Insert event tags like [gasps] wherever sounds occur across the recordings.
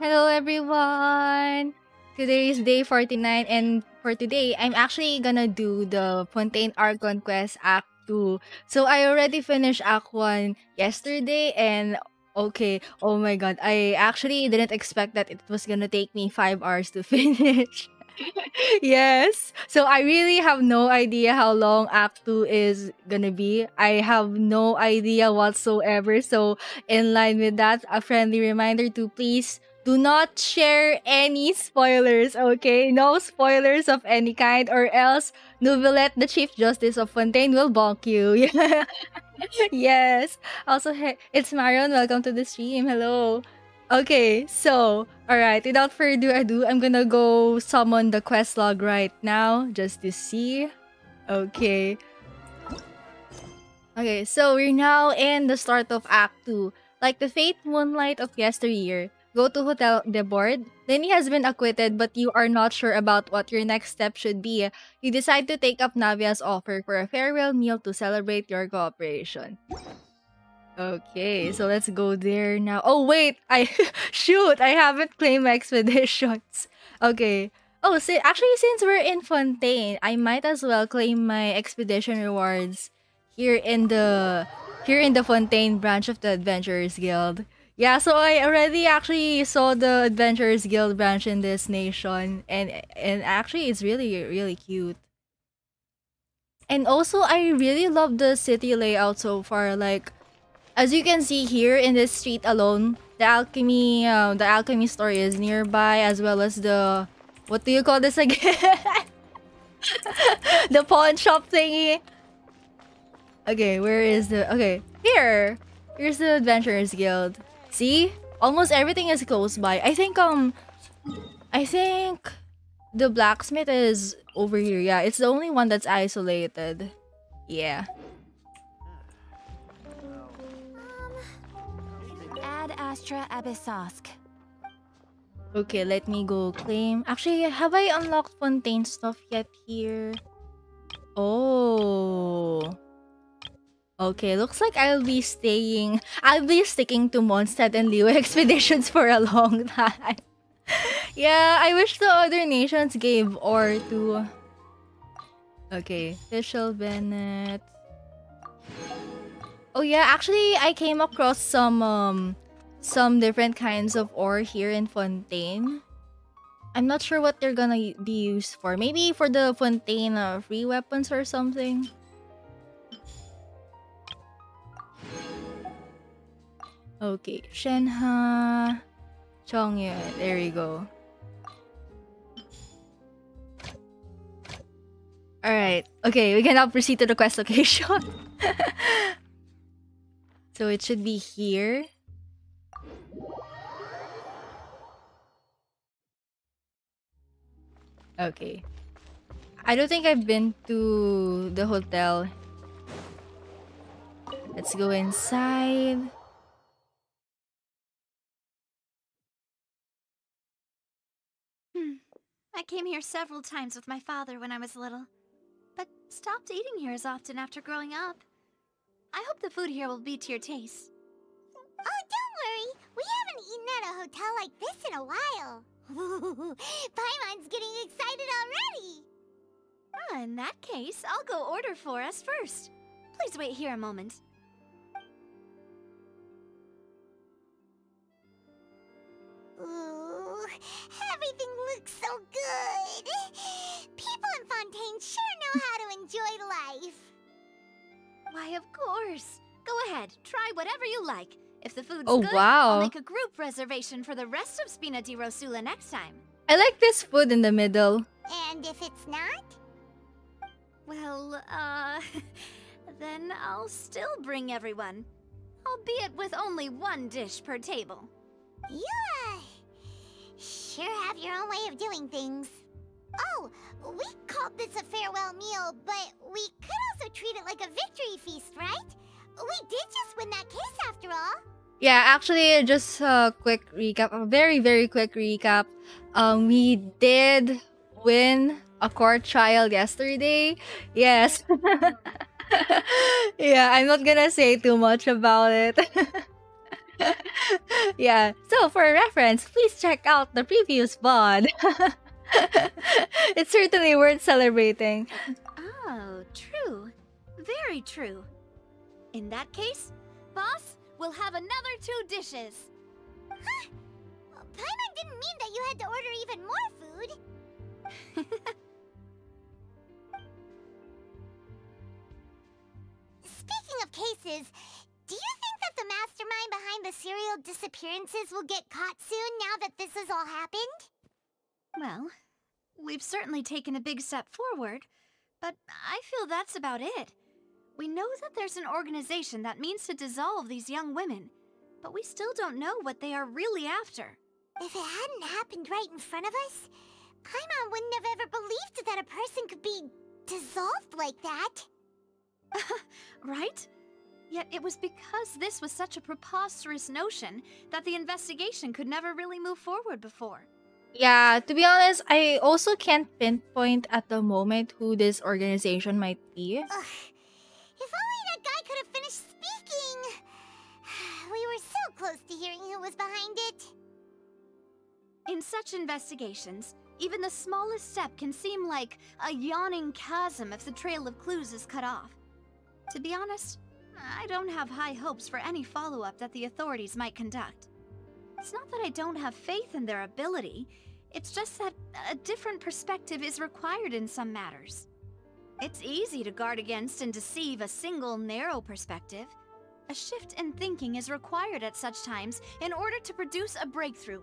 Hello everyone! Today is day 49 and for today, I'm actually gonna do the Fontaine Archon Quest Act 2. So I already finished Act 1 yesterday and okay, oh my god, I actually didn't expect that it was gonna take me 5 hours to [laughs] finish. yes. So I really have no idea how long Act 2 is gonna be. I have no idea whatsoever. So in line with that, a friendly reminder to please do not share any spoilers, okay? No spoilers of any kind or else Neuvillette, the Chief Justice of Fontaine, will bonk you. [laughs] yes. Also, hey, it's Marion. Welcome to the stream. Hello. Okay, so, alright, without further ado, I'm gonna go summon the quest log right now, just to see. Okay. Okay, so we're now in the start of Act 2. Like the Fate Moonlight of yesteryear, go to Hotel Debord. Lyney has been acquitted, but you are not sure about what your next step should be. You decide to take up Navia's offer for a farewell meal to celebrate your cooperation. Okay, so let's go there now. Oh, wait! I- [laughs] Shoot! I haven't claimed expeditions. [laughs] Okay. Oh, si actually, since we're in Fontaine, I might as well claim my expedition rewards here in the here in the Fontaine branch of the Adventurers Guild. Yeah, so I already actually saw the Adventurers Guild branch in this nation and and actually it's really really cute. And also I really love the city layout so far like as you can see here in this street alone, the alchemy uh, the alchemy store is nearby as well as the what do you call this again? [laughs] the pawn shop thingy. Okay, where is the okay, here. Here's the Adventurers Guild. See? Almost everything is close by. I think, um... I think... The blacksmith is over here. Yeah, it's the only one that's isolated. Yeah. Ad Astra Abyssosque. Okay, let me go claim. Actually, have I unlocked Fontaine stuff yet here? Oh. Okay, looks like I'll be staying... I'll be sticking to Mondstadt and Liyue [laughs] expeditions for a long [laughs] time. yeah, I wish the other nations gave ore to... Okay, Fischl Bennett... Oh yeah, actually, I came across some, um... Some different kinds of ore here in Fontaine. I'm not sure what they're gonna be used for. Maybe for the Fontaine uh, free weapons or something. Okay, Shenhe, Chongyun, there we go. Alright, okay, we can now proceed to the quest location. [laughs] so it should be here. Okay. I don't think I've been to the hotel. Let's go inside. I came here several times with my father when I was little, but stopped eating here as often after growing up. I hope the food here will be to your taste. Oh, don't worry. We haven't eaten at a hotel like this in a while. [laughs] Paimon's getting excited already. Ah, in that case, I'll go order for us first. Please wait here a moment. Ooh, everything looks so good. People in Fontaine sure know how to enjoy life. Why, of course. Go ahead, try whatever you like. If the food's Oh, good, wow. I'll make a group reservation for the rest of Spina di Rosula next time. I like this food in the middle. And if it's not? Well, uh... [laughs] then I'll still bring everyone. Albeit with only one dish per table. You, uh, sure have your own way of doing things. Oh, we called this a farewell meal, but we could also treat it like a victory feast, right? We did just win that case after all. Yeah, actually, just a quick recap, a very, very quick recap. Um, we did win a court trial yesterday. Yes. [laughs] yeah, I'm not gonna say too much about it. [laughs] [laughs] yeah. So for reference, please check out the previous VOD. [laughs] it's certainly worth celebrating. Oh, true. Very true. In that case, boss, we'll have another two dishes. Huh? Paimon didn't mean that you had to order even more food. [laughs] Speaking of cases, do you think that the mastermind behind the serial disappearances will get caught soon now that this has all happened? Well, we've certainly taken a big step forward, but I feel that's about it. We know that there's an organization that means to dissolve these young women, but we still don't know what they are really after. If it hadn't happened right in front of us, Paimon wouldn't have ever believed that a person could be dissolved like that. [laughs] right? Yet it was because this was such a preposterous notion that the investigation could never really move forward before. Yeah, to be honest, I also can't pinpoint at the moment who this organization might be. Ugh. If only that guy could have finished speaking! [sighs] We were so close to hearing who was behind it. In such investigations, even the smallest step can seem like a yawning chasm if the trail of clues is cut off. To be honest, I don't have high hopes for any follow-up that the authorities might conduct. It's not that I don't have faith in their ability, it's just that a different perspective is required in some matters. It's easy to guard against and deceive a single narrow perspective. A shift in thinking is required at such times in order to produce a breakthrough,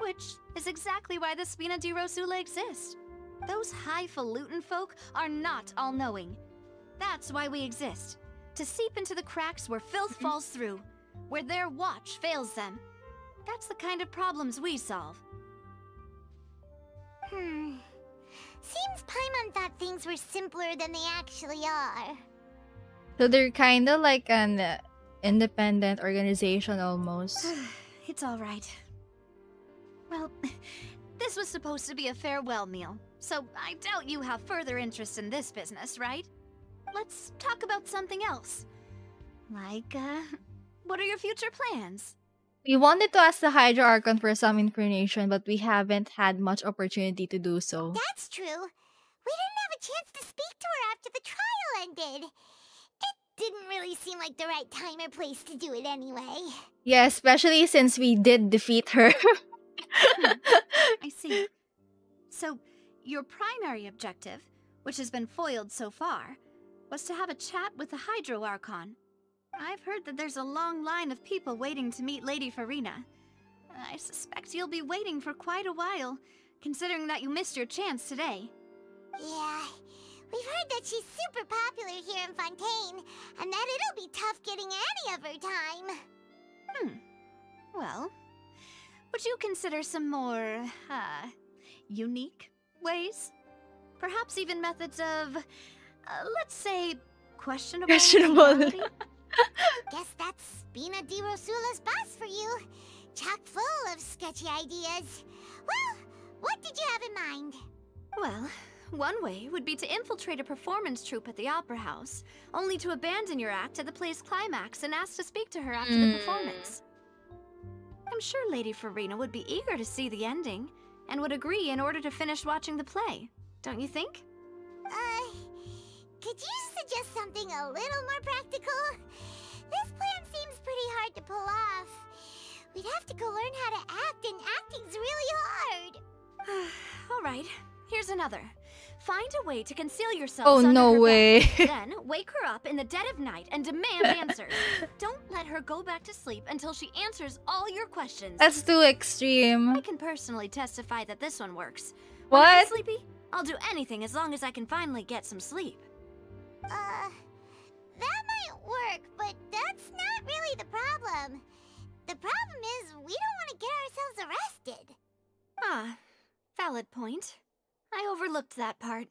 which is exactly why the Spina di Rosula exist. Those highfalutin folk are not all-knowing. That's why we exist. To seep into the cracks where filth Mm-hmm. falls through, where their watch fails them. That's the kind of problems we solve. Hmm. Seems Paimon thought things were simpler than they actually are. So they're kind of like an uh, independent organization almost. [sighs] it's all right. Well, [laughs] this was supposed to be a farewell meal, so I doubt you have further interest in this business, right? Let's talk about something else. Like, uh, [laughs] what are your future plans? We wanted to ask the Hydro Archon for some information, but we haven't had much opportunity to do so. That's true. We didn't have a chance to speak to her after the trial ended. It didn't really seem like the right time or place to do it anyway. Yeah, especially since we did defeat her. [laughs] I see. So, your primary objective, which has been foiled so far, was to have a chat with the Hydro Archon. I've heard that there's a long line of people waiting to meet Lady Furina. I suspect you'll be waiting for quite a while, considering that you missed your chance today. Yeah, we've heard that she's super popular here in Fontaine, and that it'll be tough getting any of her time. Hmm. Well, would you consider some more, uh, unique ways? Perhaps even methods of, uh, let's say, questionable. Questionable. [laughs] Guess that's Spina di Rosula's boss for you. Chock full of sketchy ideas. Well, what did you have in mind? Well, one way would be to infiltrate a performance troupe at the Opera House, only to abandon your act at the play's climax and ask to speak to her after the Hmm. performance. I'm sure Lady Furina would be eager to see the ending, and would agree in order to finish watching the play. Don't you think? Uh, could you suggest something a little more practical? This plan seems pretty hard to pull off. We'd have to go learn how to act, and acting's really hard. [sighs] All right, here's another. Find a way to conceal yourself. oh, no way. [laughs] then wake her up in the dead of night and demand answers. [laughs] Don't let her go back to sleep until she answers all your questions. That's too extreme. I can personally testify that this one works. When I'm What? sleepy, I'll do anything as long as I can finally get some sleep. Uh, that might work, but that's not really the problem. The problem is we don't want to get ourselves arrested. Ah, valid point. I overlooked that part.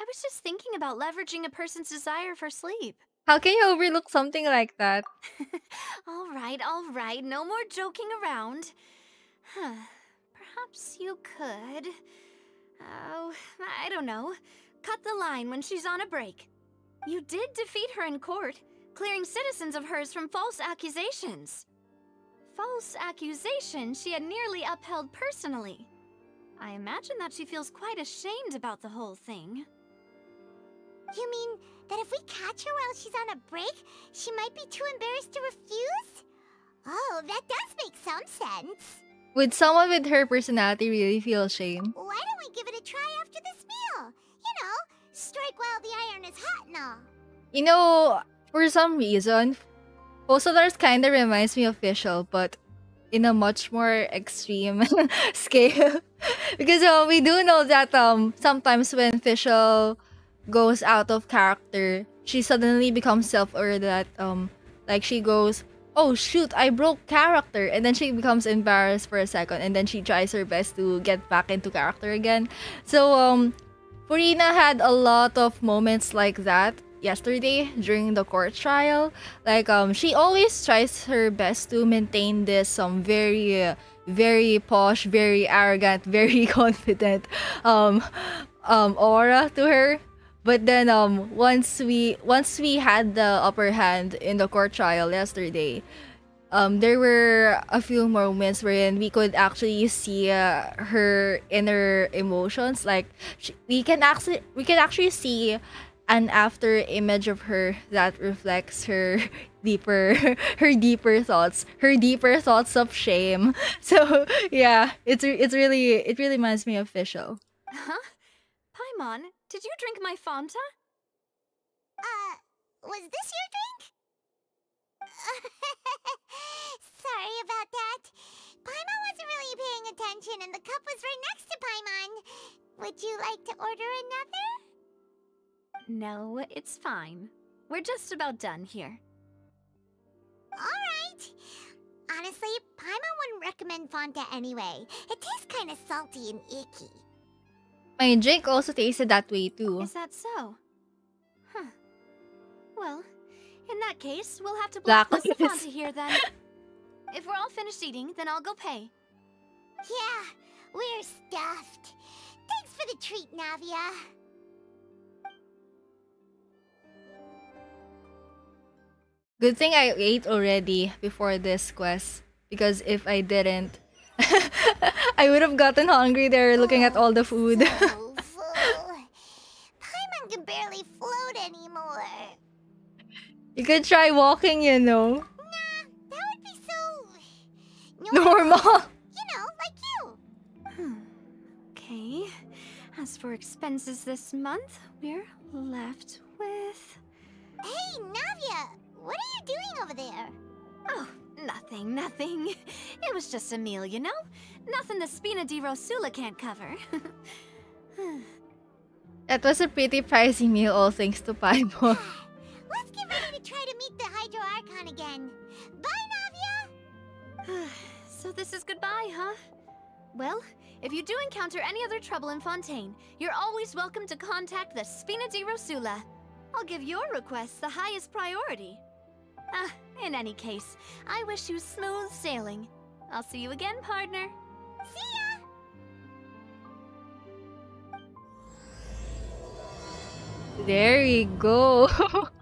I was just thinking about leveraging a person's desire for sleep. How can you overlook something like that? [laughs] all right, all right, no more joking around. Huh. Perhaps you could. Oh, I don't know. Cut the line when she's on a break. You did defeat her in court, clearing citizens of hers from false accusations. false accusation she had nearly upheld personally. I imagine that she feels quite ashamed about the whole thing. You mean that if we catch her while she's on a break, she might be too embarrassed to refuse? Oh, that does make some sense. Would someone with her personality really feel shame? Why don't we give it a try after this meal? You know, strike while the iron is hot and all. You know, for some reason, Fossilars kind of reminds me of Fischl, but in a much more extreme [laughs] scale. [laughs] because uh, we do know that um sometimes when Fischl goes out of character, she suddenly becomes self-aware that um like she goes, oh shoot, I broke character, and then she becomes embarrassed for a second, and then she tries her best to get back into character again. So um, Furina had a lot of moments like that yesterday during the court trial. Like um, she always tries her best to maintain this um very. Uh, very posh, very arrogant, [laughs] very confident um um aura to her. But then um once we once we had the upper hand in the court trial yesterday, um there were a few moments wherein we could actually see uh, her inner emotions like she, we can actually we can actually see an after image of her that reflects her [laughs] deeper [laughs] her deeper thoughts her deeper thoughts of shame [laughs] so yeah it's it's really it really reminds me of Fischl Huh? Paimon, did you drink my Fanta? Uh, was this your drink? [laughs] Sorry about that. Paimon wasn't really paying attention and the cup was right next to Paimon. Would you like to order another? No, it's fine. We're just about done here. Alright. Honestly, Paimon wouldn't recommend Fanta anyway. It tastes kind of salty and icky. my drink also tasted that way too Is that so? Huh. Well, in that case, we'll have to Blacklist. blacklist the Fanta here then. if we're all finished eating, then I'll go pay. Yeah, we're stuffed. Thanks for the treat, Navia. Good thing I ate already before this quest. Because if I didn't, [laughs] I would have gotten hungry there looking at oh, all the food. You could try walking, you know. Nah, that would be so... [laughs] Normal. [laughs] You know, like you. Hmm. Okay. As for expenses this month, we're left with. Hey, Navia, what are you doing over there? Oh, nothing, nothing. It was just a meal, you know? Nothing the Spina di Rosula can't cover. [laughs] That was a pretty pricey meal, all thanks to Paimon. Let's get ready try to meet the Hydro Archon again. Bye, Navia! [sighs] so this is goodbye, huh? Well, if you do encounter any other trouble in Fontaine, you're always welcome to contact the Spina di Rosula. I'll give your requests the highest priority. Ah, in any case, I wish you smooth sailing. I'll see you again, partner. See ya! There we go. [laughs]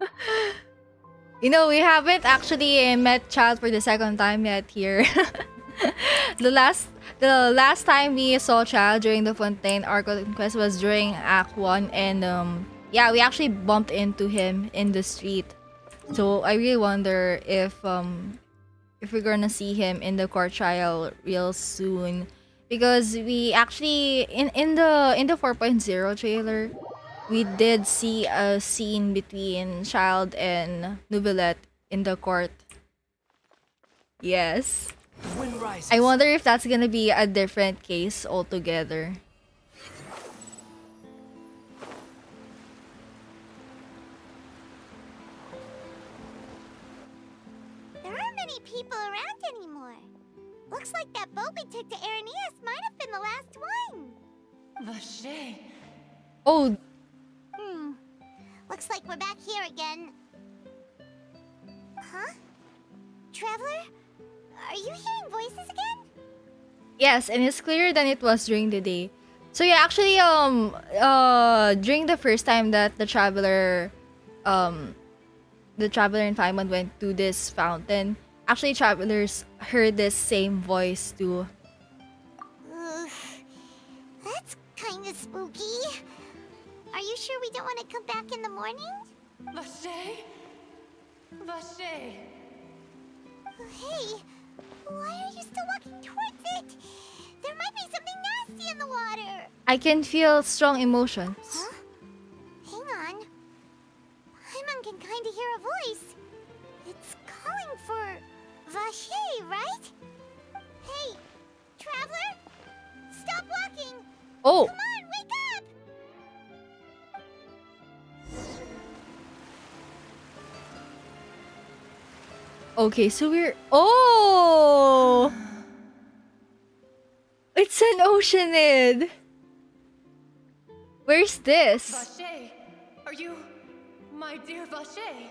[laughs] you know, we haven't actually met Childe for the second time yet here. [laughs] the last the last time we saw Childe during the Fontaine Arc Quest was during Act 1 and um yeah, we actually bumped into him in the street. So I really wonder if um if we're gonna see him in the court trial real soon. Because we actually in in the in the 4.0 trailer we did see a scene between Childe and Neuvillette in the court. Yes. I wonder if that's gonna be a different case altogether. There aren't many people around anymore. Looks like that boat we took to Araneas might have been the last one. Vacher. Oh. Looks like we're back here again. Huh? Traveler? Are you hearing voices again? yes, and it's clearer than it was during the day. So yeah, actually, um, uh, during the first time that the traveler, um, the traveler and Paimon went to this fountain, Actually, travelers heard this same voice too. Ugh, that's kind of spooky. Are you sure we don't want to come back in the morning? Vacher? Vacher! Oh, hey, why are you still walking towards it? There might be something nasty in the water. I can feel strong emotions. Huh? Hang on. Paimon can kind of hear a voice. It's calling for Vacher, right? Hey, traveler, stop walking. Oh, Come on, wake up. Okay, so we're. Oh! It's an oceanid! Where's this? Vacher! Are you my dear Vacher?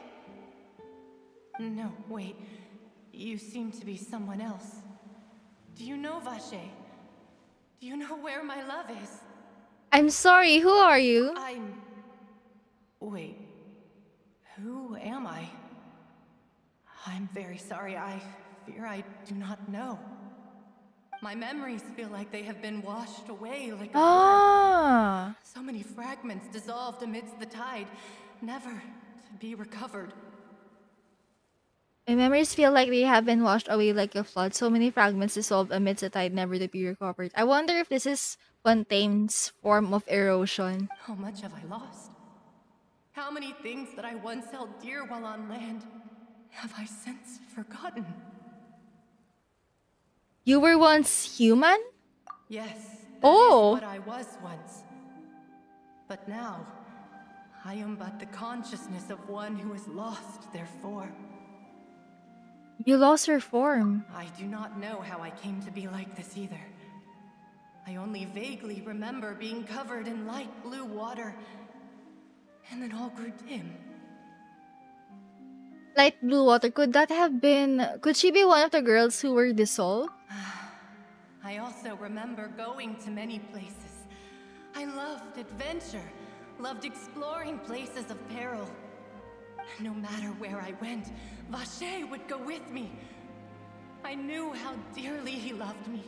No, wait. You seem to be someone else. Do you know Vacher? Do you know where my love is? I'm sorry, who are you? I'm. Wait. Who am I? I'm very sorry. I fear I do not know. My memories feel like they have been washed away like. Ah! So many fragments dissolved amidst the tide, never to be recovered. My memories feel like they have been washed away like a flood. So many fragments dissolved amidst the tide, never to be recovered. I wonder if this is Fontaine's form of erosion. How much have I lost? How many things that I once held dear while on land have I since forgotten? You were once human? Yes, Oh. what I was once. But now, I am but the consciousness of one who has lost their form. You lost your form. I do not know how I came to be like this either. I only vaguely remember being covered in light blue water, and then all grew dim. Light blue water. Could that have been. Could she be one of the girls who were dissolved? [sighs] I also remember going to many places. I loved adventure, loved exploring places of peril. No matter where I went, Vacher would go with me. I knew how dearly he loved me.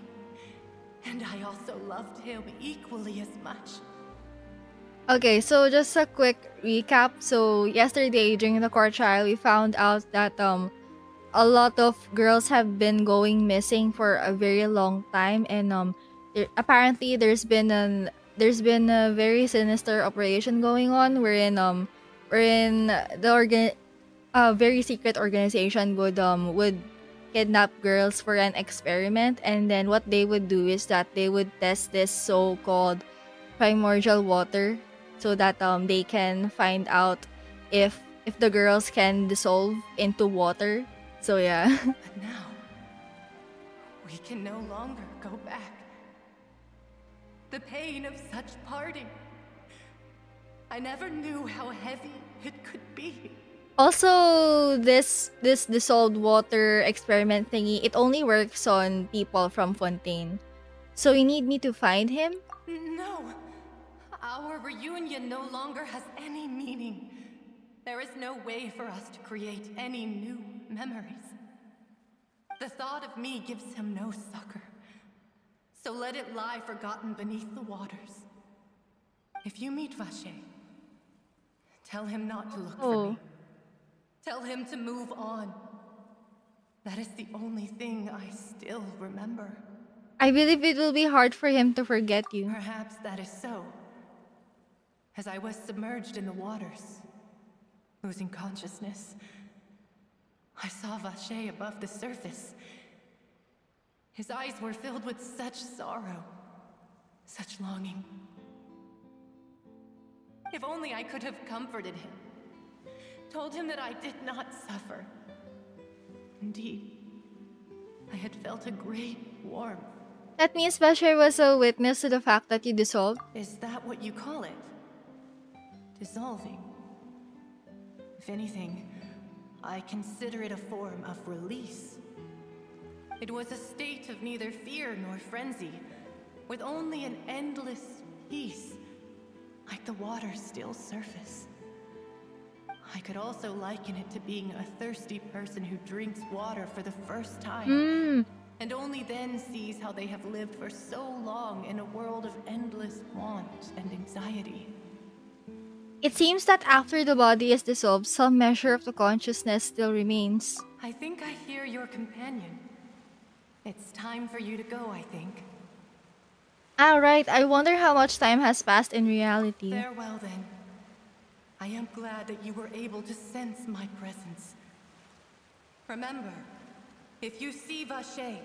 And I also loved him equally as much. Okay, so just a quick recap. So yesterday during the court trial, we found out that um a lot of girls have been going missing for a very long time, and um there, apparently there's been an there's been a very sinister operation going on wherein um wherein the organ a very secret organization would um would kidnap girls for an experiment and then what they would do is that they would test this so-called primordial water so that um they can find out if if the girls can dissolve into water. So yeah. [laughs] But now, we can no longer go back. The pain of such parting. I never knew how heavy it could be. Also, this this dissolved water experiment thingy, it only works on people from Fontaine. So you need me to find him? No! Our reunion no longer has any meaning. There is no way for us to create any new memories. The thought of me gives him no succor. So let it lie forgotten beneath the waters. If you meet Vacher, tell him not to look for Oh. me. Tell him to move on. That is the only thing I still remember. I believe it will be hard for him to forget you. Perhaps that is so. As I was submerged in the waters, losing consciousness, I saw Vacher above the surface. His eyes were filled with such sorrow, such longing. If only I could have comforted him, told him that I did not suffer. Indeed, I had felt a great warmth. That means Vacher was a witness to the fact that you dissolved. Is that what you call it? Dissolving. If anything, I consider it a form of release. It was a state of neither fear nor frenzy, with only an endless peace, like the water's still surface. I could also liken it to being a thirsty person who drinks water for the first time. Hmm. And only then sees how they have lived for so long in a world of endless want and anxiety. It seems that after the body is dissolved, some measure of the consciousness still remains. I think I hear your companion. It's time for you to go, I think. Alright, I wonder how much time has passed in reality. Farewell then. I am glad that you were able to sense my presence. Remember, if you see Vacher,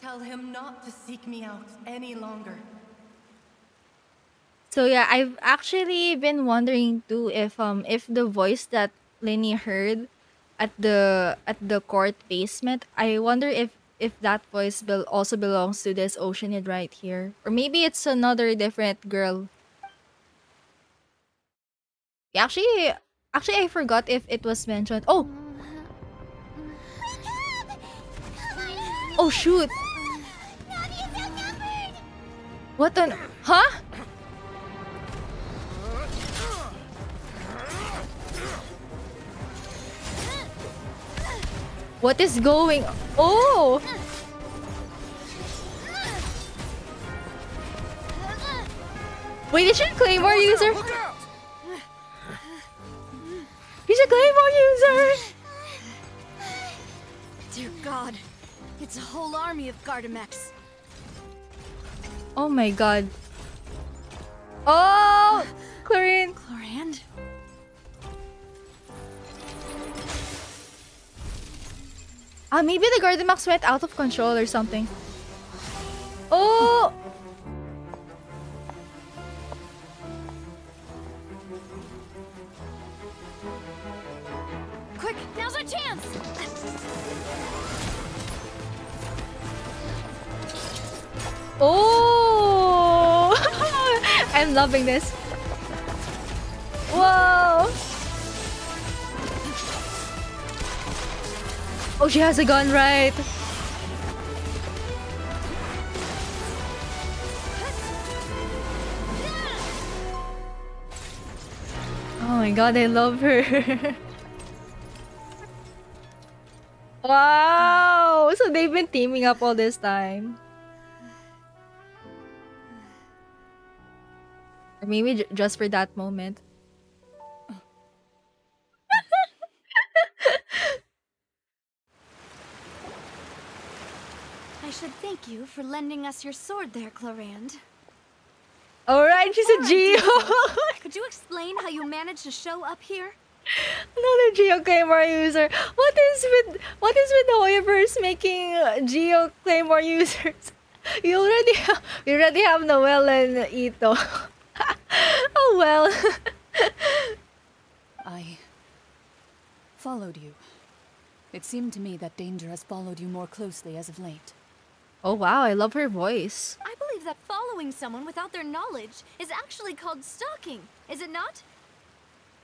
tell him not to seek me out any longer. So yeah, I've actually been wondering too if um if the voice that Lyney heard at the at the court basement, I wonder if if that voice bel- also belongs to this Oceanid right here, or maybe it's another different girl. Actually, actually I forgot if it was mentioned. Oh, oh shoot! What on? Huh? What is going? Oh! Wait, is she a Claymore user? He's a Claymore user! Dear God, it's a whole army of Gardemeks. Oh my god. Oh! Clorinde! Clorinde? Ah, maybe the Gardemeks went out of control or something. Oh! Quick, now's our chance! Oh! [laughs] I'm loving this. Whoa! Oh, she has a gun, right? Oh my god, I love her. [laughs] wow! So they've been teaming up all this time. Or maybe just for that moment. Thank you for lending us your sword there, Clorinde. Alright, she's a Alright, [laughs] Geo! Could you explain how you managed to show up here? Another Geo Claymore user. What is with what is with the Hoyoverse making uh, Geo Claymore users? [laughs] You already have, you already have Noelle and Itto. [laughs] oh well. I followed you. It seemed to me that danger has followed you more closely as of late. Oh wow, I love her voice. I believe that following someone without their knowledge is actually called stalking, is it not?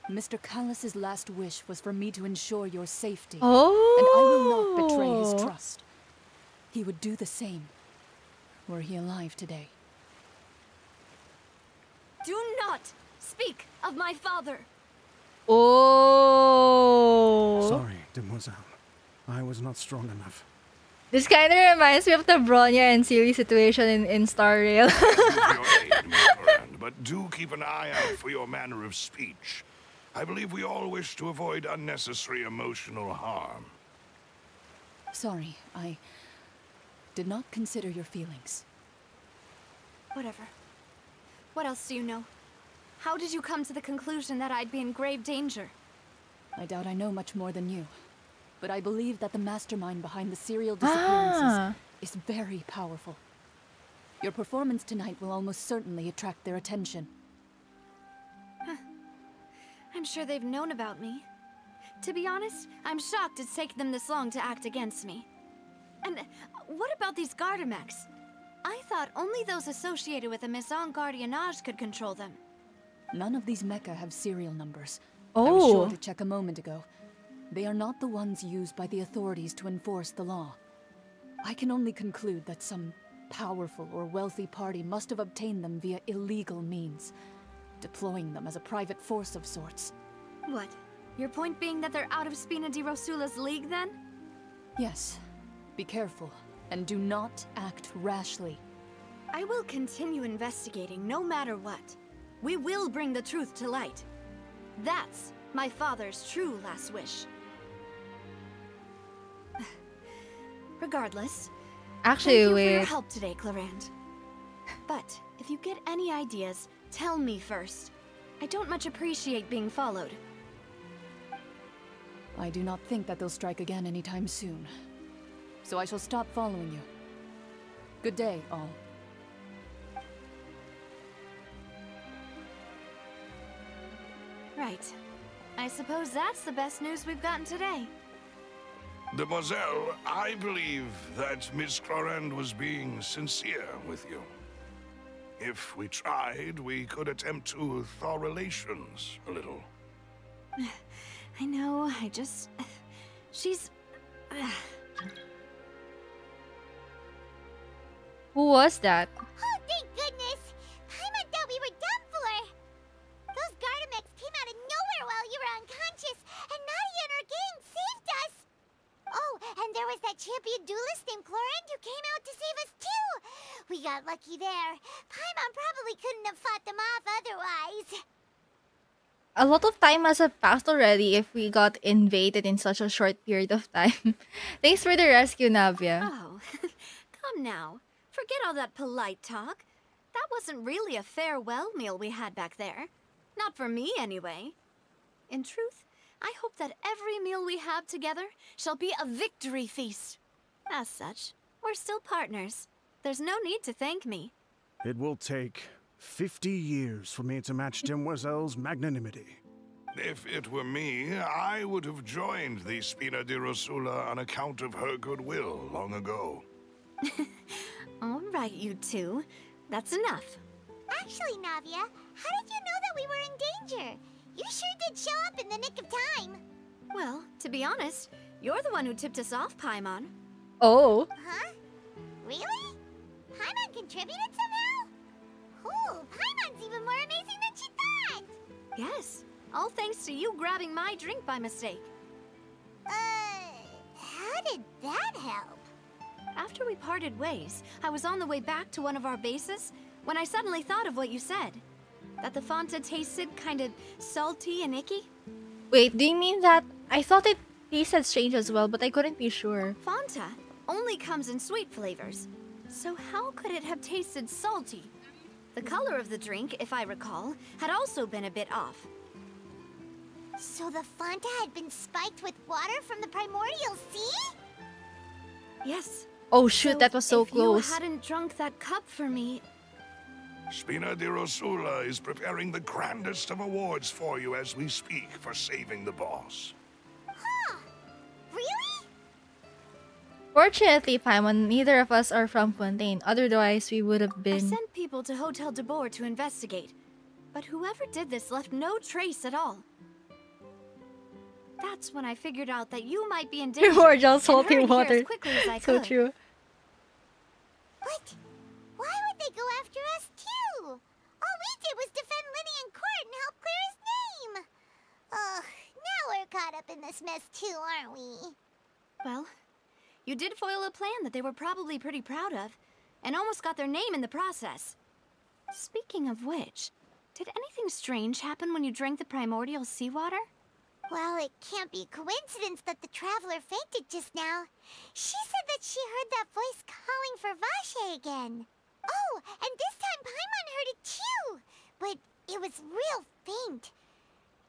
Mr. Callas's last wish was for me to ensure your safety. Oh. And I will not betray his oh. trust. He would do the same, were he alive today. Do not speak of my father. Oh. Sorry, demoiselle. I was not strong enough. This kind of reminds me of the Bronya and Seele situation in, in Star Rail. Give your [laughs] aid, Milbrand, but do keep an eye out for your manner of speech. I believe we all wish to avoid unnecessary emotional harm. Sorry, I did not consider your feelings. Whatever. What else do you know? How did you come to the conclusion that I'd be in grave danger? I doubt I know much more than you. But I believe that the mastermind behind the serial disappearances Ah. is very powerful. Your performance tonight will almost certainly attract their attention. I'm sure they've known about me. To be honest, I'm shocked it's taken them this long to act against me. And what about these Gardemeks? I thought only those associated with the Maison Gardiennage could control them. None of these mecha have serial numbers. Oh. I was sure Oh. to check a moment ago. They are not the ones used by the authorities to enforce the law. I can only conclude that some powerful or wealthy party must have obtained them via illegal means, deploying them as a private force of sorts. What? Your point being that they're out of Spina di Rosula's league then? Yes. Be careful, and do not act rashly. I will continue investigating no matter what. We will bring the truth to light. That's my father's true last wish. Regardless, Actually, thank you for your help today, Clorinde. But if you get any ideas, tell me first. I don't much appreciate being followed. I do not think that they'll strike again anytime soon. So I shall stop following you. Good day, all. Right. I suppose that's the best news we've gotten today. Demoiselle, I believe that Miss Clorinde was being sincere with you. If we tried, we could attempt to thaw relations a little. [sighs] I know, I just... [sighs] She's... [sighs] Who was that? [gasps] [gasps] [gasps] lucky there. Paimon probably couldn't have fought them off otherwise. A lot of time must have passed already if we got invaded in such a short period of time. [laughs] Thanks for the rescue, Navia. Oh, [laughs] come now. Forget all that polite talk. That wasn't really a farewell meal we had back there. Not for me, anyway. In truth, I hope that every meal we have together shall be a victory feast. As such, we're still partners. There's no need to thank me. It will take 50 years for me to match Demoiselle's magnanimity. If it were me, I would have joined the Spina di Rosula on account of her goodwill long ago. [laughs] All right, you two. That's enough. Actually, Navia, how did you know that we were in danger? You sure did show up in the nick of time. Well, to be honest, you're the one who tipped us off, Paimon. Oh. Huh? Really? Paimon contributed somehow? Cool, Paimon's even more amazing than she thought! Yes, all thanks to you grabbing my drink by mistake. Uh, how did that help? After we parted ways, I was on the way back to one of our bases when I suddenly thought of what you said. That the Fanta tasted kind of salty and icky. Wait, do you mean that? I thought it tasted strange as well, but I couldn't be sure. Fanta only comes in sweet flavors. So how could it have tasted salty? The color of the drink, if I recall, had also been a bit off. So the Fanta had been spiked with water from the primordial sea? Yes. Oh shoot, that was so if close. you hadn't drunk that cup for me, Spina di Rosula is preparing the grandest of awards for you as we speak for saving the boss. Fortunately, Paimon, neither of us are from Fontaine. Otherwise, we would have been... I been. sent people to Hotel Debord to investigate. But whoever did this left no trace at all. That's when I figured out that you might be in [laughs] danger. Primordial and salty hurried here water. As quickly as I So could. true. But why would they go after us too? All we did was defend Lyney in court and help clear his name. Ugh, now we're caught up in this mess too, aren't we? Well, you did foil a plan that they were probably pretty proud of, and almost got their name in the process. Speaking of which, did anything strange happen when you drank the primordial seawater? Well, it can't be coincidence that the traveler fainted just now. She said that she heard that voice calling for Vacher again. Oh, and this time Paimon heard it too, but it was real faint.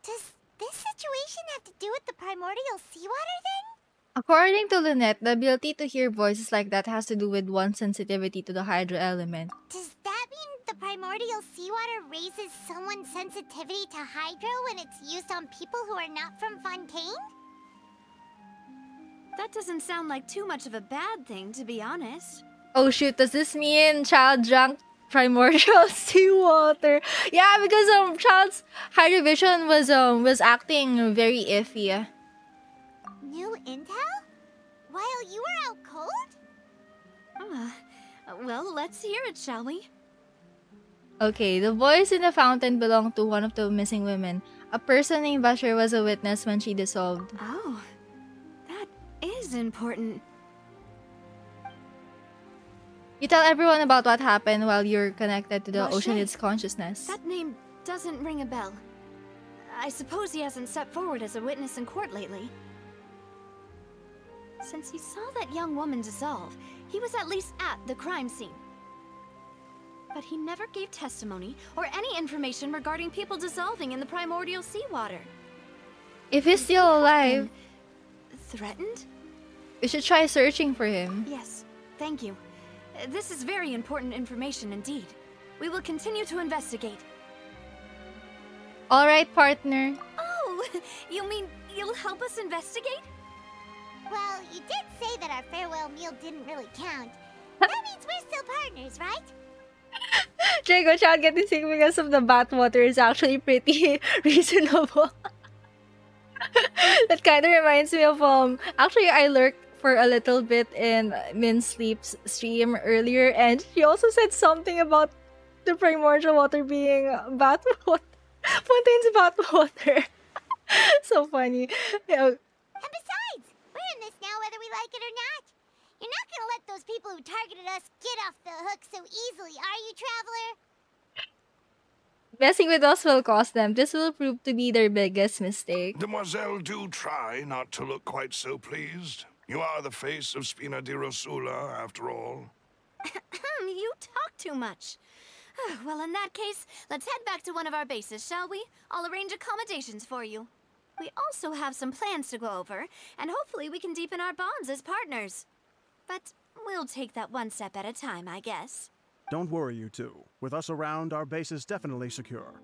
Does this situation have to do with the primordial seawater then? According to Lynette, the ability to hear voices like that has to do with one's sensitivity to the hydro element. Does that mean the primordial seawater raises someone's sensitivity to hydro when it's used on people who are not from Fontaine? That doesn't sound like too much of a bad thing, to be honest. Oh shoot, does this mean Childe drank primordial [laughs] seawater? Yeah, because um Childe's hydrovision was um was acting very iffy. New intel? While you were out cold? Ah, well, let's hear it, shall we? Okay, the voice in the fountain belonged to one of the missing women. A person named Vacher was a witness when she dissolved. Oh, that is important. You tell everyone about what happened while you're connected to the Lachey. Oceanid's consciousness. That name doesn't ring a bell. I suppose he hasn't stepped forward as a witness in court lately. Since he saw that young woman dissolve, he was at least at the crime scene. But he never gave testimony or any information regarding people dissolving in the primordial seawater. If he's still alive, Threatened? we should try searching for him. Yes, thank you. This is very important information indeed. We will continue to investigate. Alright, partner. Oh, [laughs] you mean you'll help us investigate? Well, you did say that our farewell meal didn't really count. That means we're still partners, right? Drago Childe getting sick because of the bathwater is actually pretty [laughs] reasonable. [laughs] that kind of reminds me of um. Actually, I lurked for a little bit in Min Sleep's stream earlier, and she also said something about the primordial water being bathwater. [laughs] Fontaine's bathwater. so funny. Yeah, And besides, we're in this now whether we like it or not. You're not gonna let those people who targeted us get off the hook so easily, are you, Traveler? Messing with us will cost them. This will prove to be their biggest mistake. Demoiselle, do try not to look quite so pleased. You are the face of Spina di Rosula, after all. You talk too much. [sighs] Well, in that case, let's head back to one of our bases, shall we? I'll arrange accommodations for you. We also have some plans to go over, and hopefully we can deepen our bonds as partners. But we'll take that one step at a time, I guess. Don't worry, you two. With us around, our base is definitely secure.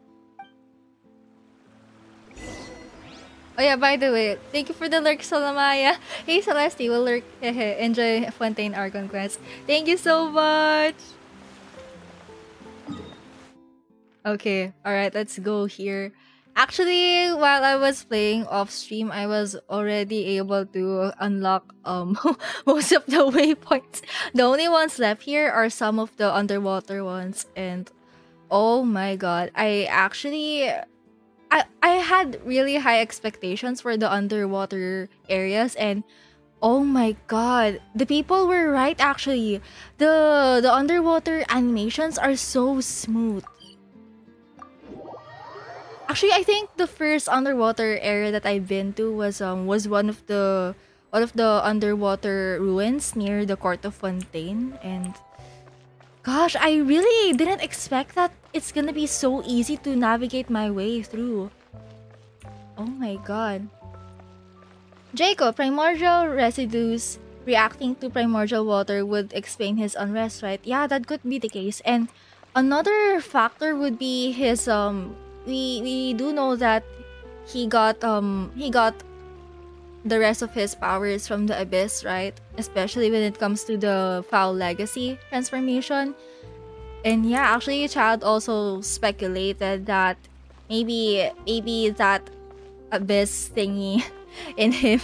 Oh yeah, by the way, thank you for the lurk, Salamaya. [laughs] Hey, Celeste, we'll lurk. [laughs] Enjoy Fontaine Archon Quest. Thank you so much. Okay, alright, let's go here. Actually, while I was playing off stream, I was already able to unlock um [laughs] most of the [laughs] waypoints. The only ones left here are some of the underwater ones, and oh my god, I actually I I had really high expectations for the underwater areas and oh my god, the people were right actually. The the underwater animations are so smooth. Actually, I think the first underwater area that I've been to was um was one of the one of the underwater ruins near the Court of Fontaine and gosh, I really didn't expect that it's gonna be so easy to navigate my way through. Oh my god. Jacob, primordial residues reacting to primordial water would explain his unrest, right? Yeah, that could be the case. And another factor would be his um we we do know that he got um he got the rest of his powers from the abyss, right? Especially when it comes to the foul legacy transformation. And yeah, actually Childe also speculated that maybe maybe that abyss thingy [laughs] in him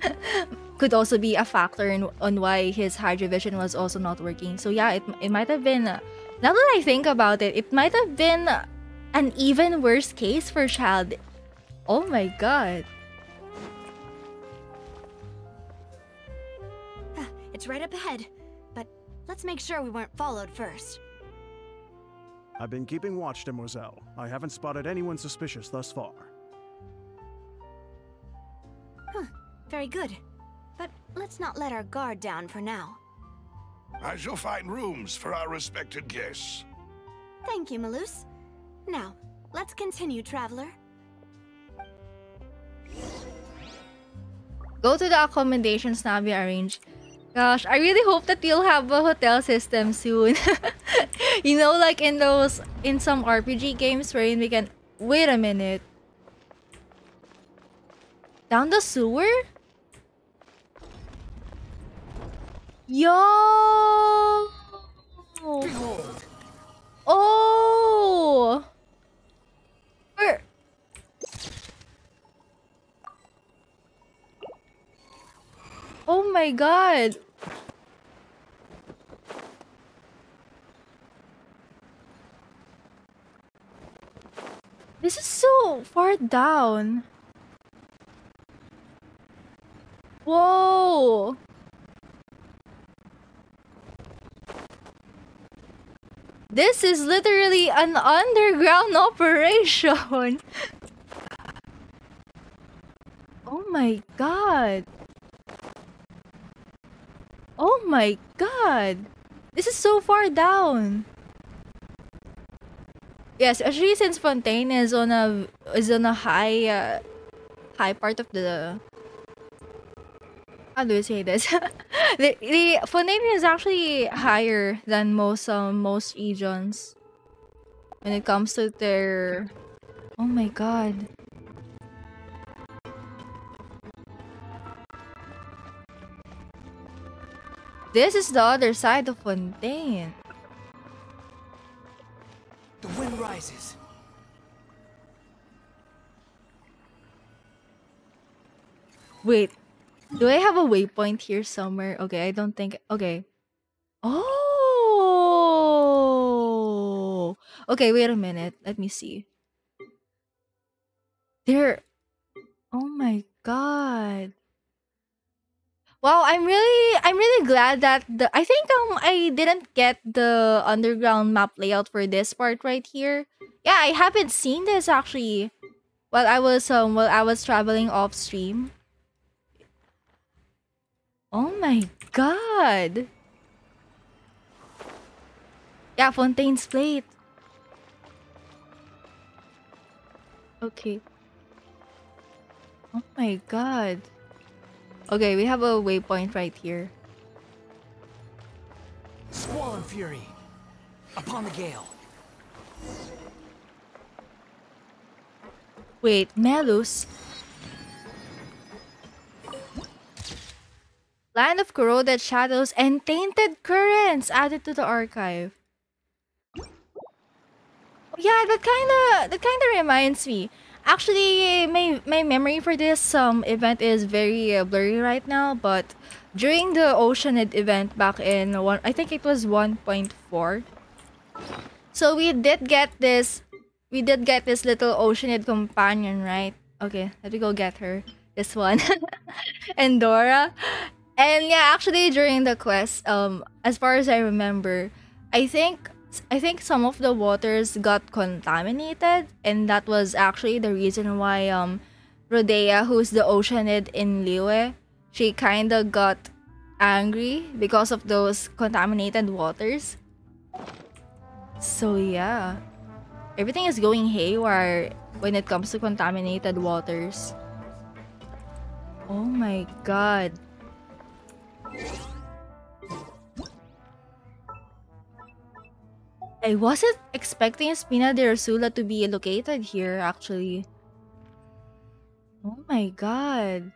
[laughs] could also be a factor in, on why his Hydro Vision was also not working. So yeah, it, it might have been now that I think about it, it might have been an even worse case for Childe. Oh my god. It's right up ahead, but let's make sure we weren't followed first. I've been keeping watch, Demoiselle. I haven't spotted anyone suspicious thus far. Very good. But let's not let our guard down for now. I shall find rooms for our respected guests. Thank you, Melus. Now, let's continue, Traveler. Go to the accommodations Navi arranged. Gosh, I really hope that you'll have a hotel system soon. [laughs] you know, like in those, in some RPG games wherein we can... Wait a minute. Down the sewer? Yo! Oh! Where? Oh my god! This is so far down. Whoa! This is literally an underground [laughs] operation. oh my god. Oh my god. This is so far down. Yes, especially since Fontaine is on a is on a high uh, high part of the how do I say this? the the Fontaine is actually higher than most um most regions when it comes to their oh my god. This is the other side of Fontaine. The wind rises. Wait, do I have a waypoint here somewhere? Okay, I don't think. Okay. Oh. Okay, wait a minute. Let me see. There. Oh my god. Wow, I'm really I'm really glad that the I think um I didn't get the underground map layout for this part right here. Yeah, I haven't seen this actually while I was um while I was traveling off stream. Oh my god. Yeah, Fontaine's plate. Okay. Oh my god. Okay, we have a waypoint right here. Squall and fury. Upon the gale. Wait, Melus? Land of Corroded Shadows and Tainted Currents added to the archive. Yeah, that kind of that kind of reminds me. Actually, my my memory for this um event is very uh, blurry right now, but during the Oceanid event back in one I think it was 1.4. So we did get this we did get this little Oceanid companion, right? Okay, let me go get her. This one. [laughs] Endora. And yeah, actually during the quest, um as far as I remember, I think I think some of the waters got contaminated, and that was actually the reason why um Rhodeia, who's the Oceanid in Liyue, she kinda got angry because of those contaminated waters. So yeah. Everything is going haywire when it comes to contaminated waters. Oh my god. I wasn't expecting Spina di Rosula to be located here, actually. Oh my god.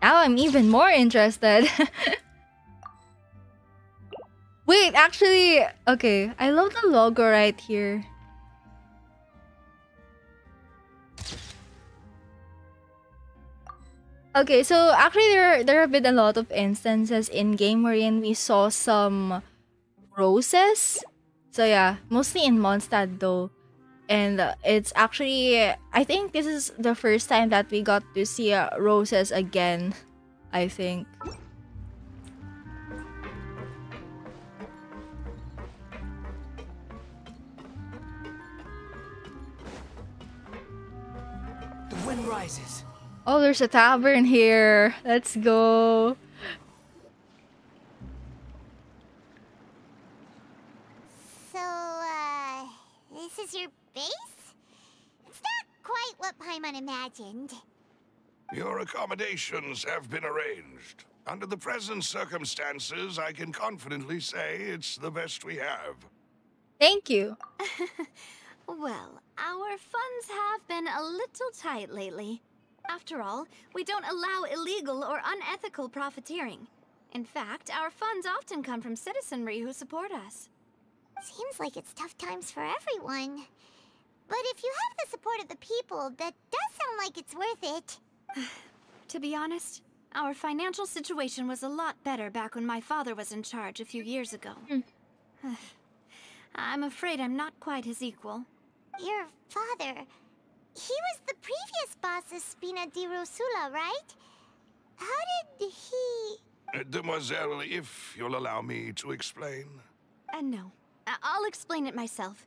Now I'm even more interested. [laughs] Wait, actually, okay. I love the logo right here. Okay, so actually there there have been a lot of instances in game wherein we saw some roses. So yeah, mostly in Mondstadt though. And it's actually I think this is the first time that we got to see uh, roses again, I think. The wind rises. Oh, there's a tavern here. Let's go. So, uh, this is your base? It's not quite what Paimon imagined. Your accommodations have been arranged. Under the present circumstances, I can confidently say it's the best we have. Thank you. [laughs] Well, our funds have been a little tight lately. After all, we don't allow illegal or unethical profiteering. In fact, our funds often come from citizenry who support us. Seems like it's tough times for everyone. But if you have the support of the people, that does sound like it's worth it. [sighs] To be honest, our financial situation was a lot better back when my father was in charge a few years ago. Hmm. [sighs] I'm afraid I'm not quite his equal. Your father. He was the previous boss of Spina di Rosula, right? How did he. Uh, Demoiselle, if you'll allow me to explain. Uh, no. I- I'll explain it myself.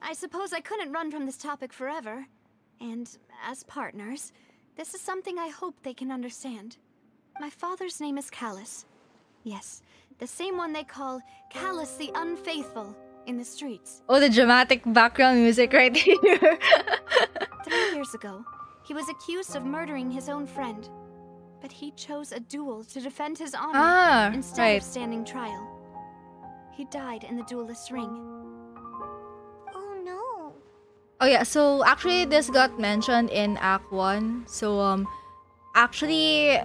I suppose I couldn't run from this topic forever. And as partners, this is something I hope they can understand. My father's name is Callas. Yes, the same one they call Callas the Unfaithful in the streets. Oh, the dramatic background music right [laughs] here. Three years ago, he was accused of murdering his own friend. But he chose a duel to defend his honor Ah, instead right. of standing trial. He died in the duelist's ring. Oh no. Oh yeah, so actually this got mentioned in Act 1. So um actually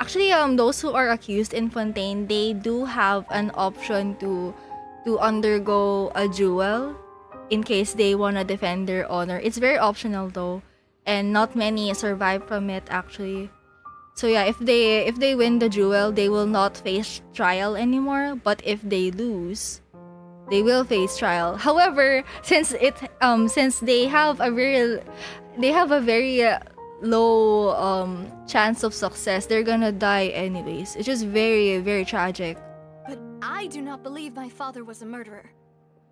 actually um those who are accused in Fontaine, they do have an option to to undergo a duel in case they want to defend their honor. It's very optional though, and not many survive from it actually. So yeah, if they if they win the duel, they will not face trial anymore, but if they lose, they will face trial. However, [laughs] since it um since they have a very they have a very uh, low um chance of success, they're gonna die anyways. It's just very very tragic. But I do not believe my father was a murderer.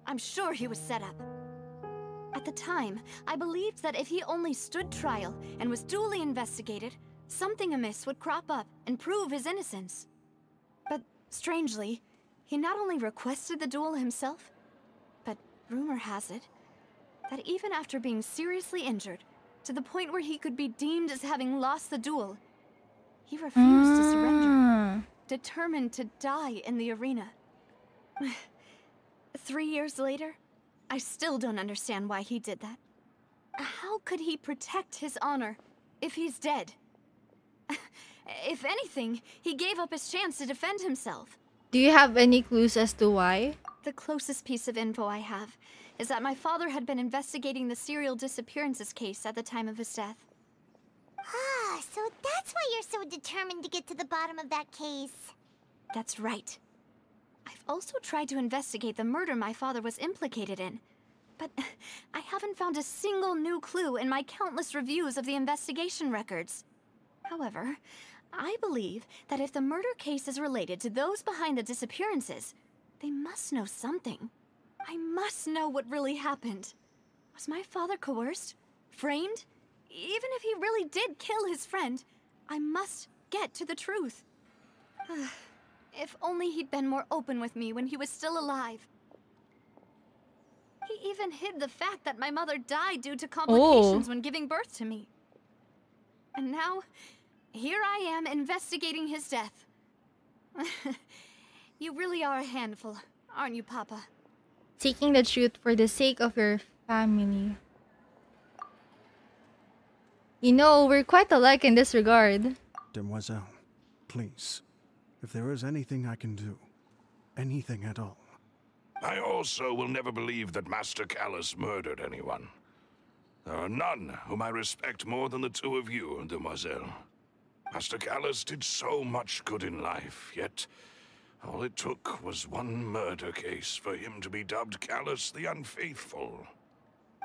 I'm sure he was set up. At the time, I believed that if he only stood trial and was duly investigated, something amiss would crop up and prove his innocence. But strangely, he not only requested the duel himself, but rumor has it that even after being seriously injured, to the point where he could be deemed as having lost the duel, he refused to surrender Ah. determined to die in the arena. [sighs] [sighs] [sighs] Three years later, I still don't understand why he did that. How could he protect his honor if he's dead? [laughs] if anything, he gave up his chance to defend himself. Do you have any clues as to why? The closest piece of info I have is that my father had been investigating the serial disappearances case at the time of his death. Ah, so that's why you're so determined to get to the bottom of that case. That's right. I've also tried to investigate the murder my father was implicated in, but [laughs] I haven't found a single new clue in my countless reviews of the investigation records. However, I believe that if the murder case is related to those behind the disappearances, they must know something. I must know what really happened. Was my father coerced? Framed? Even if he really did kill his friend, I must get to the truth. [sighs] [sighs] [sighs] if only he'd been more open with me when he was still alive. He even hid the fact that my mother died due to complications oh. when giving birth to me. And now, here I am investigating his death. [laughs] you really are a handful, aren't you, Papa? Seeking the truth for the sake of your family. You know, we're quite alike in this regard. Demoiselle, please, if there is anything I can do, anything at all, I also will never believe that Master Callas murdered anyone. There are none whom I respect more than the two of you, Demoiselle. Master Callas did so much good in life, yet all it took was one murder case for him to be dubbed Callas the Unfaithful.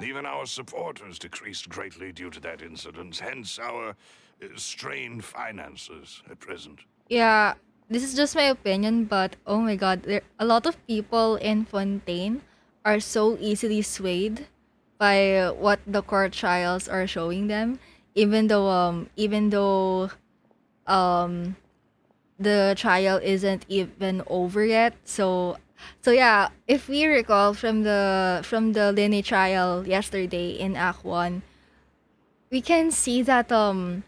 Even our supporters decreased greatly due to that incident, hence our uh, strained finances at present. Yeah, this is just my opinion, but oh my god, there a lot of people in Fontaine are so easily swayed by what the court trials are showing them, even though um even though um the trial isn't even over yet. So so yeah, if we recall from the from the Lyney trial yesterday in Act 1, we can see that um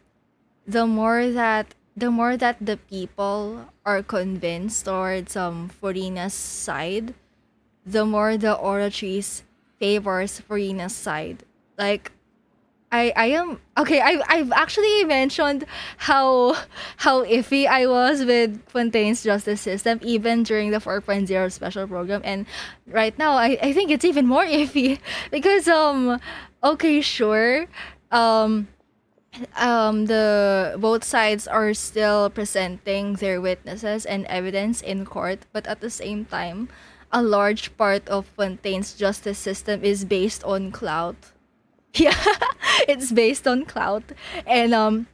the more that the more that the people are convinced towards um Furina's side, the more the Oratrice favors Furina's side. Like I I am okay, I I've actually mentioned how how iffy I was with Fontaine's justice system even during the 4.0 special program and right now I, I think it's even more [laughs] iffy because um okay sure um um the both sides are still presenting their witnesses and evidence in court but at the same time a large part of Fontaine's justice system is based on clout. [laughs] Yeah it's based on clout. And um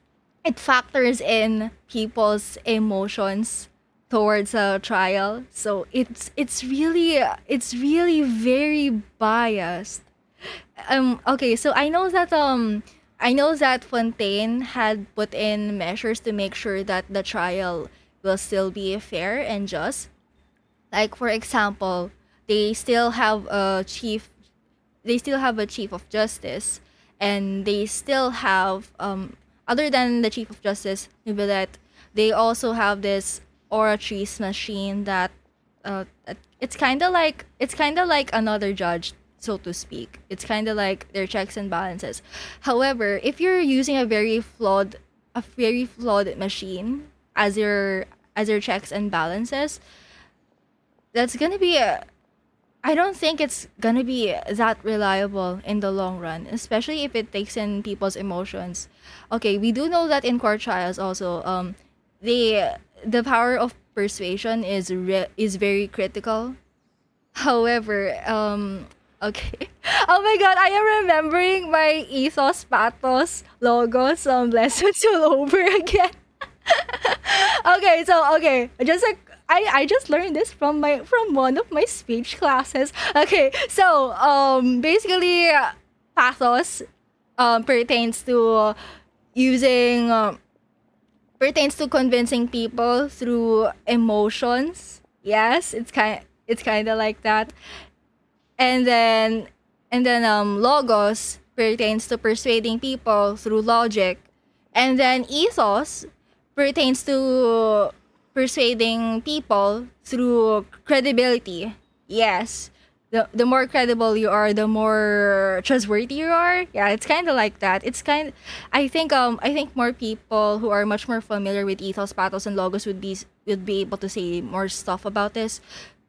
it factors in people's emotions towards a trial. So it's it's really it's really very biased. Um okay so i know that um i know that fontaine had put in measures to make sure that the trial will still be fair and just. Like for example they still have a chief they still have a chief of justice and they still have um other than the chief of justice Neuvillette, they also have this oratrice machine that uh it's kind of like it's kind of like another judge so to speak. It's kind of like their checks and balances. However, if you're using a very flawed a very flawed machine as your as your checks and balances, that's going to be a I don't think it's gonna be that reliable in the long run, especially if it takes in people's emotions. Okay, we do know that in court trials also, um, the the power of persuasion is re- is very critical. However, um, Okay. [laughs] Oh my god, I am remembering my Ethos Pathos logo some lessons [laughs] all over again. [laughs] okay, so okay, just like I, I just learned this from my from one of my speech classes. Okay, so um basically pathos um pertains to using um, pertains to convincing people through emotions. Yes, it's kind it's kind of like that and then and then um logos pertains to persuading people through logic. And then ethos pertains to persuading people through credibility. Yes. The, the more credible you are the more trustworthy you are. Yeah it's kind of like that. It's kind i think um i think more people who are much more familiar with ethos pathos and logos would be would be able to say more stuff about this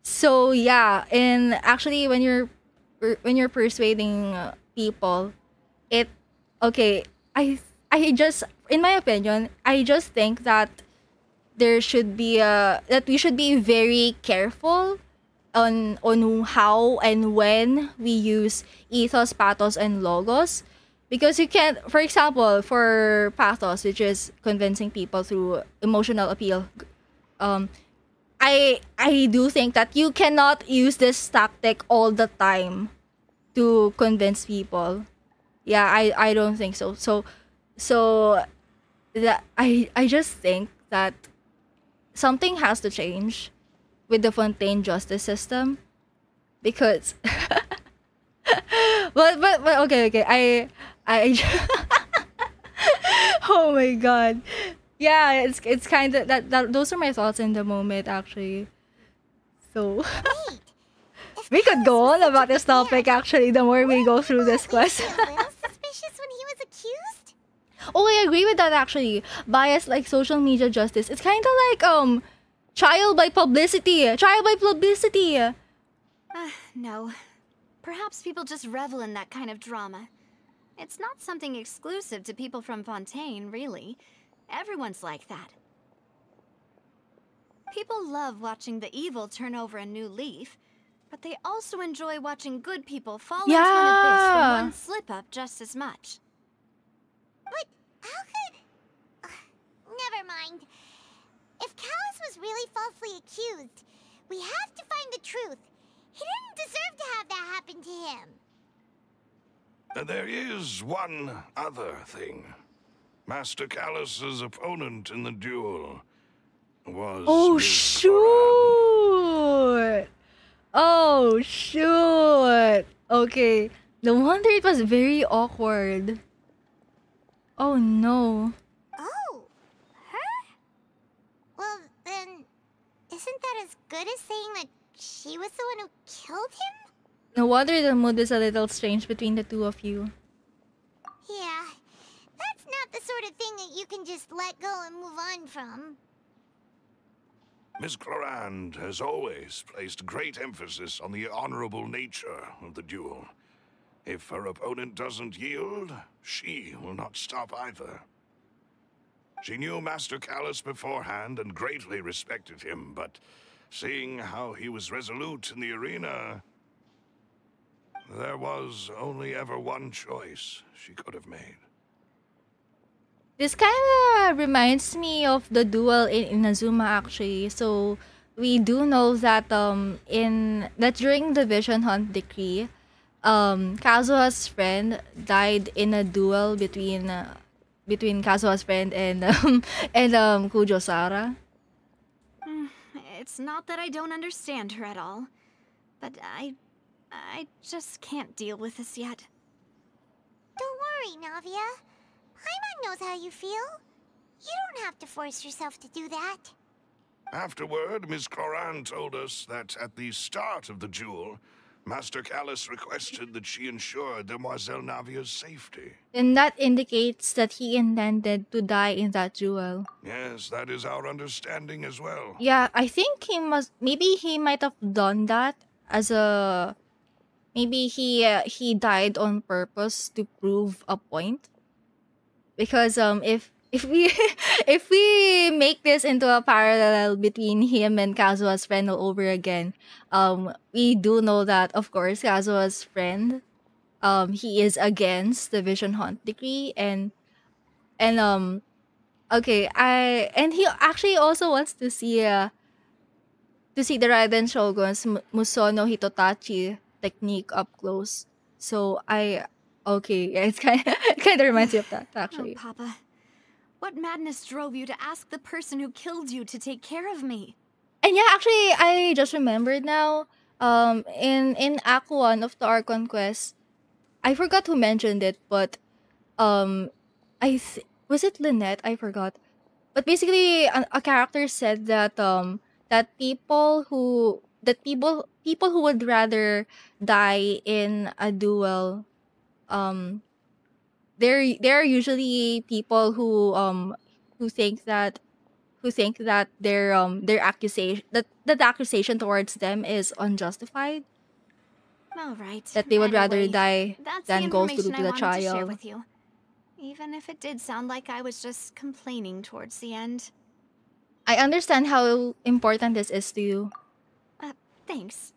so yeah, and actually when you're when you're persuading people, it okay, I I just in my opinion, I just think that there should be a that we should be very careful on on how and when we use ethos, pathos, and logos. Because you can't, for example, for pathos, which is convincing people through emotional appeal, um, I I do think that you cannot use this tactic all the time to convince people. Yeah, I I don't think so. So so that I I just think that something has to change with the Fontaine justice system because [laughs] but but but okay okay I I [laughs] oh my god yeah, it's it's kind of that, that. Those are my thoughts in the moment, actually. So [laughs] we could go on about this topic. Actually, the more we go through this quest. [laughs] suspicious when he was accused. Oh, I agree with that. Actually, bias like social media justice. It's kind of like um, trial by publicity. Trial by publicity. Uh, no. Perhaps people just revel in that kind of drama. It's not something exclusive to people from Fontaine, really. Everyone's like that. People love watching the evil turn over a new leaf, but they also enjoy watching good people fall yeah. into an abyss from one slip-up just as much. But how could... Uh, [sighs] never mind. If Callas was really falsely accused, we have to find the truth. He didn't deserve to have that happen to him. And there is one other thing. Master Callas's opponent in the duel was. Oh, Ms. shoot! Oh, shoot! Okay. No wonder it was very awkward. Oh, no. Oh, her? Well, then, isn't that as good as saying that she was the one who killed him? No wonder the mood is a little strange between the two of you. Yeah, not the sort of thing that you can just let go and move on from. Miss Clorinde has always placed great emphasis on the honorable nature of the duel. If her opponent doesn't yield, she will not stop either. She knew Master Callas beforehand and greatly respected him, but seeing how he was resolute in the arena, there was only ever one choice she could have made. This kind of reminds me of the duel in Inazuma actually. So we do know that um in that during the Vision Hunt decree, um Kazuha's friend died in a duel between uh, between Kazuha's friend and um, [laughs] and um Kujo Sara. It's not that I don't understand her at all, but I. I just can't deal with this yet. Don't worry, Navia. Paimon knows how you feel. You don't have to force yourself to do that. Afterward, Ms. Clorinde told us that at the start of the duel, Master Callas requested that she ensure Demoiselle Navia's safety. And that indicates that he intended to die in that duel. Yes, that is our understanding as well. Yeah, I think he must. Maybe he might have done that as a. Maybe he uh, he died on purpose to prove a point. Because um, if if we [laughs] if we make this into a parallel between him and Kazuha's friend all over again, um, we do know that of course Kazuha's friend, um, he is against the Vision Hunt decree and and um, okay, I and he actually also wants to see uh, to see the Raiden Shogun's Musou no Hitotachi technique up close. So I okay, yeah, it's kind of, [laughs] it kind of reminds me of that actually. Oh, Papa. What madness drove you to ask the person who killed you to take care of me? And yeah, actually, I just remembered now. Um, in in Act One of the Archon Quest, I forgot who mentioned it, but um, I th- was it Lynette? I forgot. But basically, a, a character said that um that people who that people people who would rather die in a duel, um, they're they're usually people who um who think that who think that their um their accusation that, that the accusation towards them is unjustified All right. that they would rather die than go through to the wanted to share trial with you. Even if it did sound like I was just complaining towards the end. i understand how important this is to you Uh, thanks.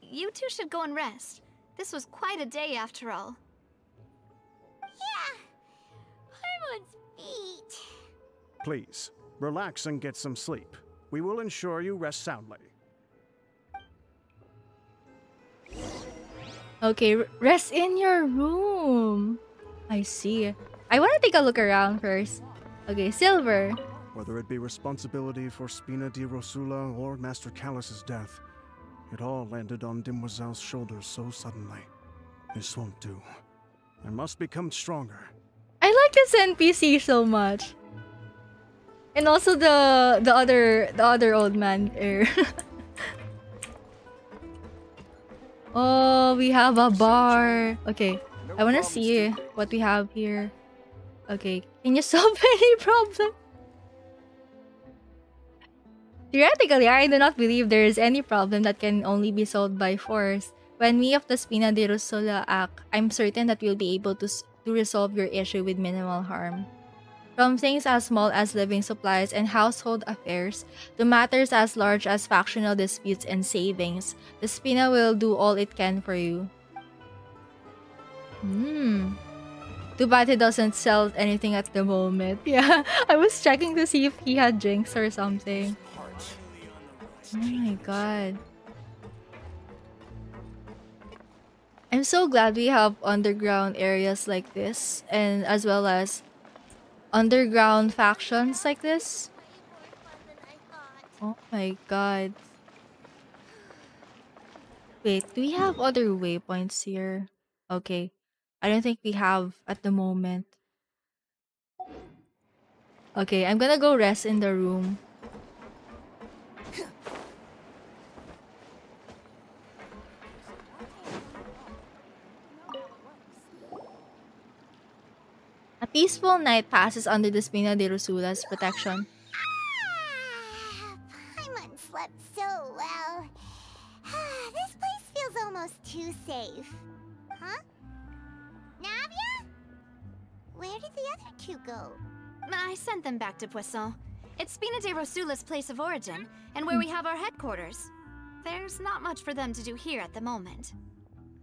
You two should go and rest. This was quite a day after all. Yeah. Paimon's beat. Please, relax and get some sleep. We will ensure you rest soundly. okay rest in your room i see i want to take a look around first okay silver Whether it be responsibility for Spina di Rosula or Master Callas's death, it all landed on Demoiselle's shoulders so suddenly. This won't do. I must become stronger. i like this npc so much. And also the the other the other old man er. [laughs] oh we have a bar. Okay i want to see what we have here. Okay can you [laughs] solve any problem? Theoretically i do not believe there is any problem that can only be solved by force when we of the Spina di Rosula act i'm certain that we'll be able to, to resolve your issue with minimal harm from things as small as living supplies and household affairs to matters as large as factional disputes and savings, the Spina will do all it can for you. Hmm. Too bad he doesn't sell anything at the moment. [laughs] Yeah, I was checking to see if he had drinks or something. Oh my god. I'm so glad we have underground areas like this, and as well as underground factions like this. Oh my god. Wait, do we have other waypoints here? Okay. I don't think we have at the moment. Okay, I'm gonna go rest in the room. Peaceful night passes under the Spina di Rosula's protection. Ah, Paimon slept so well. this place feels almost too safe. Huh? Navia? Where did the other two go? I sent them back to Poisson. It's Spina di Rosula's place of origin, and where we have our headquarters. There's not much for them to do here at the moment.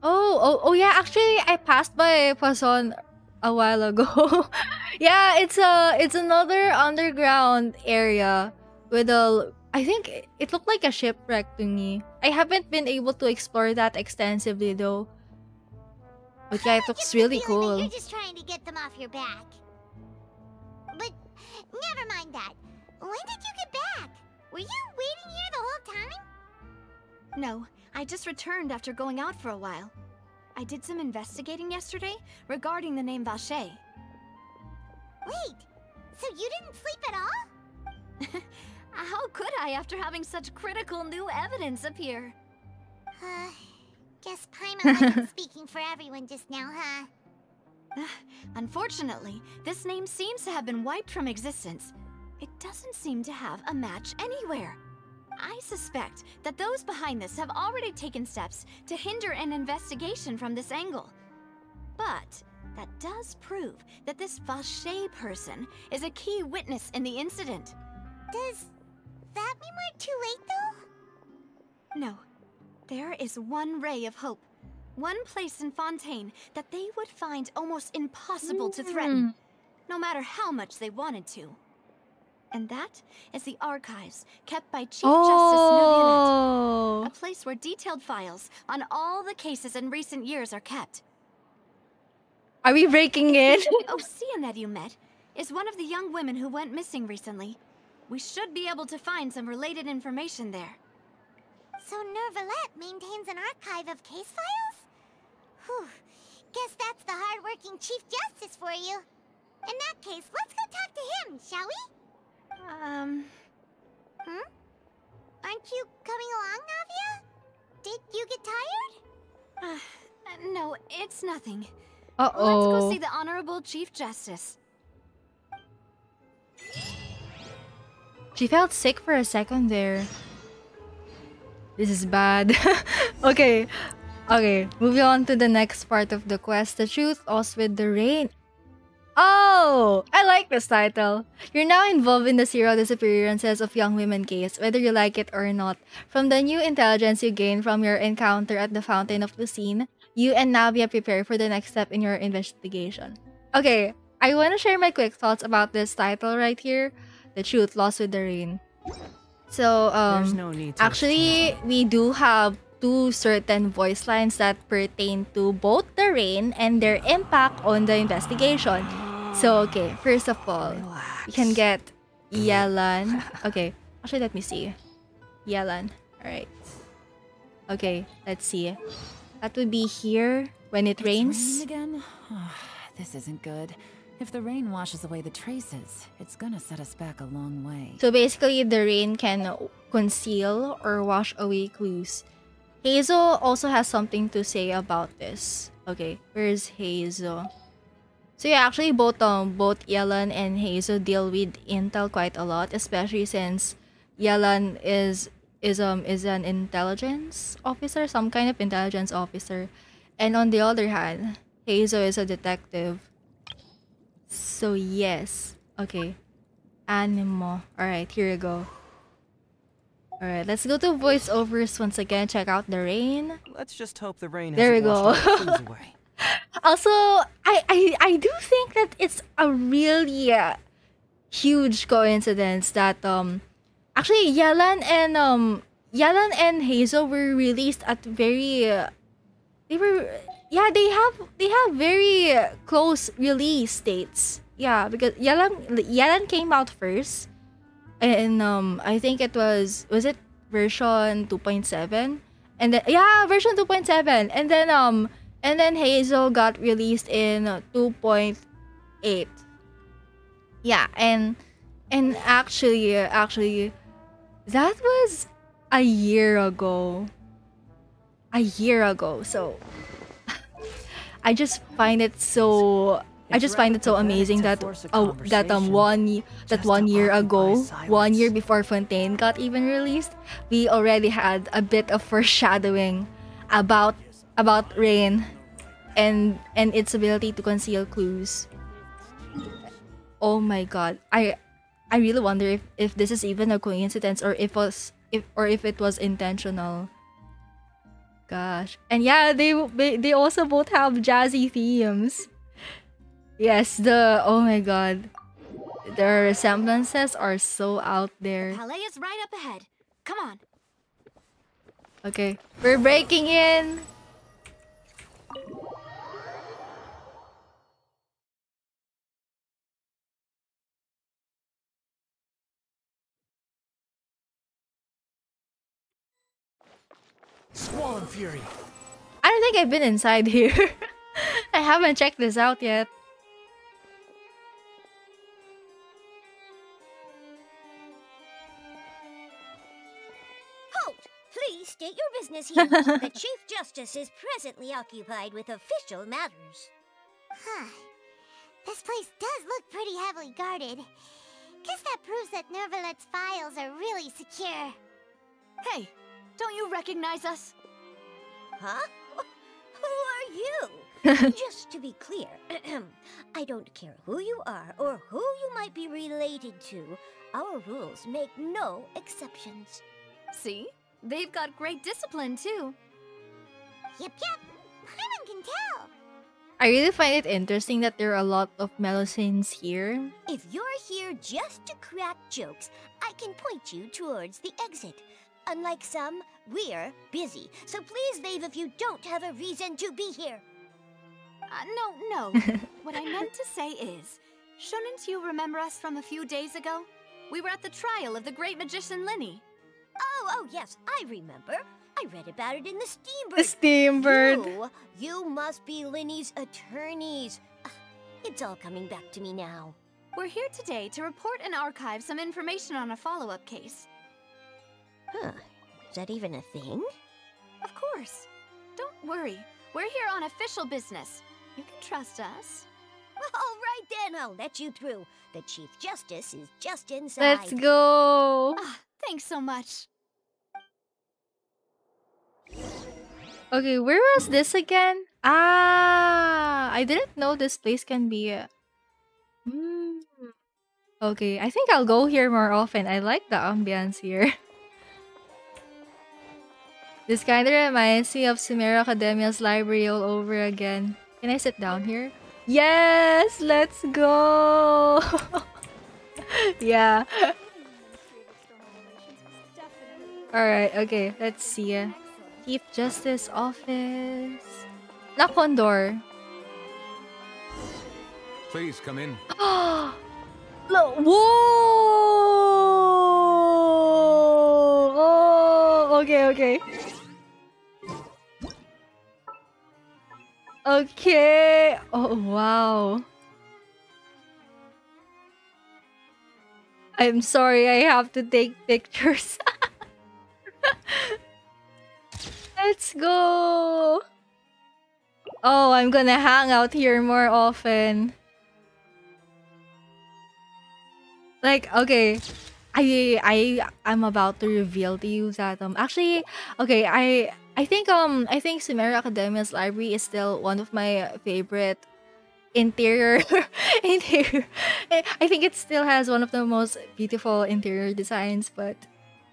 Oh, oh, oh yeah. Actually, I passed by Poisson a while ago. [laughs] yeah, it's a it's another underground area with a. I think it looked like a shipwreck to me. I haven't been able to explore that extensively though. But yeah, it [laughs] looks really cool. You're just trying to get them off your back. But never mind that. When did you get back? Were you waiting here the whole time? No, I just returned after going out for a while. I did some investigating yesterday regarding the name Vacher. Wait, so you didn't sleep at all? [laughs] How could I after having such critical new evidence appear? Uh, guess Paimon wasn't [laughs] speaking for everyone just now, huh? Unfortunately, this name seems to have been wiped from existence. It doesn't seem to have a match anywhere. I suspect that those behind this have already taken steps to hinder an investigation from this angle. But that does prove that this Vacher person is a key witness in the incident. Does that mean we're too late, though? No, there is one ray of hope. One place in Fontaine that they would find almost impossible to threaten, hmm. no matter how much they wanted to. And that is the archives kept by Chief Justice Neuvillette, Oh, a place where detailed files on all the cases in recent years are kept. are we breaking it? [laughs] Osea that you met is one of the young women who went missing recently. We should be able to find some related information there. So Neuvillette maintains an archive of case files? Whew. Guess that's the hardworking Chief Justice for you. In that case, let's go talk to him, shall we? Um, Hmm? Aren't you coming along, Navia? Did you get tired? uh, no, it's nothing. Uh Let's go see the Honorable Chief Justice. She felt sick for a second there. This is bad. [laughs] okay. Okay, moving on to the next part of the quest. The truth us with the rain. Oh, I like this title. You're now involved in the serial disappearances of young women case, whether you like it or not. From the new intelligence you gain from your encounter at the Fountain of Lucine, you and Navia prepare for the next step in your investigation. Okay, I want to share my quick thoughts about this title right here. The truth lost with the rain. So, um, no actually, we do have two certain voice lines that pertain to both the rain and their impact on the investigation. So, okay, first of all, we can get Yelan. Okay, actually, let me see. Yelan. Alright. Okay, let's see. That would be here when it It's rains. again? Ah, this isn't good. If the rain washes away the traces, it's gonna set us back a long way. So basically, the rain can conceal or wash away clues. Heizou also has something to say about this. Okay, where's Heizou? So yeah, actually both um both Yelan and Heizou deal with intel quite a lot, especially since Yelan is is um is an intelligence officer, some kind of intelligence officer, and on the other hand, Heizou is a detective. So yes, okay. Animo. Alright, here we go. Alright, let's go to voiceovers once again. Check out the rain. Let's just hope the rain There we go. all the clues [laughs] away. Also, I, I I do think that it's a really uh, huge coincidence that um actually Yelan and um Yelan and Heizou were released at very uh, they were yeah they have they have very close release dates. Yeah because Yelan Yelan came out first and um I think it was was it version 2.7 and then yeah version 2.7 and then um and then Heizou got released in uh, 2.8 yeah and and actually uh, actually that was a year ago. A year ago so [laughs] I just find it so I just find it so amazing that oh that um one that one year ago one year before Fontaine got even released we already had a bit of foreshadowing about about Rain and and its ability to conceal clues Oh my god. I I really wonder if, if this is even a coincidence or if was if or if it was intentional. Gosh. And yeah, they they, they also both have jazzy themes. Yes, the oh my god. Their resemblances are so out there. Palais is right up ahead. Come on. Okay, we're breaking in. Squall and Fury. I don't think I've been inside here. [laughs] I haven't checked this out yet. Halt! Please state your business here. [laughs] the Chief Justice is presently occupied with official matters. Huh. This place does look pretty heavily guarded. Guess that proves that Neuvillette's files are really secure. Hey, don't you recognize us? Huh? Who are you? [laughs] Just to be clear, [clears throat] I don't care who you are or who you might be related to. Our rules make no exceptions. See? They've got great discipline, too. Yep, yep. Paimon can tell. I really find it interesting that there are a lot of Melusines here. If you're here just to crack jokes, I can point you towards the exit. Unlike some, we're busy, so please leave if you don't have a reason to be here. Uh, no, no. [laughs] what I meant to say is, shouldn't you remember us from a few days ago? We were at the trial of the great magician Lyney. Oh, oh, yes, I remember. I read about it in the Steambird. The Steambird. You, you must be Lyney's attorneys. It's all coming back to me now. We're here today to report and archive some information on a follow-up case. Huh. Is that even a thing? Of course. Don't worry. We're here on official business. You can trust us. [laughs] All right then, I'll let you through. The Chief Justice is just inside. Let's go. Ah, thanks so much. Okay, where was this again? Ah, I didn't know this place can be. uh, Hmm. Okay, I think I'll go here more often. I like the ambience here. [laughs] This kind of reminds me of Sumeru Academia's library all over again. Can I sit down here? Yes, let's go. [laughs] yeah. All right. Okay. Let's see. Chief Justice Office. Knock on door. Please come in. [gasps] Look. Whoa! Oh, okay, okay. Okay. Oh, wow. I'm sorry, I have to take pictures. [laughs] Let's go. Oh, I'm gonna hang out here more often. Like, okay. I I I'm about to reveal to you that um actually okay I I think um I think Sumeru Academia's library is still one of my favorite interior [laughs] interior I think it still has one of the most beautiful interior designs but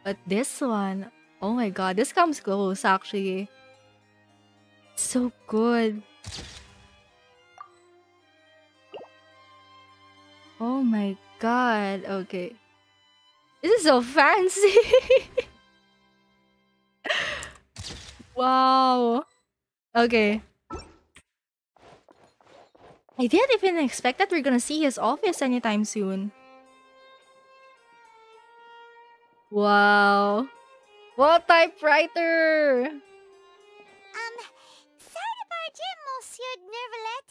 but this one oh my god this comes close actually. So good. Oh my god okay. This is so fancy [laughs] wow okay I didn't even expect that we're gonna see his office anytime soon. Wow. What typewriter? Um, sorry to barge in, Monsieur Neuvillette.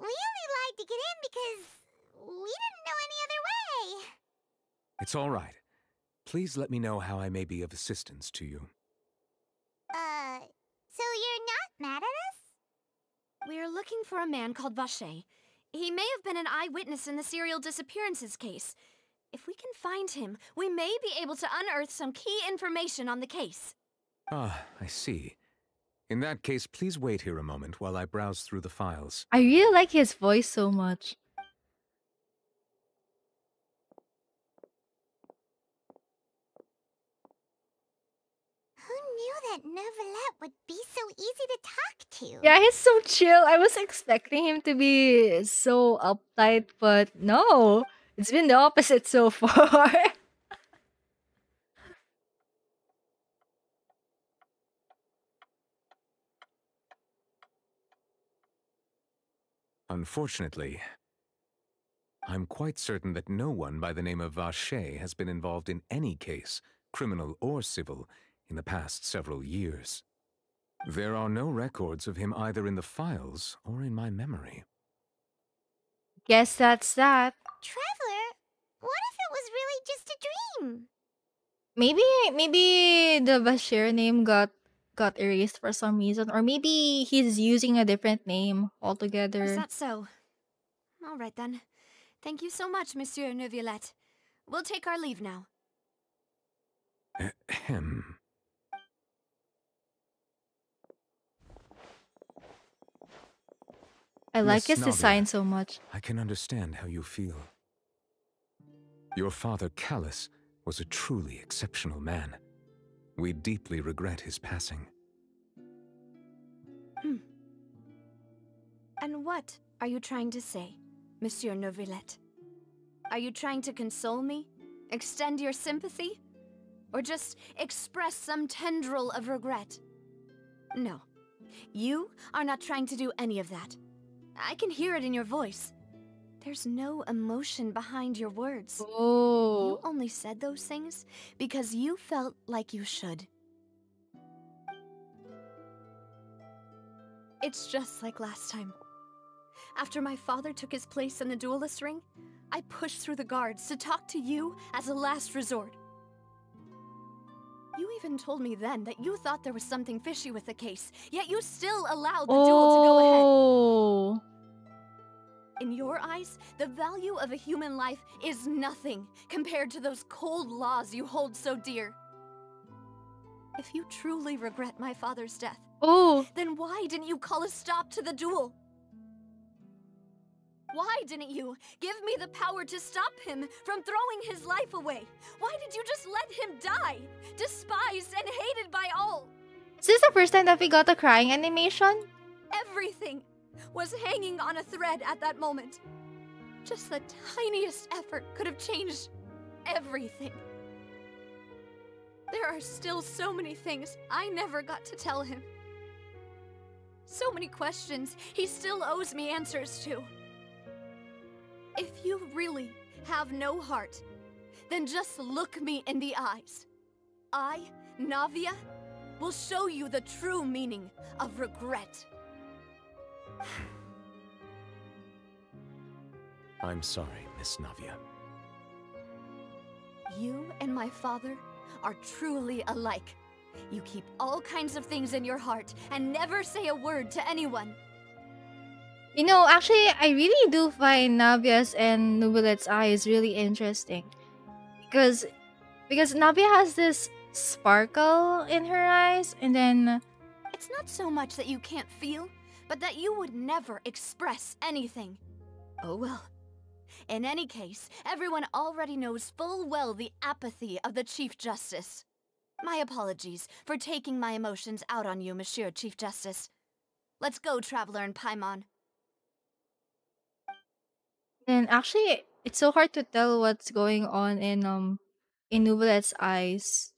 We only lied to get in because we didn't know any other way. It's all right. Please let me know how I may be of assistance to you. So you're not mad at us? We're looking for a man called Vacher. He may have been an eyewitness in the serial disappearances case. If we can find him, we may be able to unearth some key information on the case. Ah, I see. In that case, please wait here a moment while I browse through the files. I really like his voice so much. That Neuvillette would be so easy to talk to. Yeah, he's so chill. I was expecting him to be so uptight, but no. It's been the opposite so far. [laughs] Unfortunately, I'm quite certain that no one by the name of Vacher has been involved in any case, criminal or civil, in the past several years. There are no records of him either in the files or in my memory. Guess that's that. Traveler, what if it was really just a dream? Maybe maybe the Vacher name got got erased for some reason or maybe he's using a different name altogether. Is that so? All right then. Thank you so much, Monsieur Neuvillette. We'll take our leave now. Ahem. I like Miss his design so much. I can understand how you feel. Your father, Callas, was a truly exceptional man. We deeply regret his passing. Hmm. And what are you trying to say, Monsieur Neuvillette? Are you trying to console me? Extend your sympathy? Or just express some tendril of regret? No. You are not trying to do any of that. I can hear it in your voice. There's no emotion behind your words. Oh. You only said those things because you felt like you should. It's just like last time. After my father took his place in the duelist ring, I pushed through the guards to talk to you as a last resort. You even told me then that you thought there was something fishy with the case, yet you still allowed the duel to go ahead. Oh. In your eyes, the value of a human life is nothing compared to those cold laws you hold so dear. If you truly regret my father's death, Oh. then why didn't you call a stop to the duel? Why didn't you give me the power to stop him from throwing his life away? Why did you just let him die, despised and hated by all? Is this the first time that we got a crying animation? Everything was hanging on a thread at that moment. Just the tiniest effort could have changed everything. There are still so many things I never got to tell him. So many questions he still owes me answers to. If you really have no heart, then just look me in the eyes. I, Navia, will show you the true meaning of regret. [sighs] I'm sorry, Miss Navia. You and my father are truly alike. You keep all kinds of things in your heart and never say a word to anyone. You know, actually, I really do find Navia's and Neuvillette's eyes really interesting. Because because Navia has this sparkle in her eyes and then It's not so much that you can't feel, but that you would never express anything. Oh well. In any case, everyone already knows full well the apathy of the Chief Justice. My apologies for taking my emotions out on you, Monsieur Chief Justice. Let's go, Traveler and Paimon. Then actually it's so hard to tell what's going on in um in Neuvillette's eyes.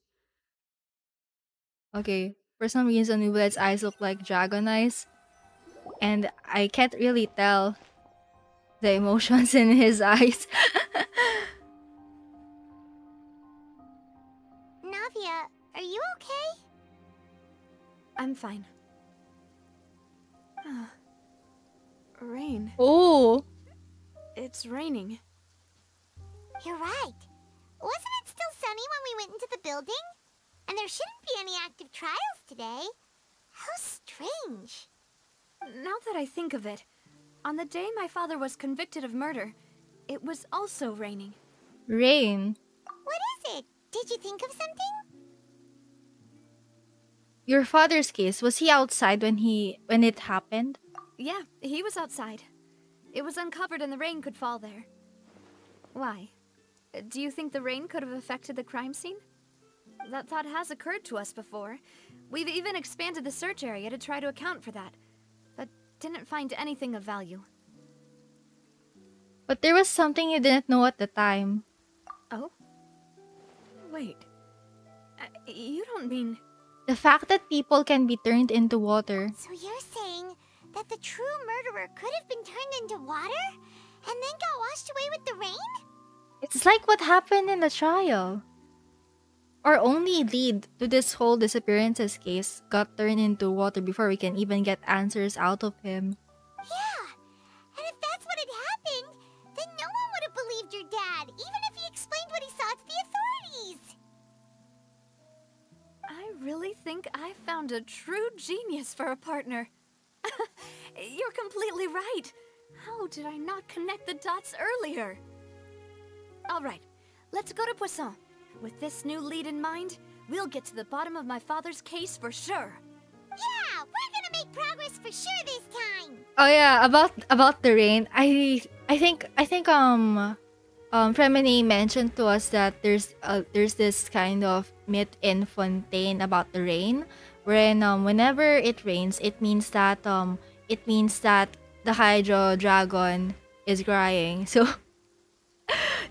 Okay, for some reason Neuvillette's eyes look like dragon eyes. And I can't really tell the emotions [laughs] in his eyes. Navia, are you okay? I'm fine. Ah. Rain. oh. It's raining. You're right. Wasn't it still sunny when we went into the building? And there shouldn't be any active trials today. How strange. Now that I think of it, on the day my father was convicted of murder, it was also raining. Rain. What is it? Did you think of something? Your father's case, was he outside when he when it happened? Yeah, he was outside. It was uncovered and the rain could fall there. Why? Do you think the rain could have affected the crime scene? That thought has occurred to us before. We've even expanded the search area to try to account for that, but didn't find anything of value. But there was something you didn't know at the time. Oh? Wait. Uh, you don't mean... The fact that people can be turned into water. So you're saying that the true murderer could have been turned into water? And then got washed away with the rain? It's like what happened in the trial. Our only lead to this whole disappearances case got turned into water before we can even get answers out of him. Yeah, and if that's what had happened, then no one would have believed your dad, even if he explained what he saw to the authorities. I really think I found a true genius for a partner. [laughs] You're completely right. How did I not connect the dots earlier? All right, let's go to Poisson. With this new lead in mind, we'll get to the bottom of my father's case for sure. Yeah, we're gonna make progress for sure this time. Oh yeah, about about the rain. I I think I think um um Freminet mentioned to us that there's uh, there's this kind of myth in Fontaine about the rain, wherein um whenever it rains, it means that um it means that the Hydro Dragon is crying. So [laughs]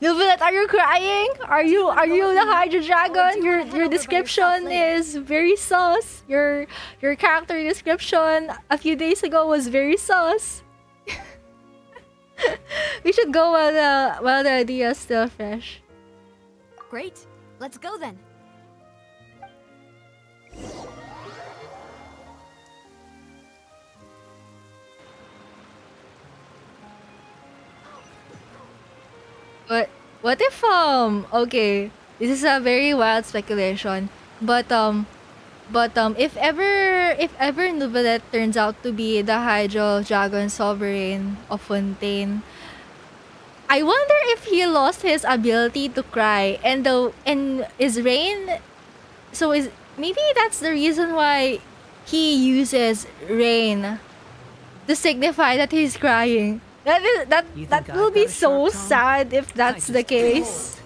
Neuvillette, are you crying? Are you are you the Hydro Dragon? Your your description is very sus. Your your character description a few days ago was very sus. [laughs] we should go while the while the idea is still fresh. Great. Let's go then. But what if um okay, this is a very wild speculation, but um but um if ever if ever Neuvillette turns out to be the Hydro Dragon Sovereign of Fontaine, I wonder if he lost his ability to cry and the and is Rain so is maybe that's the reason why he uses rain to signify that he's crying. That is that that will be so sad if that's the case.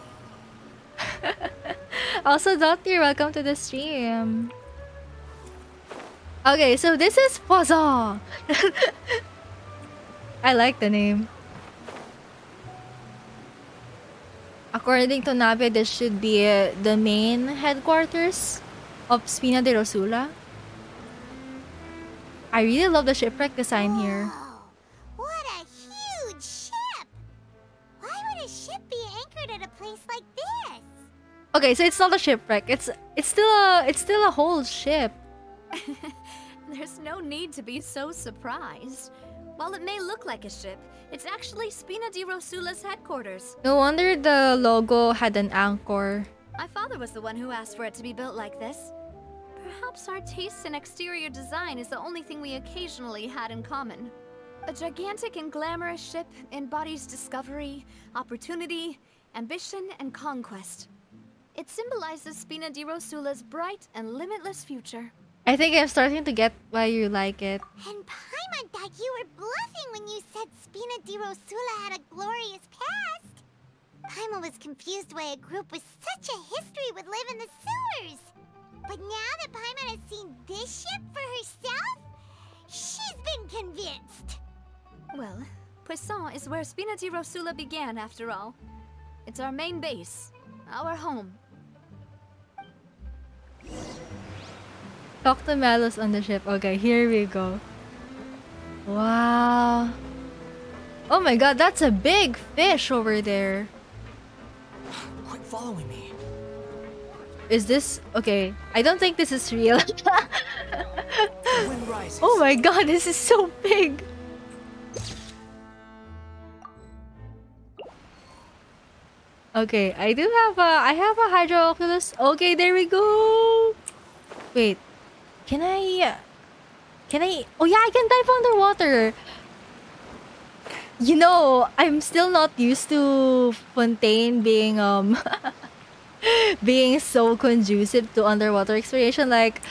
[laughs] also, Doctor, welcome to the stream. Okay, so this is Poisson. [laughs] I like the name. According to Navia, this should be uh, the main headquarters of Spina di Rosula. I really love the shipwreck design here. Okay, so it's not a shipwreck. It's it's still a it's still a whole ship. [laughs] There's no need to be so surprised. While it may look like a ship, it's actually Spina di Rosula's headquarters. No wonder the logo had an anchor. My father was the one who asked for it to be built like this. Perhaps our taste in exterior design is the only thing we occasionally had in common. A gigantic and glamorous ship embodies discovery, opportunity, ambition, and conquest. It symbolizes Spina di Rosula's bright and limitless future. I think I'm starting to get why you like it. And Paimon thought you were bluffing when you said Spina di Rosula had a glorious past. Paimon was confused why a group with such a history would live in the sewers. But now that Paimon has seen this ship for herself, she's been convinced. Well, Poisson is where Spina di Rosula began, after all. It's our main base, our home. Talk to Melus on the ship. Okay, here we go. Wow. Oh my god, that's a big fish over there. Quit following me. Is this okay? I don't think this is real. [laughs] Oh my god, this is so big. Okay, I do have a I have a Hydro Oculus. Okay, there we go. Wait. Can I Can I Oh yeah, I can dive underwater. You know, I'm still not used to Fontaine being um [laughs] being so conducive to underwater exploration like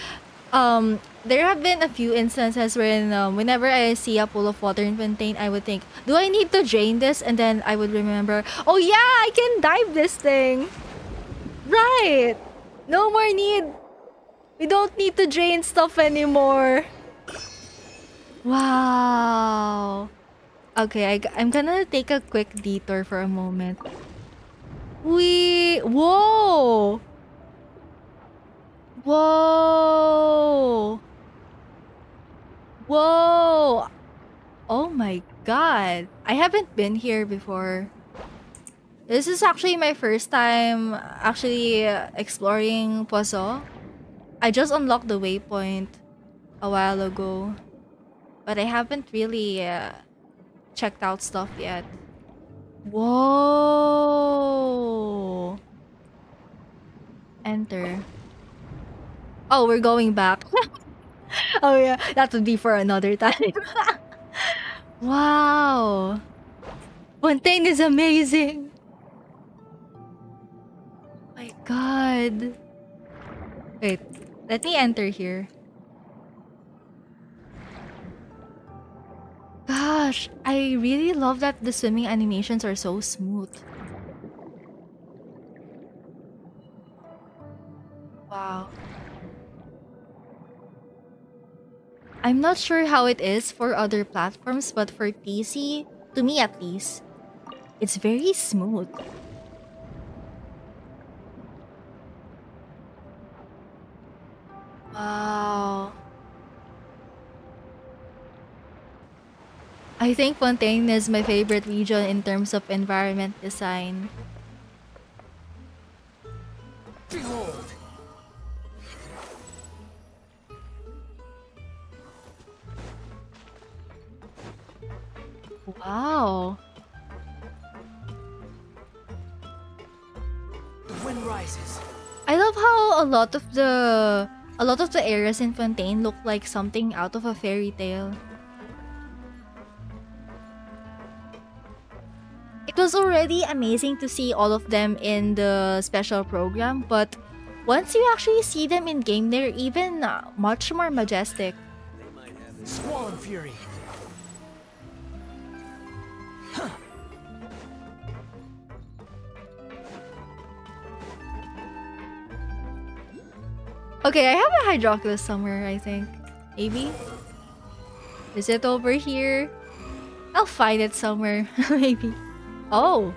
um there have been a few instances wherein um, whenever I see a pool of water in Fontaine, I would think, do I need to drain this? And then I would remember, oh yeah, I can dive this thing. Right. No more need. We don't need to drain stuff anymore. Wow. Okay, I, am gonna take a quick detour for a moment. We... Whoa! Whoa! Whoa! Oh my god. I haven't been here before. This is actually my first time actually exploring Poisson. I just unlocked the waypoint a while ago. But I haven't really uh, checked out stuff yet. Whoa! Enter. Oh, we're going back. [laughs] oh yeah, that would be for another time. [laughs] wow! Fontaine is amazing! My god. Wait, let me enter here. Gosh, I really love that the swimming animations are so smooth. Wow. I'm not sure how it is for other platforms, but for PC, to me at least, it's very smooth. Wow. I think Fontaine is my favorite region in terms of environment design. Behold. Wow. The wind rises. I love how a lot of the a lot of the areas in Fontaine look like something out of a fairy tale. It was already amazing to see all of them in the special program, but once you actually see them in game, they're even uh, much more majestic. Fury. Huh. Okay, I have a Hydroculus somewhere, I think. Maybe? Is it over here? I'll find it somewhere, [laughs] maybe. Oh.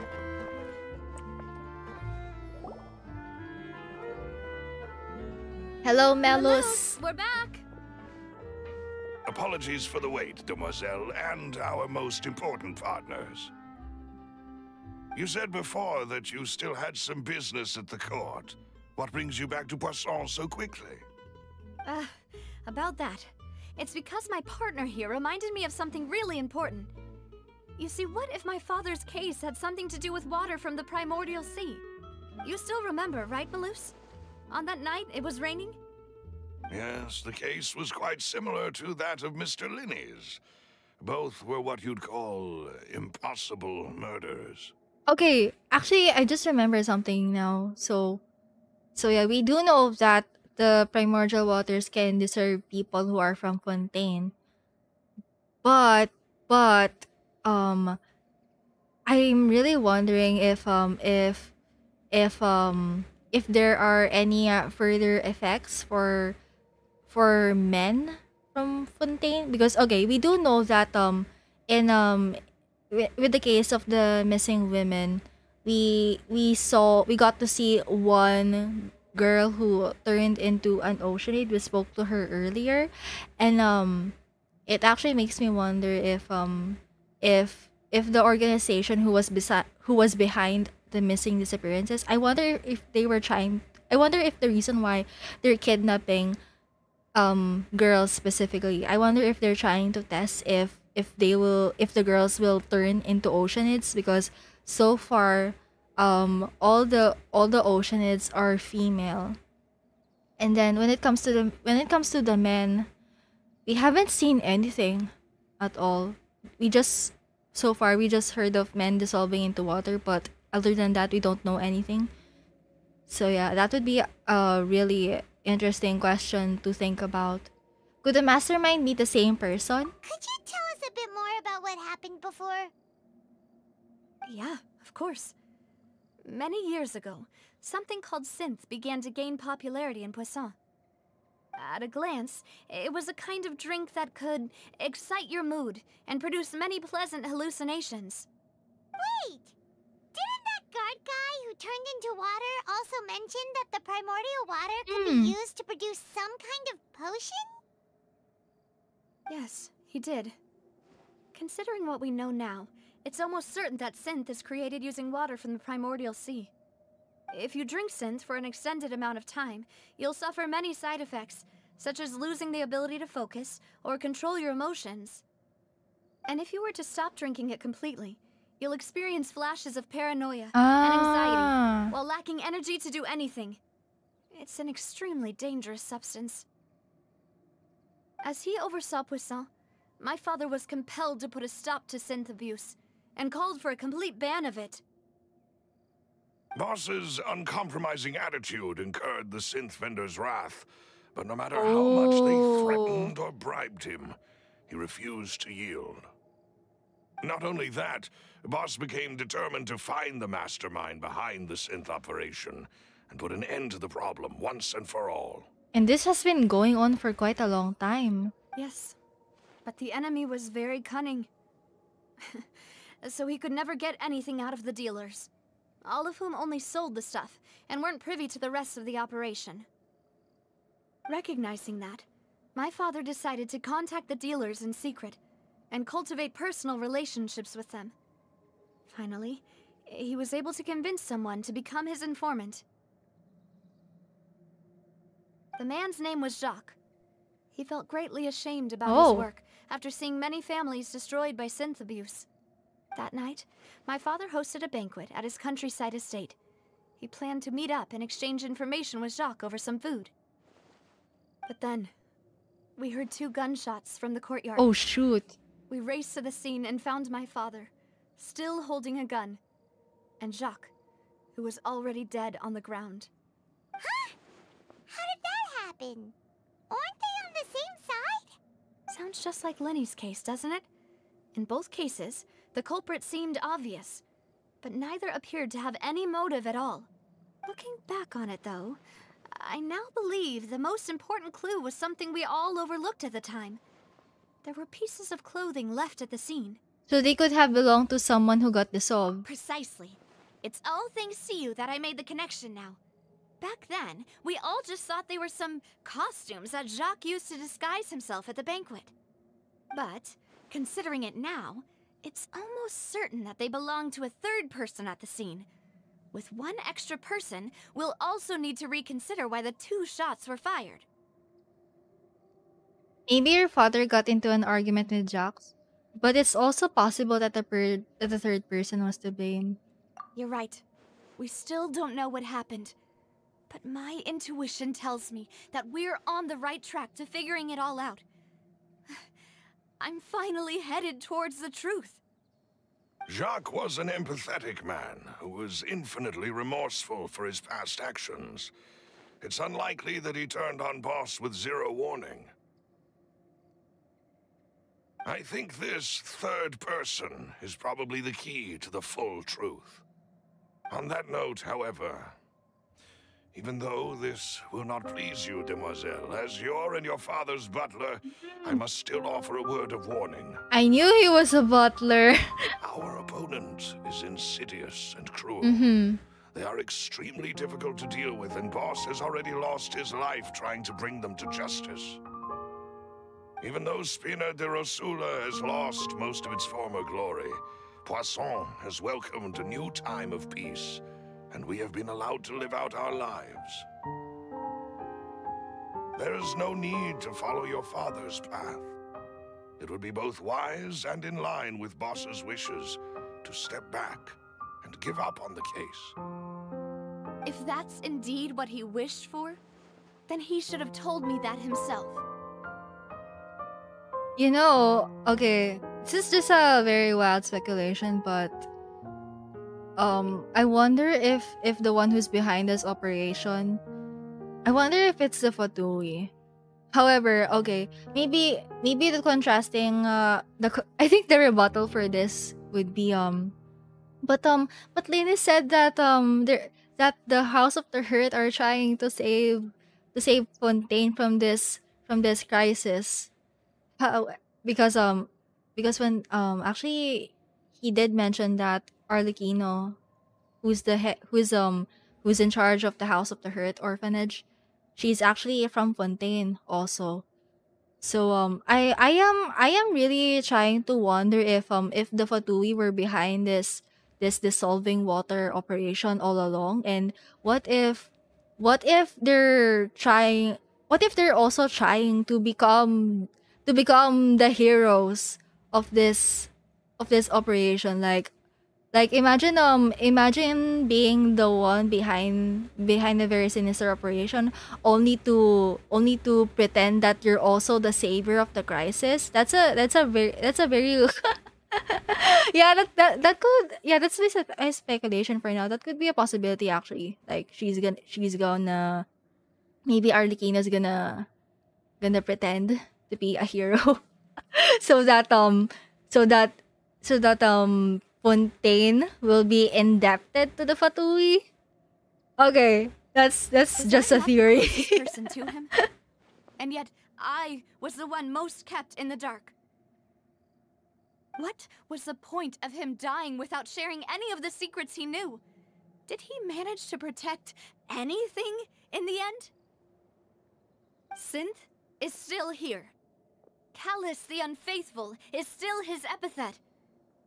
Hello, Melus. We're back. Apologies for the wait, demoiselle, and our most important partners. You said before that you still had some business at the court. What brings you back to Poisson so quickly? Uh, about that. It's because my partner here reminded me of something really important. You see, what if my father's case had something to do with water from the primordial sea? You still remember, right, Melus? On that night, it was raining? Yes, the case was quite similar to that of Mr. Lyney's. Both were what you'd call impossible murders. Okay, actually, I just remember something now. So, so yeah, we do know that the primordial waters can disturb people who are from Fontaine. But, but, um I'm really wondering if um if if um if there are any uh, further effects for for men from Fontaine because okay we do know that um in um with, with the case of the missing women we we saw we got to see one girl who turned into an oceanid we spoke to her earlier and um it actually makes me wonder if um if if the organization who was besi- who was behind the missing disappearances, I wonder if they were trying. I wonder if the reason why they're kidnapping um girls specifically. I wonder if they're trying to test if if they will if the girls will turn into oceanids because so far um all the all the oceanids are female. And then when it comes to the when it comes to the men, we haven't seen anything at all we just so far we just heard of men dissolving into water, but other than that we don't know anything. So yeah, that would be a really interesting question to think about. Could the mastermind be the same person? Could you tell us a bit more about what happened before? Yeah, of course. Many years ago, something called Sinthe began to gain popularity in Poisson. At a glance, it was a kind of drink that could excite your mood and produce many pleasant hallucinations. Wait! Didn't that guard guy who turned into water also mention that the primordial water could Hmm. be used to produce some kind of potion? Yes, he did. Considering what we know now, it's almost certain that Sinthe is created using water from the primordial sea. If you drink Sinthe for an extended amount of time, you'll suffer many side effects, such as losing the ability to focus or control your emotions. And if you were to stop drinking it completely, you'll experience flashes of paranoia and anxiety Ah. while lacking energy to do anything. It's an extremely dangerous substance. As he oversaw Poisson, my father was compelled to put a stop to Sinthe abuse and called for a complete ban of it. Boss's uncompromising attitude incurred the Sinthe vendor's wrath, but no matter how much they Oh. threatened or bribed him, he refused to yield. Not only that, Boss became determined to find the mastermind behind the Sinthe operation and put an end to the problem once and for all. And this has been going on for quite a long time. Yes, but the enemy was very cunning. [laughs] so he could never get anything out of the dealers, all of whom only sold the stuff and weren't privy to the rest of the operation. Recognizing that, my father decided to contact the dealers in secret and cultivate personal relationships with them. Finally, he was able to convince someone to become his informant. The man's name was Jacques. He felt greatly ashamed about Oh. his work after seeing many families destroyed by Sinthe abuse. That night, my father hosted a banquet at his countryside estate. He planned to meet up and exchange information with Jacques over some food. But then, we heard two gunshots from the courtyard. Oh shoot. We raced to the scene and found my father, still holding a gun, and Jacques, who was already dead on the ground. Huh? How did that happen? Aren't they on the same side? Sounds just like Lyney's case, doesn't it? In both cases, the culprit seemed obvious, but neither appeared to have any motive at all. Looking back on it, though, I now believe the most important clue was something we all overlooked at the time. There were pieces of clothing left at the scene. So they could have belonged to someone who got dissolved. Precisely. It's all thanks to you that I made the connection now. Back then, we all just thought they were some costumes that Jacques used to disguise himself at the banquet. But, considering it now, it's almost certain that they belong to a third person at the scene. With one extra person, we'll also need to reconsider why the two shots were fired. Maybe your father got into an argument with Jacques, but it's also possible that the that the third person was to blame. You're right. We still don't know what happened. But my intuition tells me that we're on the right track to figuring it all out. I'm finally headed towards the truth. Jacques was an empathetic man who was infinitely remorseful for his past actions. It's unlikely that he turned on Boss with zero warning. I think this third person is probably the key to the full truth. On that note, however, even though this will not please you, demoiselle, as you're and your father's butler, I must still offer a word of warning. I knew he was a butler. [laughs] Our opponent is insidious and cruel. mm-hmm. They are extremely difficult to deal with, and Boss has already lost his life trying to bring them to justice. Even though Spina di Rosula has lost most of its former glory, Poisson has welcomed a new time of peace, and we have been allowed to live out our lives. There is no need to follow your father's path. It would be both wise and in line with Boss's wishes to step back and give up on the case. If that's indeed what he wished for, then he should have told me that himself. You know, okay, this is just a very wild speculation, but um, I wonder if if the one who's behind this operation, I wonder if it's the Fatui. However, okay, maybe maybe the contrasting, uh, the [laughs] I think the rebuttal for this would be um, but um, but Lyney said that um, there that the House of the Hearth are trying to save to save Fontaine from this from this crisis. How, because um because when um actually he did mention that Arlecchino, who's the he- who's um who's in charge of the House of the Hearth orphanage, she's actually from Fontaine also. So um I I am I am really trying to wonder if um if the Fatui were behind this this dissolving water operation all along and what if what if they're trying what if they're also trying to become to become the heroes of this of this operation like like imagine um imagine being the one behind behind a very sinister operation only to only to pretend that you're also the savior of the crisis. That's a that's a very that's a very [laughs] yeah that, that that could yeah that's just a, speculation for now. That could be a possibility actually. Like she's gonna she's gonna maybe Arlecchino's gonna gonna pretend to be a hero. [laughs] So that um so that so that um Fontaine will be indebted to the Fatui. Okay, that's that's Was just a theory. [laughs] person to him? And yet, I was the one most kept in the dark. What was the point of him dying without sharing any of the secrets he knew? Did he manage to protect anything in the end? Sinthe is still here. Callas the Unfaithful is still his epithet.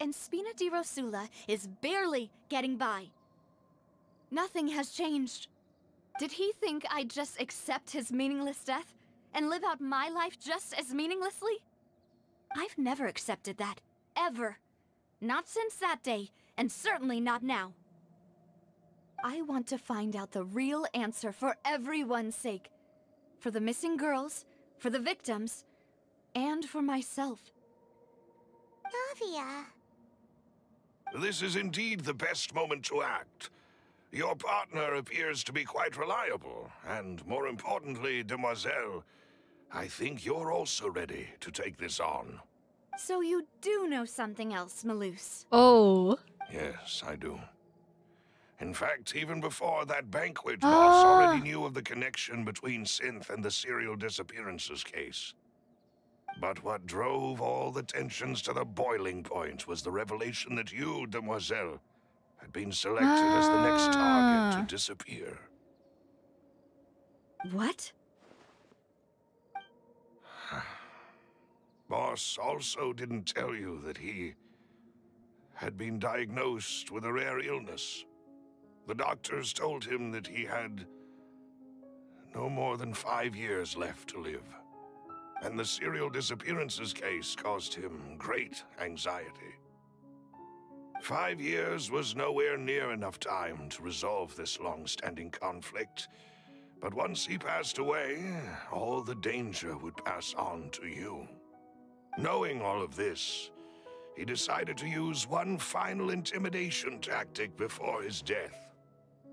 And Spina di Rosula is barely getting by. Nothing has changed. Did he think I'd just accept his meaningless death and live out my life just as meaninglessly? I've never accepted that. Ever. Not since that day, and certainly not now. I want to find out the real answer for everyone's sake. For the missing girls, for the victims, and for myself. Navia. This is indeed the best moment to act. Your partner appears to be quite reliable, and more importantly, Demoiselle, I think you're also ready to take this on. So you do know something else, Melus. oh. Yes, I do. In fact, even before that banquet, Boss Ah. already knew of the connection between Sinthe and the serial disappearances case. But what drove all the tensions to the boiling point was the revelation that you, Demoiselle, had been selected as the next target Ah. to disappear. What? [sighs] Boss also didn't tell you that he had been diagnosed with a rare illness. The doctors told him that he had no more than five years left to live. And the serial disappearances case caused him great anxiety. Five years was nowhere near enough time to resolve this long-standing conflict. But once he passed away, all the danger would pass on to you. Knowing all of this, he decided to use one final intimidation tactic before his death.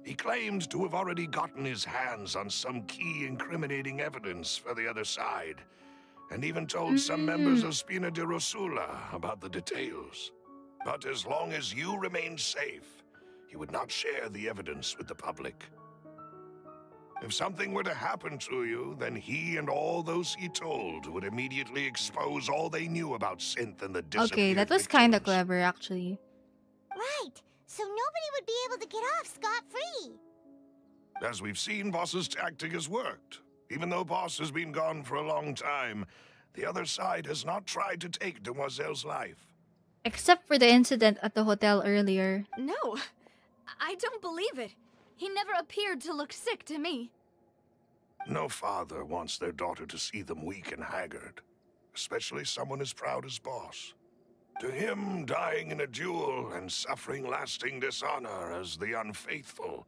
He claimed to have already gotten his hands on some key incriminating evidence for the other side, and even told some mm-hmm. members of Spina di Rosula about the details. But as long as you remained safe, he would not share the evidence with the public. If something were to happen to you, then he and all those he told would immediately expose all they knew about Sinthe and the disappeared Okay, that was kind of clever actually. Right. So nobody would be able to get off scot-free. As we've seen, Boss's tactic has worked. Even though Boss has been gone for a long time, the other side has not tried to take Demoiselle's life. Except for the incident at the hotel earlier. No, I don't believe it. He never appeared to look sick to me. No father wants their daughter to see them weak and haggard, especially someone as proud as Boss. To him, dying in a duel and suffering lasting dishonor as the unfaithful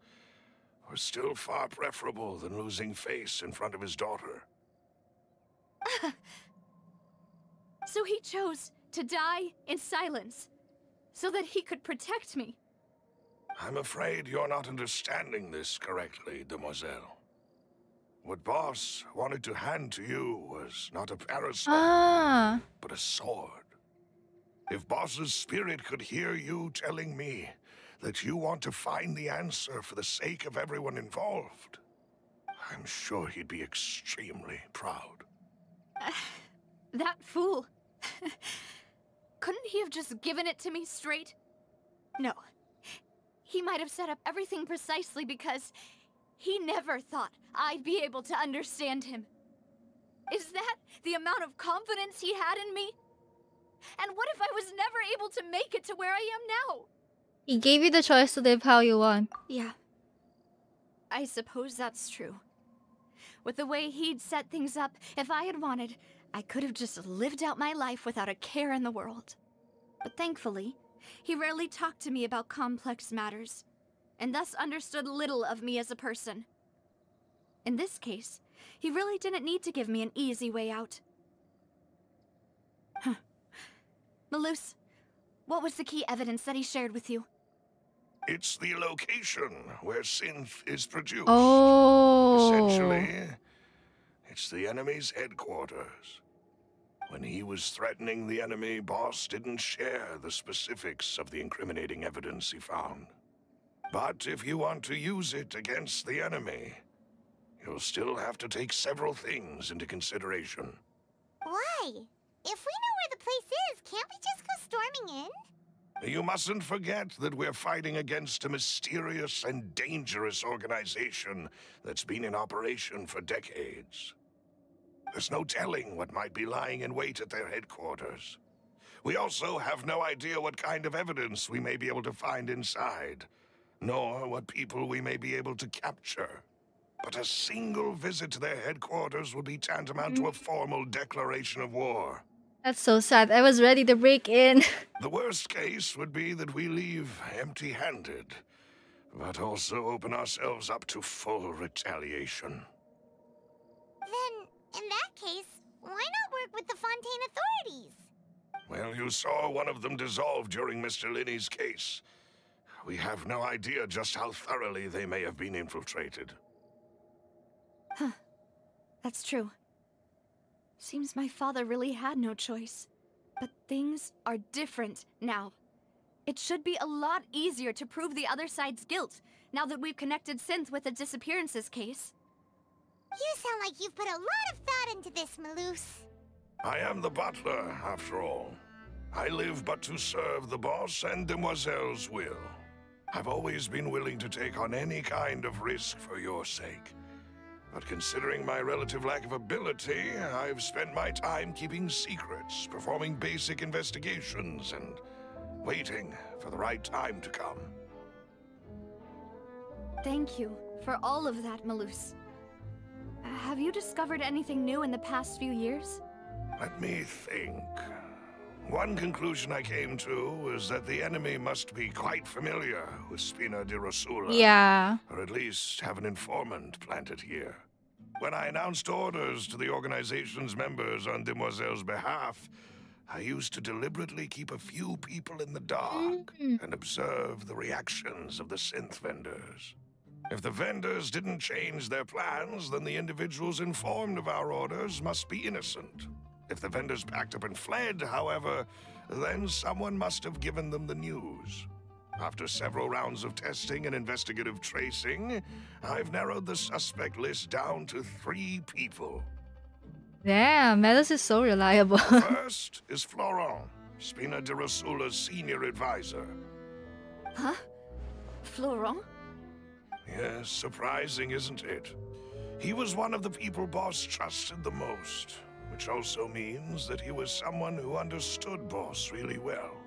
were still far preferable than losing face in front of his daughter. [laughs] So he chose to die in silence, so that he could protect me. I'm afraid you're not understanding this correctly, Demoiselle. What Boss wanted to hand to you was not a parasol, Ah. but a sword. If Boss's spirit could hear you telling me that you want to find the answer for the sake of everyone involved, I'm sure he'd be extremely proud. [sighs] That fool. [laughs] Couldn't he have just given it to me straight? No. He might have set up everything precisely because he never thought I'd be able to understand him. Is that the amount of confidence he had in me? And what if I was never able to make it to where I am now? He gave you the choice to live how you want. Yeah. I suppose that's true. With the way he'd set things up, if I had wanted, I could have just lived out my life without a care in the world. But thankfully, he rarely talked to me about complex matters, and thus understood little of me as a person. In this case, he really didn't need to give me an easy way out. Huh. Melus, what was the key evidence that he shared with you? It's the location where Sinthe is produced. Oh. Essentially, it's the enemy's headquarters. When he was threatening the enemy, Boss didn't share the specifics of the incriminating evidence he found. But if you want to use it against the enemy, you'll still have to take several things into consideration. Why? If we know where the place is, can't You mustn't forget that we're fighting against a mysterious and dangerous organization that's been in operation for decades. There's no telling what might be lying in wait at their headquarters. We also have no idea what kind of evidence we may be able to find inside, nor what people we may be able to capture. But a single visit to their headquarters would be tantamount to a mm. formal declaration of war. That's so sad. I was ready to break in. [laughs] The worst case would be that we leave empty handed, but also open ourselves up to full retaliation. Then, in that case, why not work with the Fontaine authorities? Well, you saw one of them dissolve during Mr. Lyney's case. We have no idea just how thoroughly they may have been infiltrated. Huh. That's true. Seems my father really had no choice. But things are different now. It should be a lot easier to prove the other side's guilt, now that we've connected Sinthe with the disappearances case. You sound like you've put a lot of thought into this, Melus. I am the butler, after all. I live but to serve the boss and Demoiselle's will. I've always been willing to take on any kind of risk for your sake. But considering my relative lack of ability, I've spent my time keeping secrets, performing basic investigations, and waiting for the right time to come. Thank you for all of that, Melus. Have you discovered anything new in the past few years? Let me think. One conclusion I came to was that the enemy must be quite familiar with Spina di Rosula. Yeah. Or at least have an informant planted here. When I announced orders to the organization's members on Demoiselle's behalf, I used to deliberately keep a few people in the dark mm-hmm. and observe the reactions of the Sinthe vendors. If the vendors didn't change their plans, then the individuals informed of our orders must be innocent. If the vendors packed up and fled, however, then someone must have given them the news. After several rounds of testing and investigative tracing, I've narrowed the suspect list down to three people. Damn, Melus is so reliable. [laughs] First is Florent, Spina di Rosula's senior advisor. Huh? Florent? Yes, surprising, isn't it? He was one of the people Boss trusted the most, which also means that he was someone who understood Boss really well.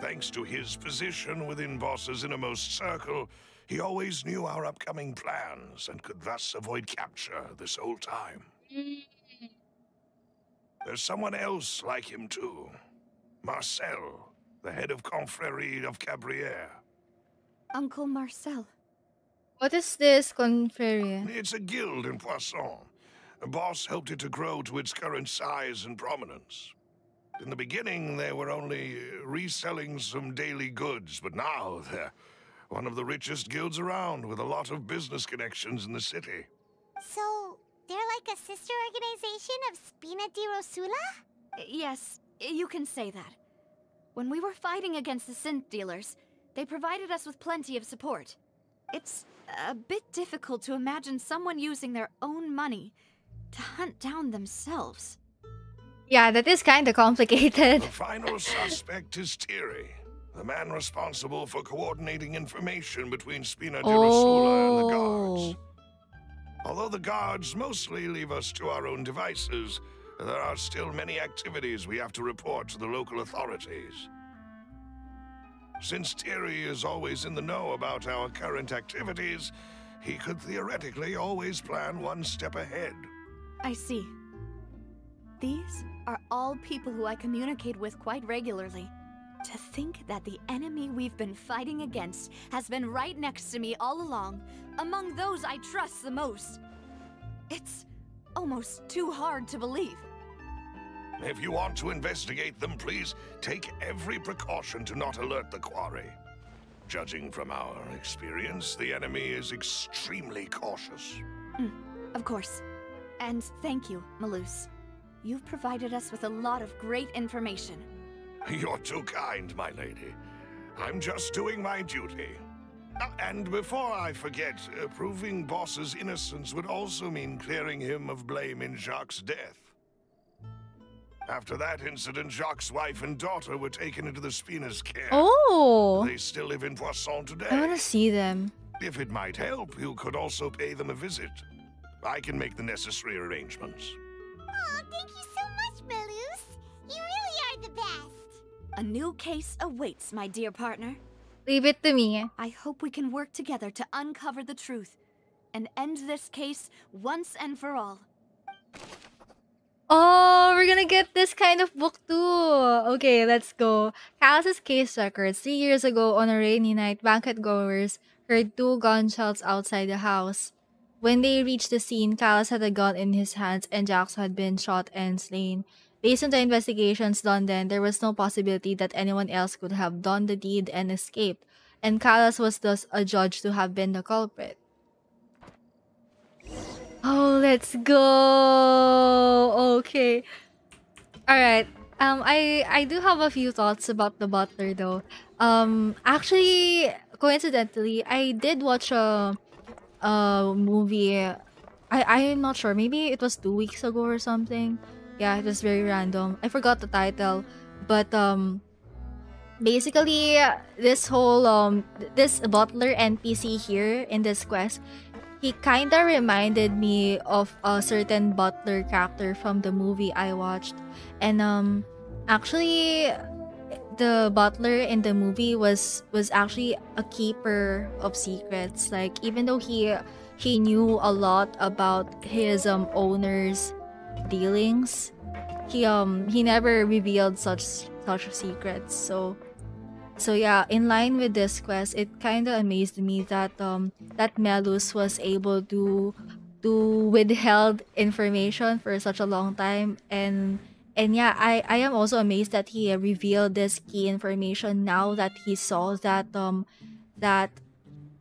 Thanks to his position within Boss's innermost circle, he always knew our upcoming plans and could thus avoid capture this whole time. There's someone else like him too. Marcel, the head of Confrérie of Cabrières. Uncle Marcel. What is this confrérie? It's a guild in Poisson. A boss helped it to grow to its current size and prominence. In the beginning, they were only uh, reselling some daily goods, but now [laughs] they're one of the richest guilds around with a lot of business connections in the city. So, they're like a sister organization of Spina di Rosula? Uh, yes, you can say that. When we were fighting against the Sinthe dealers, they provided us with plenty of support. It's a bit difficult to imagine someone using their own money to hunt down themselves. Yeah, that is kind of complicated. [laughs] The final suspect is Thierry, the man responsible for coordinating information between Spina di Rosula and the guards. Oh. Although the guards mostly leave us to our own devices, there are still many activities we have to report to the local authorities. Since Thierry is always in the know about our current activities, he could theoretically always plan one step ahead. I see. These are all people who I communicate with quite regularly. To think that the enemy we've been fighting against has been right next to me all along, among those I trust the most. It's almost too hard to believe. If you want to investigate them, please take every precaution to not alert the quarry. Judging from our experience, the enemy is extremely cautious. Mm, of course. And thank you, Melus. You've provided us with a lot of great information. [laughs] You're too kind, my lady. I'm just doing my duty. Uh, and before I forget, uh, proving Boss's innocence would also mean clearing him of blame in Jacques' death. After that incident, Jacques' wife and daughter were taken into the Spina's care. Oh! They still live in Poisson today. I want to see them. If it might help, you could also pay them a visit. I can make the necessary arrangements. Oh, thank you so much, Melus. You really are the best. A new case awaits, my dear partner. Leave it to me. I hope we can work together to uncover the truth and end this case once and for all. Oh, we're gonna get this kind of book too. Okay, let's go. Callas's case records. Three years ago, on a rainy night, banquet goers heard two gunshots outside the house. When they reached the scene, Callas had a gun in his hands and Jacques had been shot and slain. Based on the investigations done then, there was no possibility that anyone else could have done the deed and escaped, and Callas was thus adjudged to have been the culprit. Oh, let's go. Okay. All right. Um I I do have a few thoughts about the butler though. Um actually coincidentally, I did watch a a movie I I'm not sure. Maybe it was 2 weeks ago or something. Yeah, it was very random. I forgot the title, but um basically this whole um this butler NPC here in this quest he kind of reminded me of a certain butler character from the movie I watched. And um actually the butler in the movie was was actually a keeper of secrets. Like even though he he knew a lot about his um owner's dealings, he um he never revealed such such secrets. So so yeah, in line with this quest, it kind of amazed me that um that Melus was able to to withheld information for such a long time and and yeah, I I am also amazed that he revealed this key information now that he saw that um that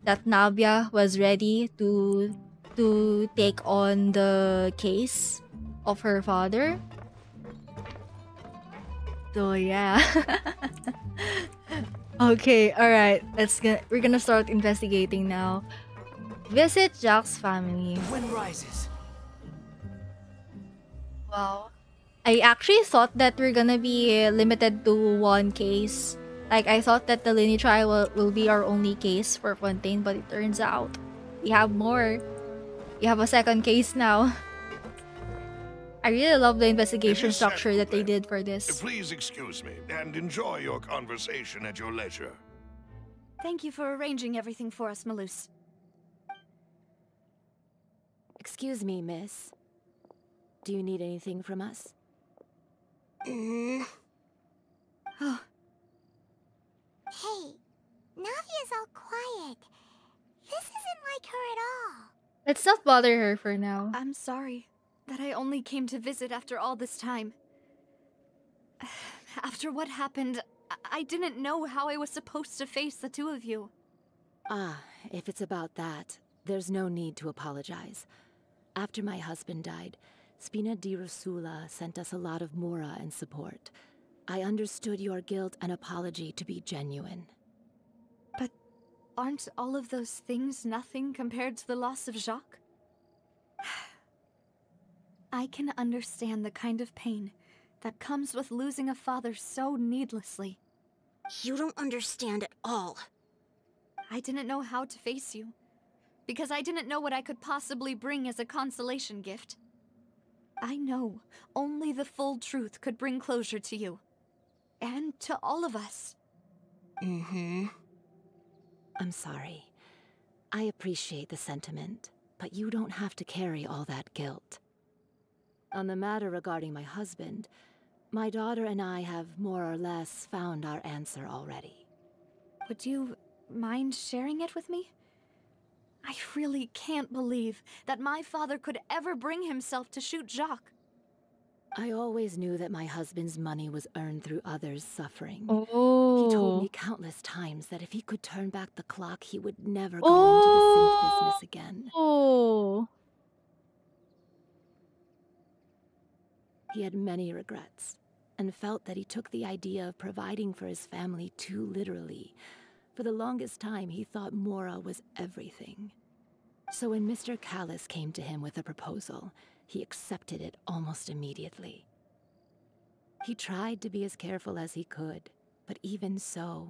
that Navia was ready to to take on the case of her father. So yeah. [laughs] okay, all right. Let's get. We're gonna start investigating now. Visit Jacques's family. Rises. Wow. I actually thought that we're gonna be limited to one case. Like I thought that the Lyney trial will, will be our only case for Fontaine, but it turns out we have more. We have a second case now. I really love the investigation structure that they did for this. Please excuse me and enjoy your conversation at your leisure. Thank you for arranging everything for us, Melus. Excuse me, miss. Do you need anything from us? Mm. Oh. [gasps] Hey, Navia's all quiet. This isn't like her at all. Let's not bother her for now. I'm sorry that I only came to visit after all this time. [sighs] After what happened, I didn't know how I was supposed to face the two of you. Ah, if it's about that, there's no need to apologize. After my husband died, Spina di Rosula sent us a lot of mora and support. I understood your guilt and apology to be genuine. But aren't all of those things nothing compared to the loss of Jacques? [sighs] I can understand the kind of pain that comes with losing a father so needlessly. You don't understand at all. I didn't know how to face you, because I didn't know what I could possibly bring as a consolation gift. I know only the full truth could bring closure to you. And to all of us. Mm-hmm. I'm sorry. I appreciate the sentiment, but you don't have to carry all that guilt. On the matter regarding my husband, my daughter and I have more or less found our answer already. Would you mind sharing it with me? I really can't believe that my father could ever bring himself to shoot Jacques. I always knew that my husband's money was earned through others' suffering. Oh. He told me oh. countless times that if he could turn back the clock, he would never go into the Sinthe business oh. again. Oh. He had many regrets, and felt that he took the idea of providing for his family too literally. For the longest time, he thought Mora was everything. So when Mr. Callas came to him with a proposal, he accepted it almost immediately. He tried to be as careful as he could, but even so,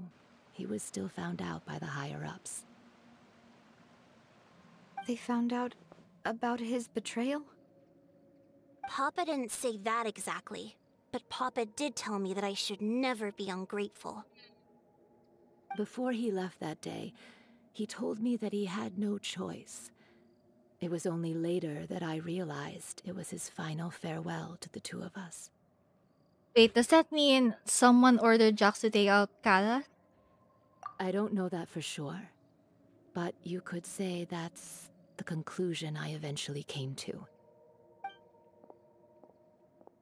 he was still found out by the higher-ups. They found out about his betrayal? Papa didn't say that exactly, but Papa did tell me that I should never be ungrateful. Before he left that day, he told me that he had no choice. It was only later that I realized it was his final farewell to the two of us. Wait, does that mean someone ordered Jacques to take out Callas? I don't know that for sure, but you could say that's the conclusion I eventually came to.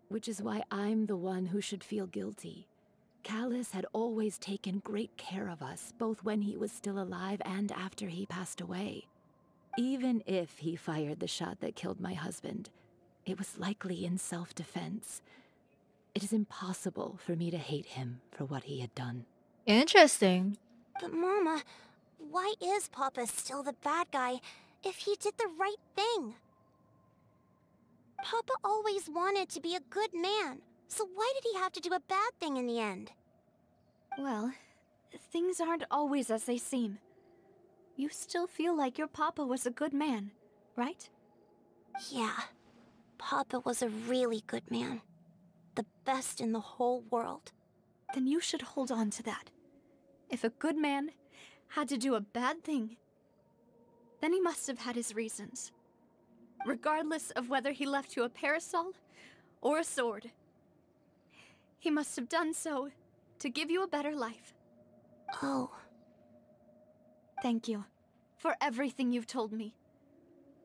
Which is why I'm the one who should feel guilty. Callas had always taken great care of us, both when he was still alive and after he passed away. Even if he fired the shot that killed my husband, it was likely in self-defense. It is impossible for me to hate him for what he had done. Interesting. But Mama, why is Papa still the bad guy if he did the right thing? Papa always wanted to be a good man, so why did he have to do a bad thing in the end? Well, things aren't always as they seem. You still feel like your papa was a good man, right? Yeah, Papa was a really good man. The best in the whole world. Then you should hold on to that. If a good man had to do a bad thing, then he must have had his reasons. Regardless of whether he left you a parasol or a sword. He must have done so to give you a better life. Oh. Thank you for everything you've told me.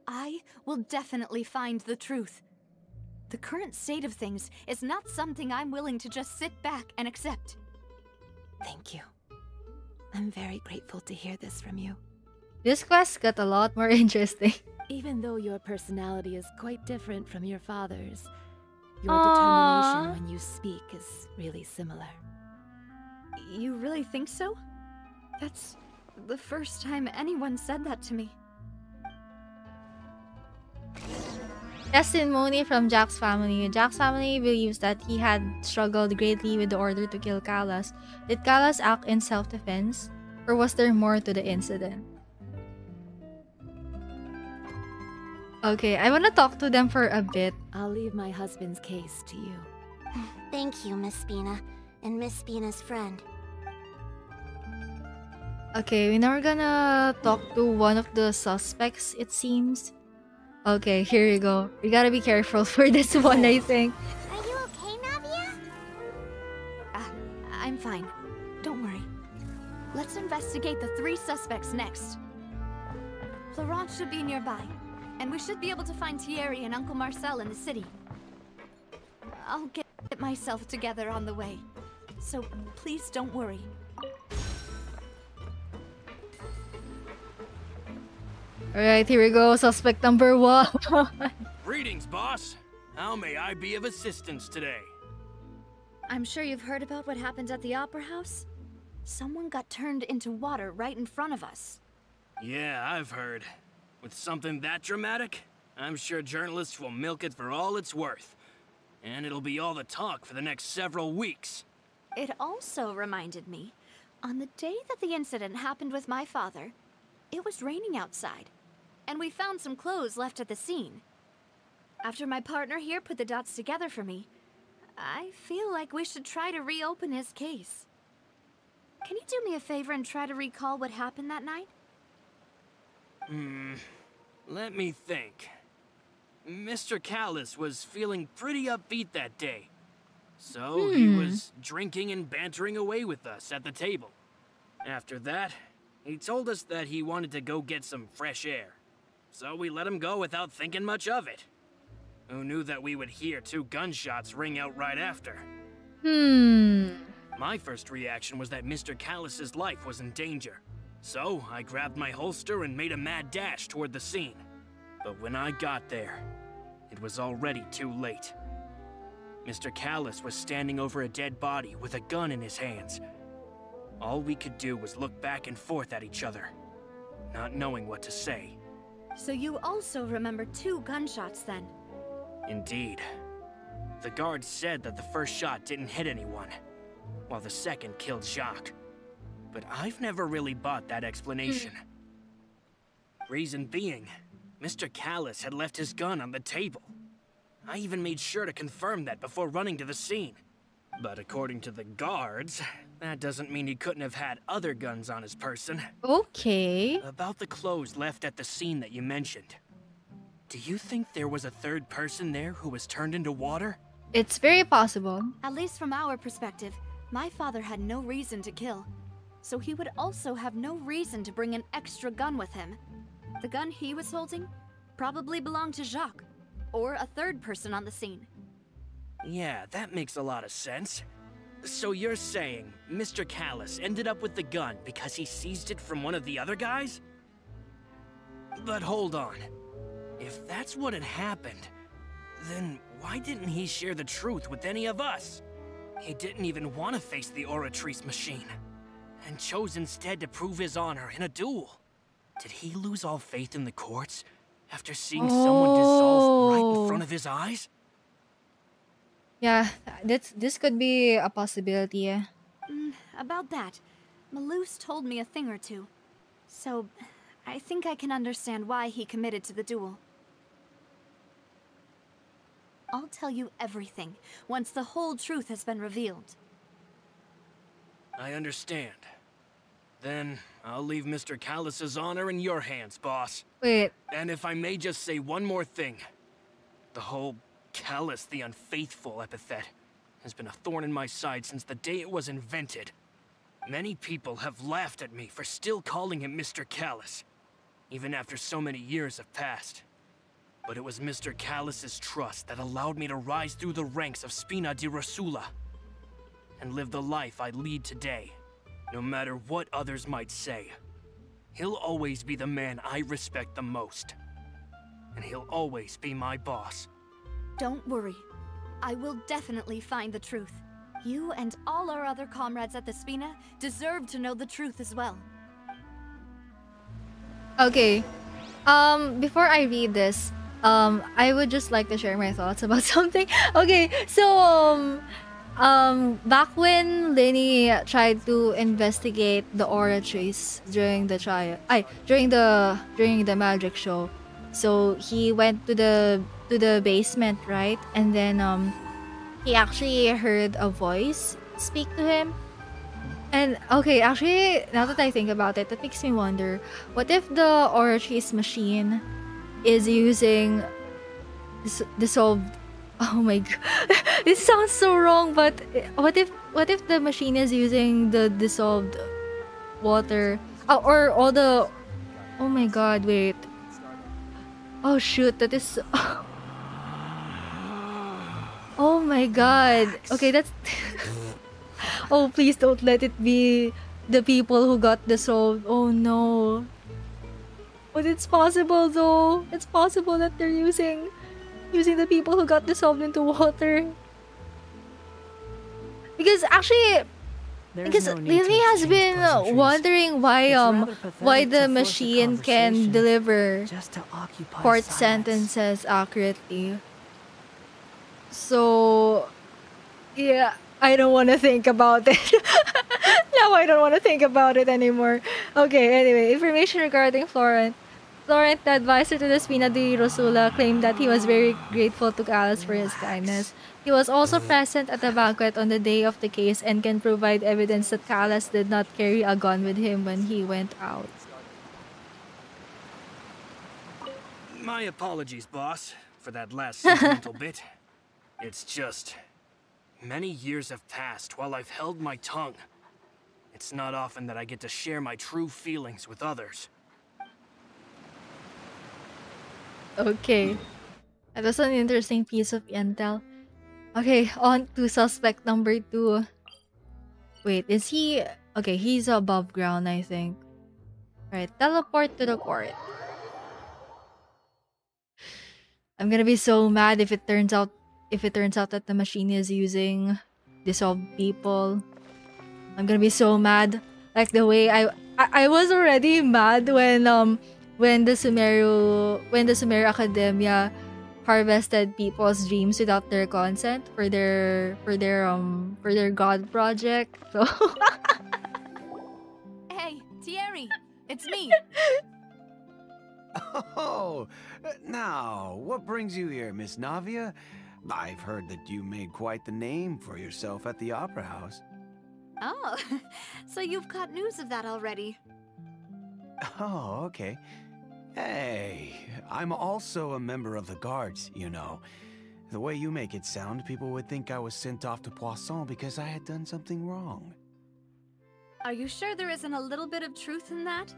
I will definitely find the truth. The current state of things is not something I'm willing to just sit back and accept. Thank you. I'm very grateful to hear this from you. This quest got a lot more [laughs] interesting. Even though your personality is quite different from your father's, your Aww. determination when you speak is really similar. You really think so? That's the first time anyone said that to me. Testimony from Jacques's family. Jacques's family believes that he had struggled greatly with the order to kill Callas. Did Callas act in self-defense? Or was there more to the incident? Okay, I wanna talk to them for a bit. I'll leave my husband's case to you. [laughs] Thank you, Miss Spina, and Miss Spina's friend. Okay, we now we're gonna talk to one of the suspects, it seems. Okay, here you go. We gotta be careful [laughs] for this one, I think. Are you okay, Navia? Ah, I'm fine. Don't worry. Let's investigate the three suspects next. Florent should be nearby, and we should be able to find Thierry and Uncle Marcel in the city. I'll get myself together on the way, so please don't worry. Alright, here we go. Suspect number one. [laughs] Greetings, boss. How may I be of assistance today? I'm sure you've heard about what happened at the Opera House? Someone got turned into water right in front of us. Yeah, I've heard. With something that dramatic, I'm sure journalists will milk it for all it's worth. And it'll be all the talk for the next several weeks. It also reminded me, on the day that the incident happened with my father, it was raining outside, and we found some clothes left at the scene. After my partner here put the dots together for me, I feel like we should try to reopen his case. Can you do me a favor and try to recall what happened that night? Hmm. Let me think. Mr. Callas was feeling pretty upbeat that day. So he Hmm. was drinking and bantering away with us at the table. After that, he told us that he wanted to go get some fresh air. So we let him go without thinking much of it. Who knew that we would hear two gunshots ring out right after? Hmm. My first reaction was that Mr. Callas's life was in danger. So I grabbed my holster and made a mad dash toward the scene. But when I got there, it was already too late. Mr. Callas was standing over a dead body with a gun in his hands. All we could do was look back and forth at each other, not knowing what to say. So you also remember two gunshots then? Indeed. The guard said that the first shot didn't hit anyone, while the second killed Jacques. But I've never really bought that explanation. Hmm. Reason being, Mr. Callas had left his gun on the table. I even made sure to confirm that before running to the scene. But according to the guards, that doesn't mean he couldn't have had other guns on his person. Okay. About the clothes left at the scene that you mentioned. Do you think there was a third person there who was turned into water? It's very possible. At least from our perspective, my father had no reason to kill. So he would also have no reason to bring an extra gun with him. The gun he was holding probably belonged to Jacques, or a third person on the scene. Yeah, that makes a lot of sense. So you're saying Mr. Callas ended up with the gun because he seized it from one of the other guys? But hold on. If that's what had happened, then why didn't he share the truth with any of us? He didn't even want to face the Oratrice machine, and chose instead to prove his honor in a duel. Did he lose all faith in the courts after seeing someone dissolve right Oh. in front of his eyes? Yeah, this this could be a possibility. yeah. Mm, about that, Melus told me a thing or two. So, I think I can understand why he committed to the duel. I'll tell you everything once the whole truth has been revealed. I understand. Then I'll leave Mr. Callas's honor in your hands, boss. Wait. And if I may just say one more thing. The whole Callas the Unfaithful epithet has been a thorn in my side since the day it was invented. Many people have laughed at me for still calling him Mr. Callas, even after so many years have passed. But it was Mr. Callas's trust that allowed me to rise through the ranks of Spina di Rosula and live the life I lead today, no matter what others might say. He'll always be the man I respect the most. And he'll always be my boss. Don't worry. I will definitely find the truth. You and all our other comrades at the Spina deserve to know the truth as well. Okay. Um, before I read this, um, I would just like to share my thoughts about [laughs] something. Okay, so um, um, back when Lyney tried to investigate the Oratrice during the trial, I during the during the magic show, so he went to the to the basement, right? And then um, he actually heard a voice speak to him. And okay, actually, now that I think about it, that makes me wonder: what if the Oratrice machine is using dis- dissolved? Oh my god, [laughs] this sounds so wrong. But what if what if the machine is using the dissolved water? Oh, or all the? Oh my god! Wait. Oh shoot! That is. [laughs] Oh my god. Okay, that's. [laughs] oh, please don't let it be the people who got dissolved. Oh no. But it's possible though. It's possible that they're using using the people who got dissolved into water. Because actually There's Because no Lily has been wondering why um why the machine can deliver just to occupy court silence. sentences accurately. So yeah, I don't want to think about it. [laughs] now I don't want to think about it anymore. Okay, anyway, information regarding Florent. Florent, the advisor to the Spina di Rosula, claimed that he was very grateful to Alice for his kindness. He was also present at the banquet on the day of the case and can provide evidence that Callas did not carry a gun with him when he went out. My apologies, boss, for that last sentimental [laughs] bit. It's just. Many years have passed while I've held my tongue. It's not often that I get to share my true feelings with others. Okay. That was an interesting piece of intel. Okay, on to suspect number two. Wait, is he... Okay, he's above ground, I think. Alright, teleport to the court. I'm gonna be so mad if it turns out if it turns out that the machine is using dissolved people. I'm gonna be so mad. Like the way I I, I was already mad when um when the Sumeru when the Sumeru Akademiya harvested people's dreams without their consent for their for their um for their god project. So [laughs] Hey, Thierry, it's me. Oh, now, what brings you here, Miss Navia? I've heard that you made quite the name for yourself at the Opera House. Oh, [laughs] so you've caught news of that already. Oh, okay. Hey, I'm also a member of the Guards, you know. The way you make it sound, people would think I was sent off to Poisson because I had done something wrong. Are you sure there isn't a little bit of truth in that?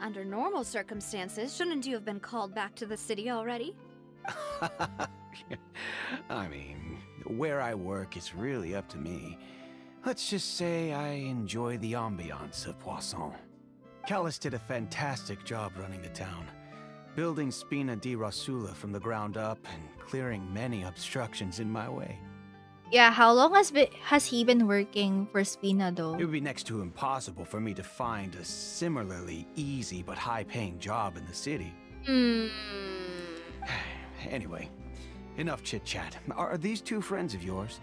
Under normal circumstances, shouldn't you have been called back to the city already? [laughs] I mean, where I work is really up to me. Let's just say I enjoy the ambiance of Poisson. Callas did a fantastic job running the town, building Spina di Rosula from the ground up and clearing many obstructions in my way. yeah, how long has be- has he been working for Spina though? It would be next to impossible for me to find a similarly easy but high paying job in the city. Hmm. [sighs] Anyway, enough chit chat. Are these two friends of yours?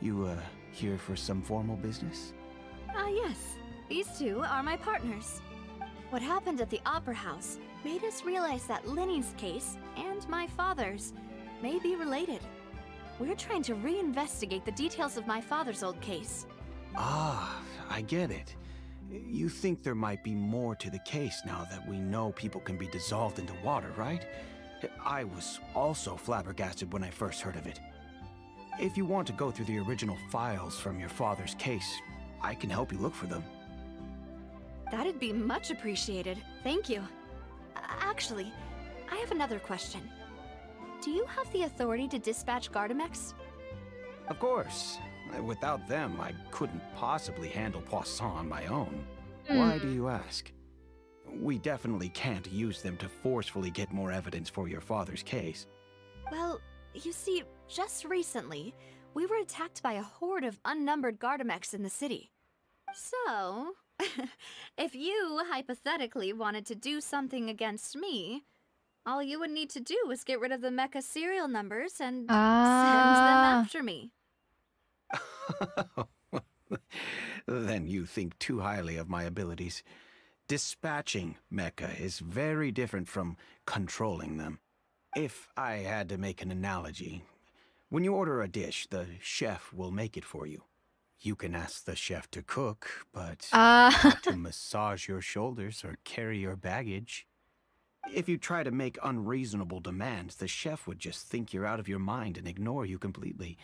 You, uh, here for some formal business? Ah, yes. These two are my partners. What happened at the Opera House made us realize that Lyney's case and my father's may be related. We're trying to reinvestigate the details of my father's old case. Ah, I get it. You think there might be more to the case now that we know people can be dissolved into water, right? I was also flabbergasted when I first heard of it. If you want to go through the original files from your father's case, I can help you look for them. That'd be much appreciated. Thank you. Uh, actually, I have another question. Do you have the authority to dispatch Gardemeks? Of course. Without them, I couldn't possibly handle Poisson on my own. Hmm. Why do you ask? We definitely can't use them to forcefully get more evidence for your father's case. Well, you see, just recently, we were attacked by a horde of unnumbered Gardemeks in the city. So, [laughs] if you hypothetically wanted to do something against me, all you would need to do is get rid of the mecha serial numbers and send them Ah. after me. [laughs] then you think too highly of my abilities. Dispatching mecha is very different from controlling them. If I had to make an analogy, when you order a dish, the chef will make it for you. You can ask the chef to cook, but [laughs] ah. not to massage your shoulders or carry your baggage. If you try to make unreasonable demands, the chef would just think you're out of your mind and ignore you completely.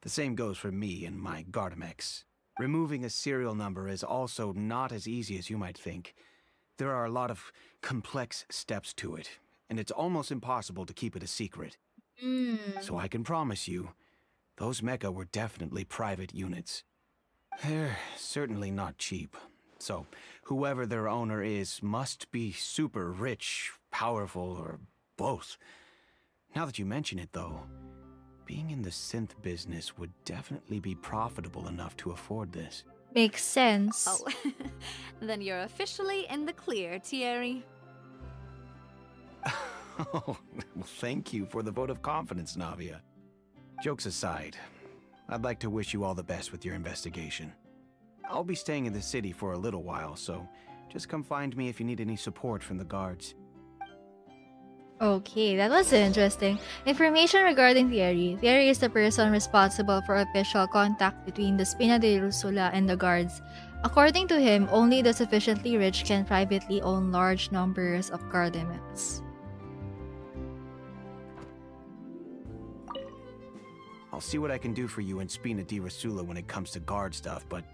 The same goes for me and my Gardemeks. Removing a serial number is also not as easy as you might think. There are a lot of complex steps to it, and it's almost impossible to keep it a secret. Hmm. So I can promise you, those mecha were definitely private units. They're certainly not cheap. So, whoever their owner is must be super rich, powerful, or both. Now that you mention it, though, being in the Sinthe business would definitely be profitable enough to afford this. Makes sense. Oh, [laughs] then you're officially in the clear, Thierry. Oh, [laughs] well, thank you for the vote of confidence, Navia. Jokes aside, I'd like to wish you all the best with your investigation. I'll be staying in the city for a little while, so just come find me if you need any support from the guards. Okay, that was interesting. Information regarding Thierry. Thierry is the person responsible for official contact between the Spina di Rosula and the guards. According to him, only the sufficiently rich can privately own large numbers of Gardemeks. I'll see what I can do for you in Spina di Rosula when it comes to guard stuff, but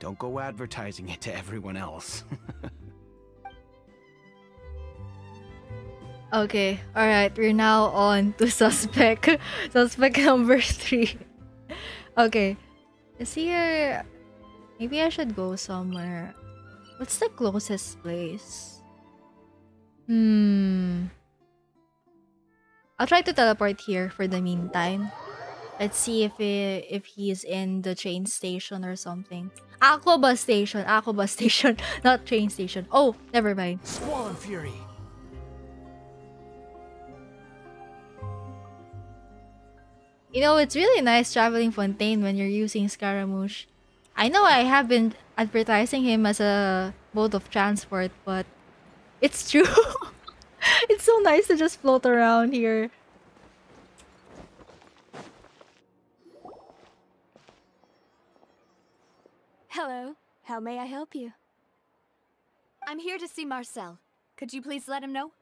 don't go advertising [laughs] it to everyone else. [laughs] Okay, alright, we're now on to [laughs] suspect. suspect number three. Okay, is here. Maybe I should go somewhere. What's the closest place? Hmm. I'll try to teleport here for the meantime. Let's see if he, if he's in the train station or something. Aquabus station, Aquabus [laughs] station, not train station. Oh, never mind. Squall and Fury. You know, it's really nice traveling Fontaine when you're using Scaramouche. I know I have been advertising him as a mode of transport, but it's true. [laughs] it's so nice to just float around here. Hello. How may I help you? I'm here to see Marcel. Could you please let him know?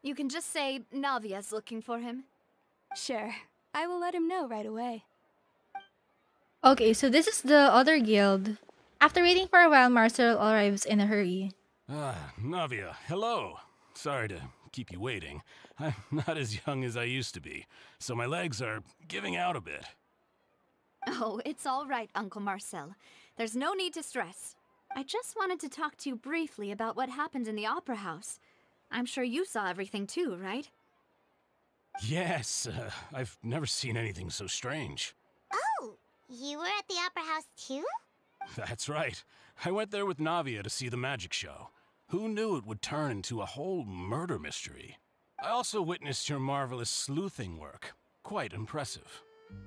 You can just say Navia's looking for him. Sure. I will let him know right away. Okay, so this is the other guild. After waiting for a while, Marcel arrives in a hurry. Ah, Navia, hello. Sorry to keep you waiting. I'm [laughs] not as young as I used to be, so my legs are giving out a bit. Oh, it's all right, Uncle Marcel. There's no need to stress. I just wanted to talk to you briefly about what happened in the Opera House. I'm sure you saw everything too, right? Yes, uh, I've never seen anything so strange. Oh, you were at the Opera House too? That's right. I went there with Navia to see the magic show. Who knew it would turn into a whole murder mystery? I also witnessed your marvelous sleuthing work. Quite impressive.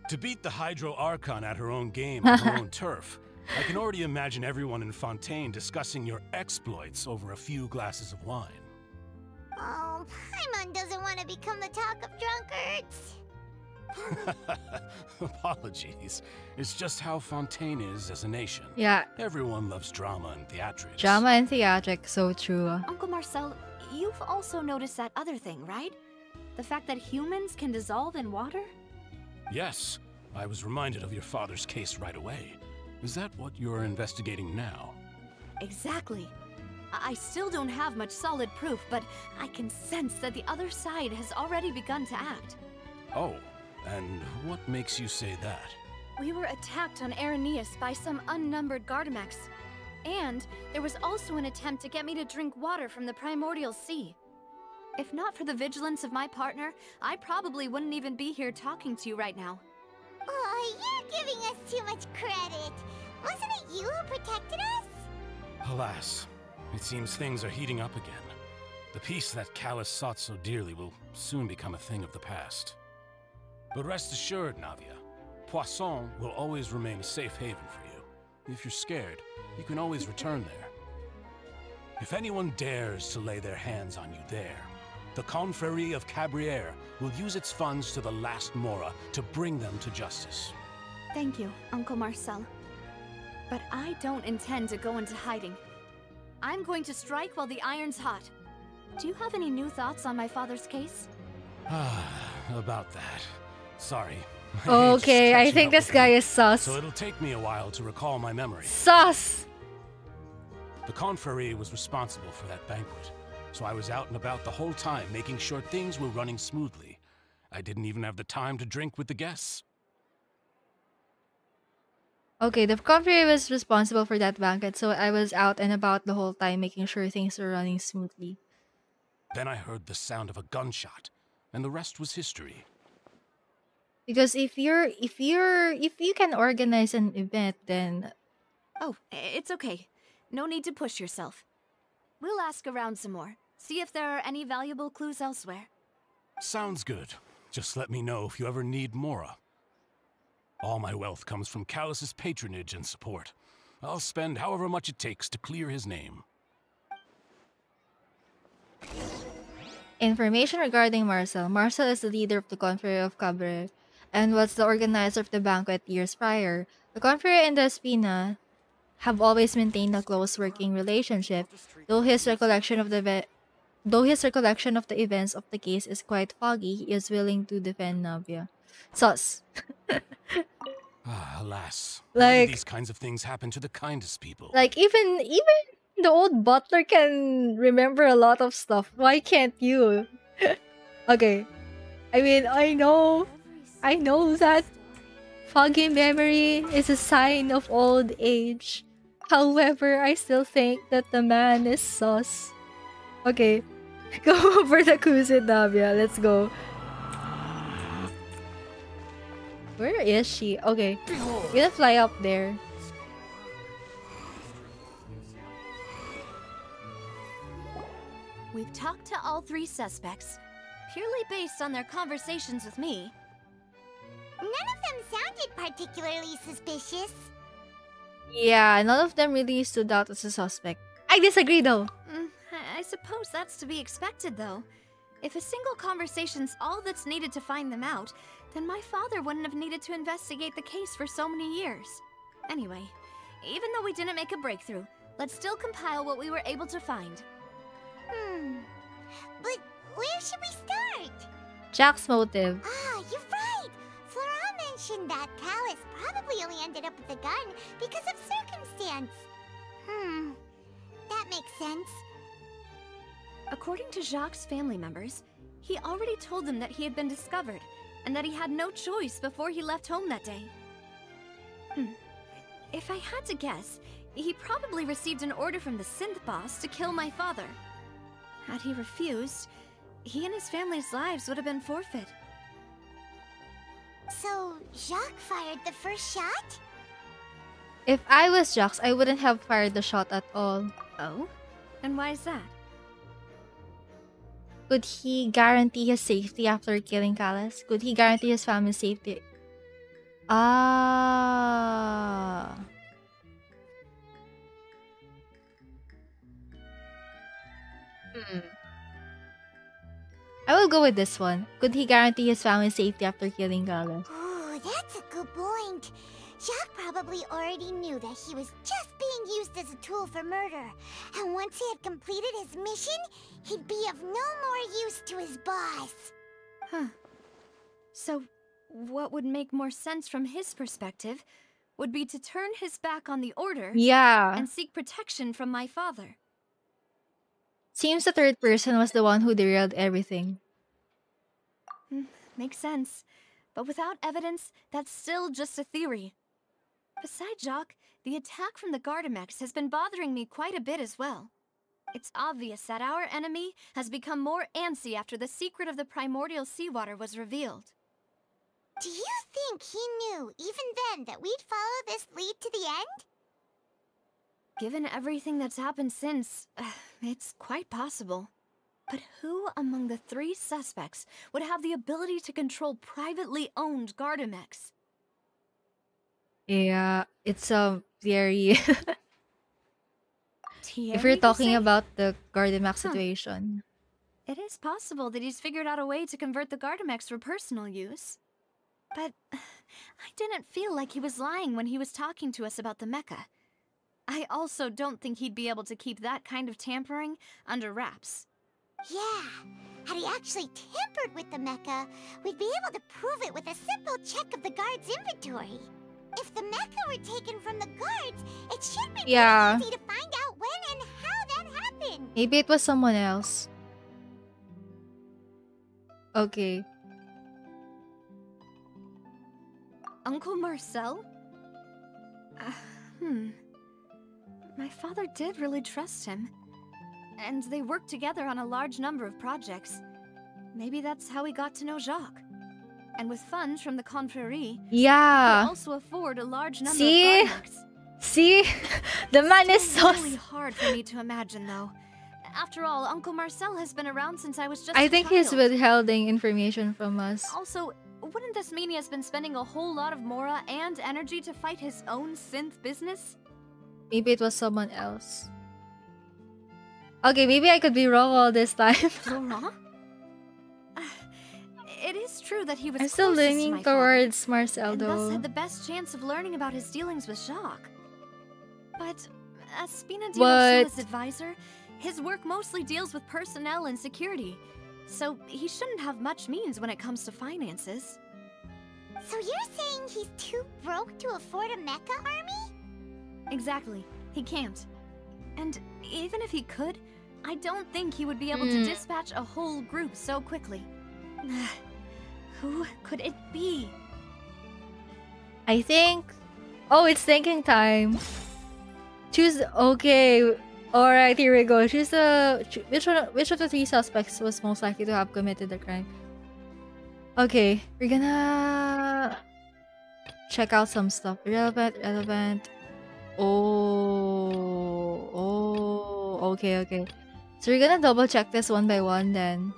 To beat the Hydro Archon at her own game on her [laughs] own turf, I can already imagine everyone in Fontaine discussing your exploits over a few glasses of wine. Oh, Paimon doesn't want to become the talk of drunkards. [laughs] Apologies. It's just how Fontaine is as a nation. Yeah. Everyone loves drama and theatrics. Drama and theatric, so true. Uncle Marcel, you've also noticed that other thing, right? The fact that humans can dissolve in water? Yes. I was reminded of your father's case right away. Is that what you're investigating now? Exactly. I still don't have much solid proof, but I can sense that the other side has already begun to act. Oh, and what makes you say that? We were attacked on Araneus by some unnumbered Gardemeks. And there was also an attempt to get me to drink water from the primordial sea. If not for the vigilance of my partner, I probably wouldn't even be here talking to you right now. Oh, you're giving us too much credit. Wasn't it you who protected us? Alas, it seems things are heating up again. The peace that Callas sought so dearly will soon become a thing of the past. But rest assured, Navia, Poisson will always remain a safe haven for you. If you're scared, you can always return there. If anyone dares to lay their hands on you there, the Confrérie of Cabrières will use its funds to the last Mora to bring them to justice. Thank you, Uncle Marcel. But I don't intend to go into hiding. I'm going to strike while the iron's hot. Do you have any new thoughts on my father's case? Ah, about that. Sorry. my Okay, I think this guy me, is sus. So it'll take me a while to recall my memory. Sus! The Confrérie was responsible for that banquet, so I was out and about the whole time making sure things were running smoothly. I didn't even have the time to drink with the guests. Okay, the company was responsible for that banquet, so I was out and about the whole time making sure things were running smoothly. Then I heard the sound of a gunshot, and the rest was history. Because if you're if you're if you can organize an event, then Oh, it's okay. No need to push yourself. We'll ask around some more. See if there are any valuable clues elsewhere. Sounds good. Just let me know if you ever need Mora. All my wealth comes from Callas's patronage and support. I'll spend however much it takes to clear his name. Information regarding Marcel. Marcel is the leader of the Confrérie of Cabrières and was the organizer of the banquet years prior. The Confrérie and the Espina have always maintained a close working relationship, though his recollection of the ve- though his recollection of the events of the case is quite foggy, he is willing to defend Navia. Sus. [laughs] Ah, alas. Like- these kinds of things happen to the kindest people? Like even even the old butler can remember a lot of stuff. Why can't you? [laughs] okay. I mean, I know I know that foggy memory is a sign of old age. However, I still think that the man is sus. Okay. [laughs] Go over the cruise with Navia. Let's go. Where is she? Okay. We're gonna fly up there. We've talked to all three suspects, purely based on their conversations with me. None of them sounded particularly suspicious. Yeah, none of them really stood out as a suspect. I disagree though. Mm, I I suppose that's to be expected, though. If a single conversation's all that's needed to find them out, then my father wouldn't have needed to investigate the case for so many years. Anyway, even though we didn't make a breakthrough, let's still compile what we were able to find. Hmm. But where should we start? Jacques's motive. Ah, you're right. Flora mentioned that Callas probably only ended up with the gun because of circumstance. Hmm. That makes sense. According to Jacques' family members, he already told them that he had been discovered and that he had no choice before he left home that day. Hmm. If I had to guess, he probably received an order from the Sinthe boss to kill my father. Had he refused, he and his family's lives would have been forfeit. So, Jacques fired the first shot? If I was Jacques, I wouldn't have fired the shot at all. Oh? And why is that? Could he guarantee his safety after killing Callas? Could he guarantee his family's safety? Ah. Hmm. I will go with this one. Could he guarantee his family's safety after killing Callas? Ooh, that's a good point. Jacques probably already knew that he was just being used as a tool for murder. And once he had completed his mission, he'd be of no more use to his boss. Huh. So, what would make more sense from his perspective would be to turn his back on the order Yeah. and seek protection from my father. Seems the third person was the one who derailed everything. Hmm, makes sense. But without evidence, that's still just a theory. Besides Jacques, the attack from the Gardemeks has been bothering me quite a bit as well. It's obvious that our enemy has become more antsy after the secret of the primordial seawater was revealed. Do you think he knew, even then, that we'd follow this lead to the end? Given everything that's happened since, [sighs] it's quite possible. But who among the three suspects would have the ability to control privately owned Gardemeks? Yeah, it's a very. [laughs] if Thierry, you're you talking say? about the Gardemeks Huh. situation. It is possible that he's figured out a way to convert the Gardemeks for personal use. But [sighs] I didn't feel like he was lying when he was talking to us about the mecha. I also don't think he'd be able to keep that kind of tampering under wraps. Yeah. Had he actually tampered with the mecha, we'd be able to prove it with a simple check of the guard's inventory. If the mecha were taken from the guards, it should be pretty Yeah. easy to find out when and how that happened. Maybe it was someone else. Okay. Uncle Marcel? Uh, hmm. My father did really trust him. And they worked together on a large number of projects. Maybe that's how he got to know Jacques. And with funds from the Confrérie, Yeah. also afford a large number See? of Gardemeks. See? [laughs] the man is so. really hard for me to imagine, though. After all, Uncle Marcel has been around since I was just I think he's withholding information from us. Also, wouldn't this mean he has been spending a whole lot of Mora and energy to fight his own Sinthe business? Maybe it was someone else. Okay, maybe I could be wrong all this time. [laughs] Laurent? It is true that he was I'm still closest to leaning towards Marcel and thus had the best chance of learning about his dealings with Jacques. But as Spina di What? Rosula's advisor, his work mostly deals with personnel and security, so he shouldn't have much means when it comes to finances. So you're saying he's too broke to afford a mecha army? Exactly, he can't. And even if he could, I don't think he would be able Hmm. to dispatch a whole group so quickly. [sighs] [sighs] [sighs] Who could it be? I think. Oh, it's thinking time. Choose. Okay. All right. Here we go. Choose the which one. Which of the three suspects was most likely to have committed the crime? Okay, we're gonna check out some stuff. Relevant. Relevant. Oh. Oh. Okay. Okay. So we're gonna double check this one by one then.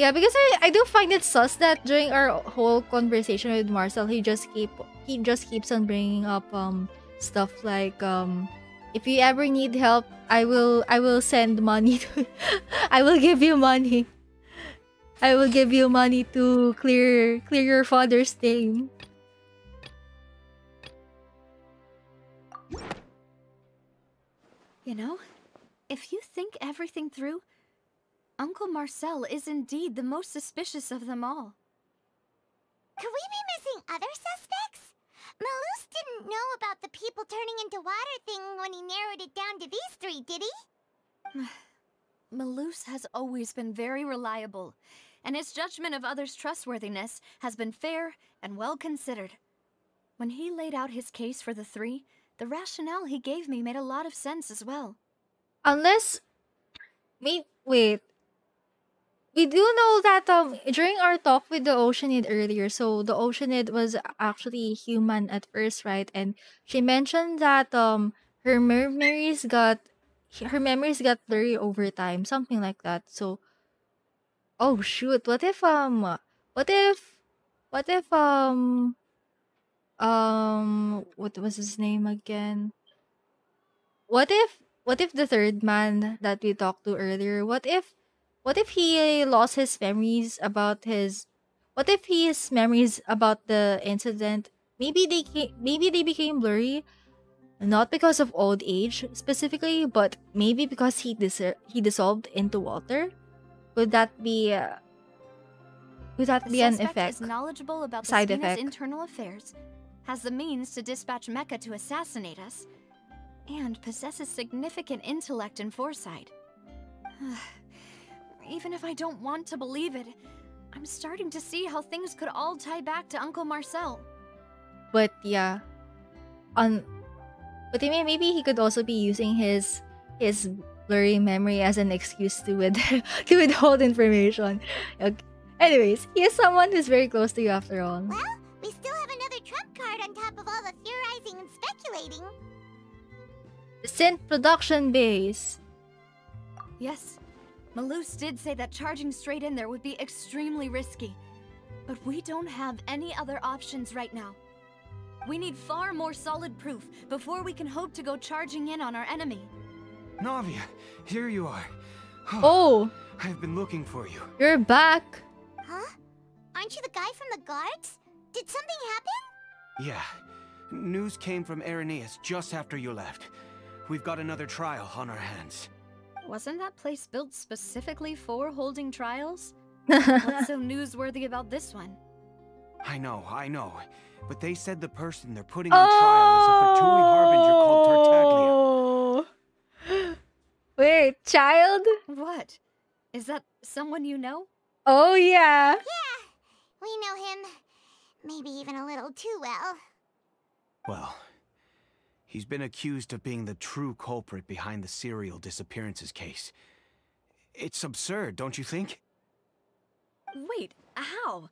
Yeah, because I, I do find it sus that during our whole conversation with Marcel, he just keep he just keeps on bringing up um stuff like um if you ever need help, I will I will send money to [laughs] I will give you money. I will give you money to clear clear your father's name. You know, if you think everything through, Uncle Marcel is indeed the most suspicious of them all. Could we be missing other suspects? Melus didn't know about the people turning into water thing when he narrowed it down to these three, did he? [sighs] Melus has always been very reliable, and his judgment of others' trustworthiness has been fair and well considered. When he laid out his case for the three, the rationale he gave me made a lot of sense as well. Unless wait wait. We do know that um during our talk with the Oceanid earlier, so the Oceanid was actually human at first, right? And she mentioned that um her memories got her memories got blurry over time, something like that. So oh shoot, what if um what if what if um um what was his name again? What if what if the third man that we talked to earlier, what if what if he lost his memories about his what if his memories about the incident maybe they ca- maybe they became blurry not because of old age specifically but maybe because he dis- he dissolved into water? Would that be uh, would that The be an effect is knowledgeable about the side Spina's effect. internal affairs, has the means to dispatch mecha to assassinate us, and possesses significant intellect and foresight. [sighs] [sighs] Even if I don't want to believe it, I'm starting to see how things could all tie back to Uncle Marcel. But yeah, on but I mean maybe he could also be using his his blurry memory as an excuse to with [laughs] to withhold information. Okay. Anyways, he is someone who's very close to you after all. Well, we still have another trump card on top of all the theorizing and speculating. The Sinthe production base. Yes, Melus did say that charging straight in there would be extremely risky. But we don't have any other options right now. We need far more solid proof before we can hope to go charging in on our enemy. Navia, here you are. Oh, I've been looking for you. you're back. Huh? Aren't you the guy from the guards? Did something happen? Yeah. News came from Irenaeus just after you left. We've got another trial on our hands. Wasn't that place built specifically for holding trials? What's so [laughs] newsworthy about this one? I know, I know. But they said the person they're putting on trial is a Fatui harbinger called Tartaglia. Oh. [gasps] Wait, Childe? What? Is that someone you know? Oh yeah. Yeah, we know him. Maybe even a little too well. Well, he's been accused of being the true culprit behind the serial disappearances case. It's absurd, don't you think? Wait, how?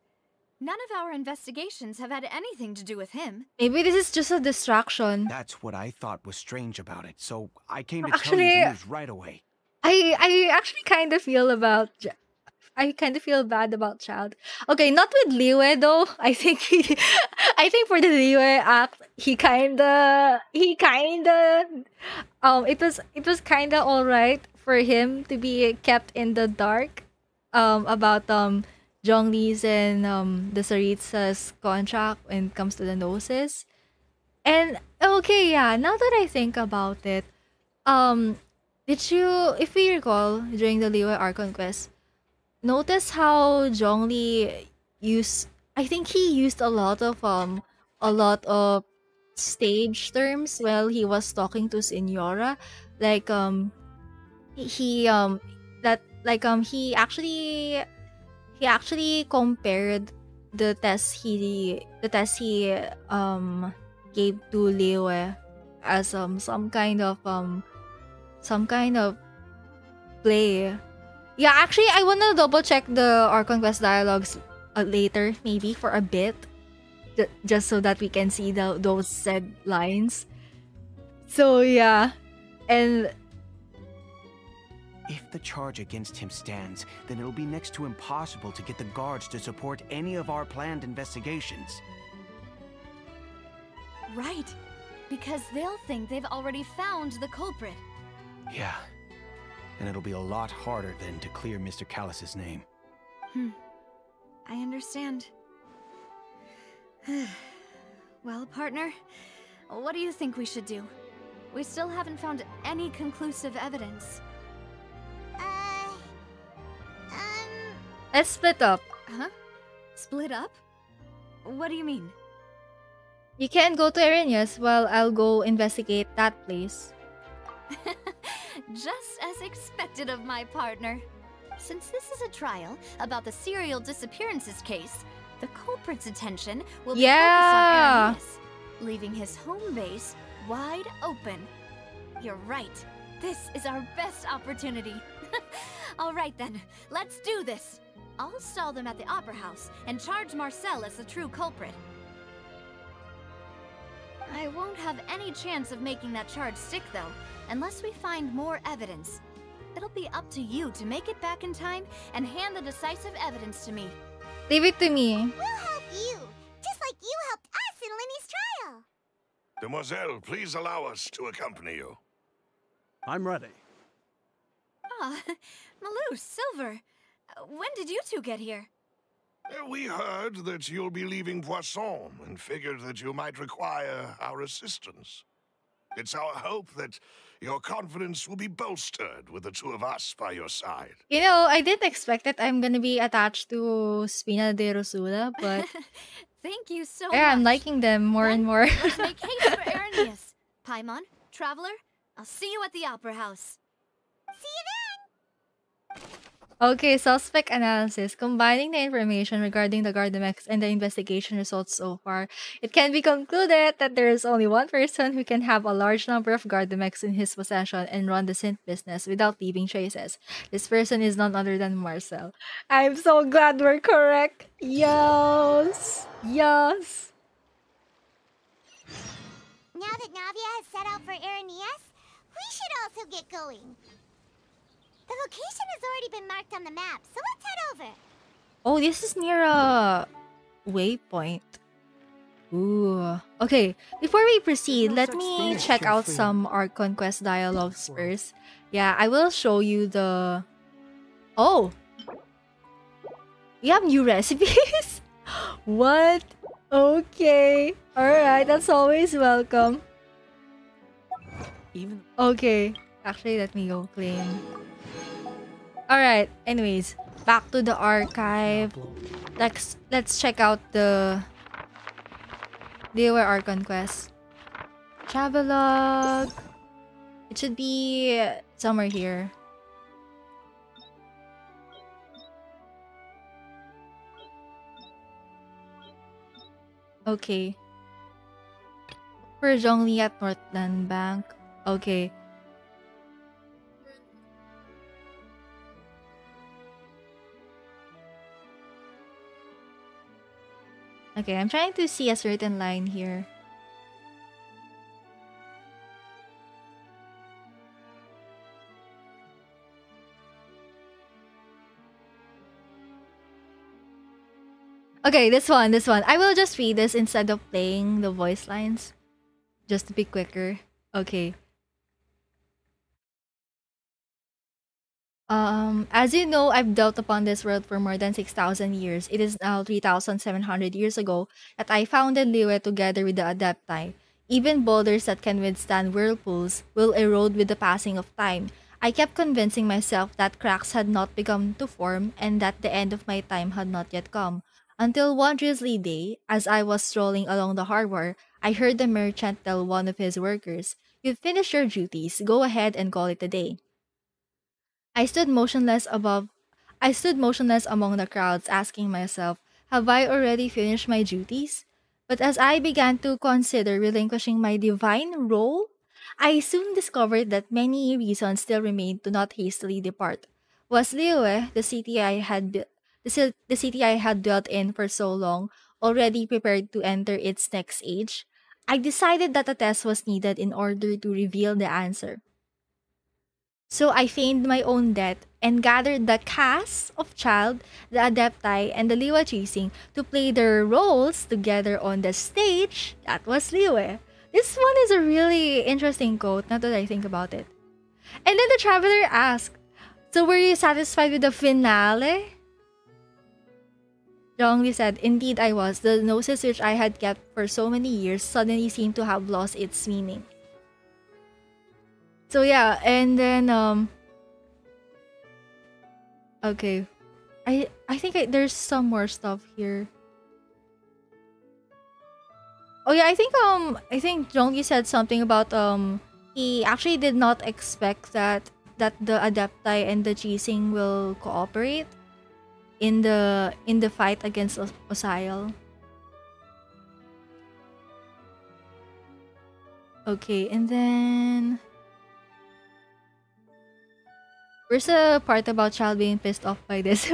None of our investigations have had anything to do with him. Maybe this is just a distraction. That's what I thought was strange about it, so I came to Actually, tell you the news right away. I I actually kind of feel about J- I kind of feel bad about Childe. Okay, not with Liyue though. [laughs] I think he, I think for the Liyue act, he kinda he kinda um it was it was kinda alright for him to be kept in the dark um about um Zhongli's and um the Tsaritsa's contract when it comes to the gnoses. And okay, yeah, now that I think about it, um did you, if we recall, during the Liyue Archon quest, notice how Zhongli used, I think he used a lot of, um, a lot of stage terms while he was talking to Signora. Like, um, he, um, that, like, um, he actually, he actually compared the test he, the test he, um, gave to Liyue as, um, some kind of, um, some kind of play. Yeah, actually, I wanna double check the Archon Quest dialogues uh, later, maybe for a bit, Ju- just so that we can see the those said lines. So yeah, and If the charge against him stands, then it'll be next to impossible to get the guards to support any of our planned investigations. Right. Because they'll think they've already found the culprit. Yeah. And it'll be a lot harder then to clear Mr. Callas's name. Hmm. I understand. [sighs] well, partner, what do you think we should do? We still haven't found any conclusive evidence. Uh, um... let's split up. Huh? Split up? What do you mean? You can go to Arrhenius while I'll go investigate that place. [laughs] Just as expected of my partner. Since this is a trial about the serial disappearances case, the culprit's attention will be Yeah. focused on Arrhenius, leaving his home base wide open. You're right. This is our best opportunity. [laughs] All right then, let's do this. I'll stall them at the Opera House and charge Marcel as the true culprit. I won't have any chance of making that charge stick, though, unless we find more evidence. It'll be up to you to make it back in time and hand the decisive evidence to me. Leave it to me. We'll help you, just like you helped us in Lyney's trial. Demoiselle, please allow us to accompany you. I'm ready. Ah, [laughs] Melus, Silver. When did you two get here? We heard that you'll be leaving Poisson and figured that you might require our assistance. It's our hope that your confidence will be bolstered with the two of us by your side. You know, I didn't expect that I'm gonna be attached to Spina di Rosula, but [laughs] Thank you so yeah, I'm liking them more and more. Let's make [laughs] haste for Arrhenius. Paimon, Traveler, I'll see you at the Opera House. Okay, suspect analysis. Combining the information regarding the Gardemeks and the investigation results so far, it can be concluded that there is only one person who can have a large number of Gardemeks in his possession and run the Sinthe business without leaving traces. This person is none other than Marcel. I'm so glad we're correct. Yes. Yes. Now that Navia has set out for Arrhenius, we should also get going. The location has already been marked on the map, so let's head over. Oh, this is near a waypoint. Ooh. Okay, before we proceed, let me check out carefree. some Archon Quest dialogues first. Yeah, I will show you the. Oh! We have new recipes? [laughs] what? Okay. Alright, that's always welcome. Even Okay. Actually, let me go claim. Alright, anyways, back to the archive. Let's let's check out the Liyue Archon quest. Travelog. It should be somewhere here. Okay. For Zhongli at Northland Bank. Okay. Okay, I'm trying to see a certain line here. Okay, this one, this one. I will just read this instead of playing the voice lines. Just to be quicker. Okay. Um, as you know, I've dwelt upon this world for more than 6,000 years. It is now 3,700 years ago that I founded Liyue together with the Adepti. Even boulders that can withstand whirlpools will erode with the passing of time. I kept convincing myself that cracks had not begun to form and that the end of my time had not yet come. Until one drizzly day, as I was strolling along the harbor, I heard the merchant tell one of his workers, You've finished your duties, go ahead and call it a day. I stood motionless above I stood motionless among the crowds, asking myself, have I already finished my duties? But as I began to consider relinquishing my divine role, I soon discovered that many reasons still remained to not hastily depart. Was Liyue, the city I had the, the city I had dwelt in for so long, already prepared to enter its next age? I decided that a test was needed in order to reveal the answer. So I feigned my own death and gathered the cast of Childe, the Adepti, and the Liyue Qixing to play their roles together on the stage. That was Liyue. This one is a really interesting quote, now that I think about it. And then the traveler asked, So were you satisfied with the finale? Zhongli said, Indeed I was. The gnosis which I had kept for so many years suddenly seemed to have lost its meaning. So yeah, and then um Okay. I I think I, there's some more stuff here. Oh yeah, I think um I think Zhongli said something about um he actually did not expect that that the Adepti and the Qixing will cooperate in the in the fight against Os-. Okay, and then Where's the part about Childe being pissed off by this? [laughs]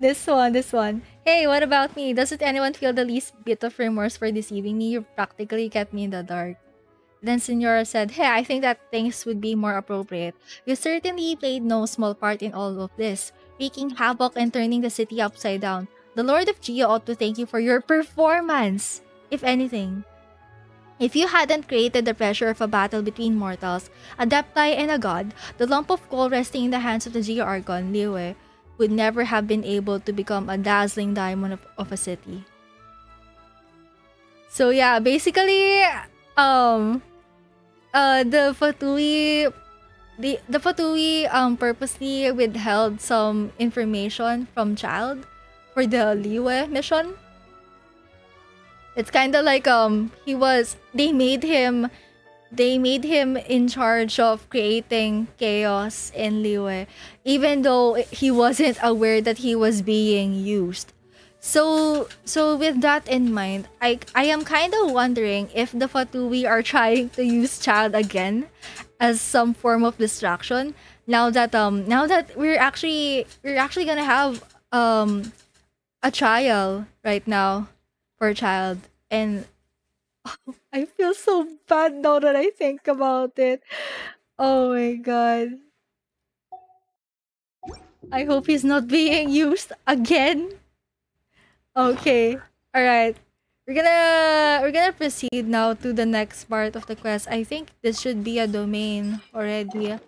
this one, this one. Hey, what about me? Doesn't anyone feel the least bit of remorse for deceiving me? You practically kept me in the dark. Then Signora said, Hey, I think that things would be more appropriate. You certainly played no small part in all of this, wreaking havoc and turning the city upside down. The Lord of Geo ought to thank you for your performance, if anything. If you hadn't created the pressure of a battle between mortals, a Adepti and a god, the lump of coal resting in the hands of the Geo Archon, Liyue, would never have been able to become a dazzling diamond of, of a city. So yeah, basically, um, uh, the Fatui, the the Fatui um purposely withheld some information from Childe for the Liyue mission it's kind of like um he was they made him they made him in charge of creating chaos in Liyue even though he wasn't aware that he was being used. So so with that in mind, I I am kind of wondering if the Fatui are trying to use Childe again as some form of distraction now that um now that we're actually we're actually gonna have um a trial right now for Childe and oh, [laughs] I feel so bad now that I think about it. Oh my god. I hope he's not being used again. Okay. All right. We're gonna we're gonna proceed now to the next part of the quest. I think this should be a domain already.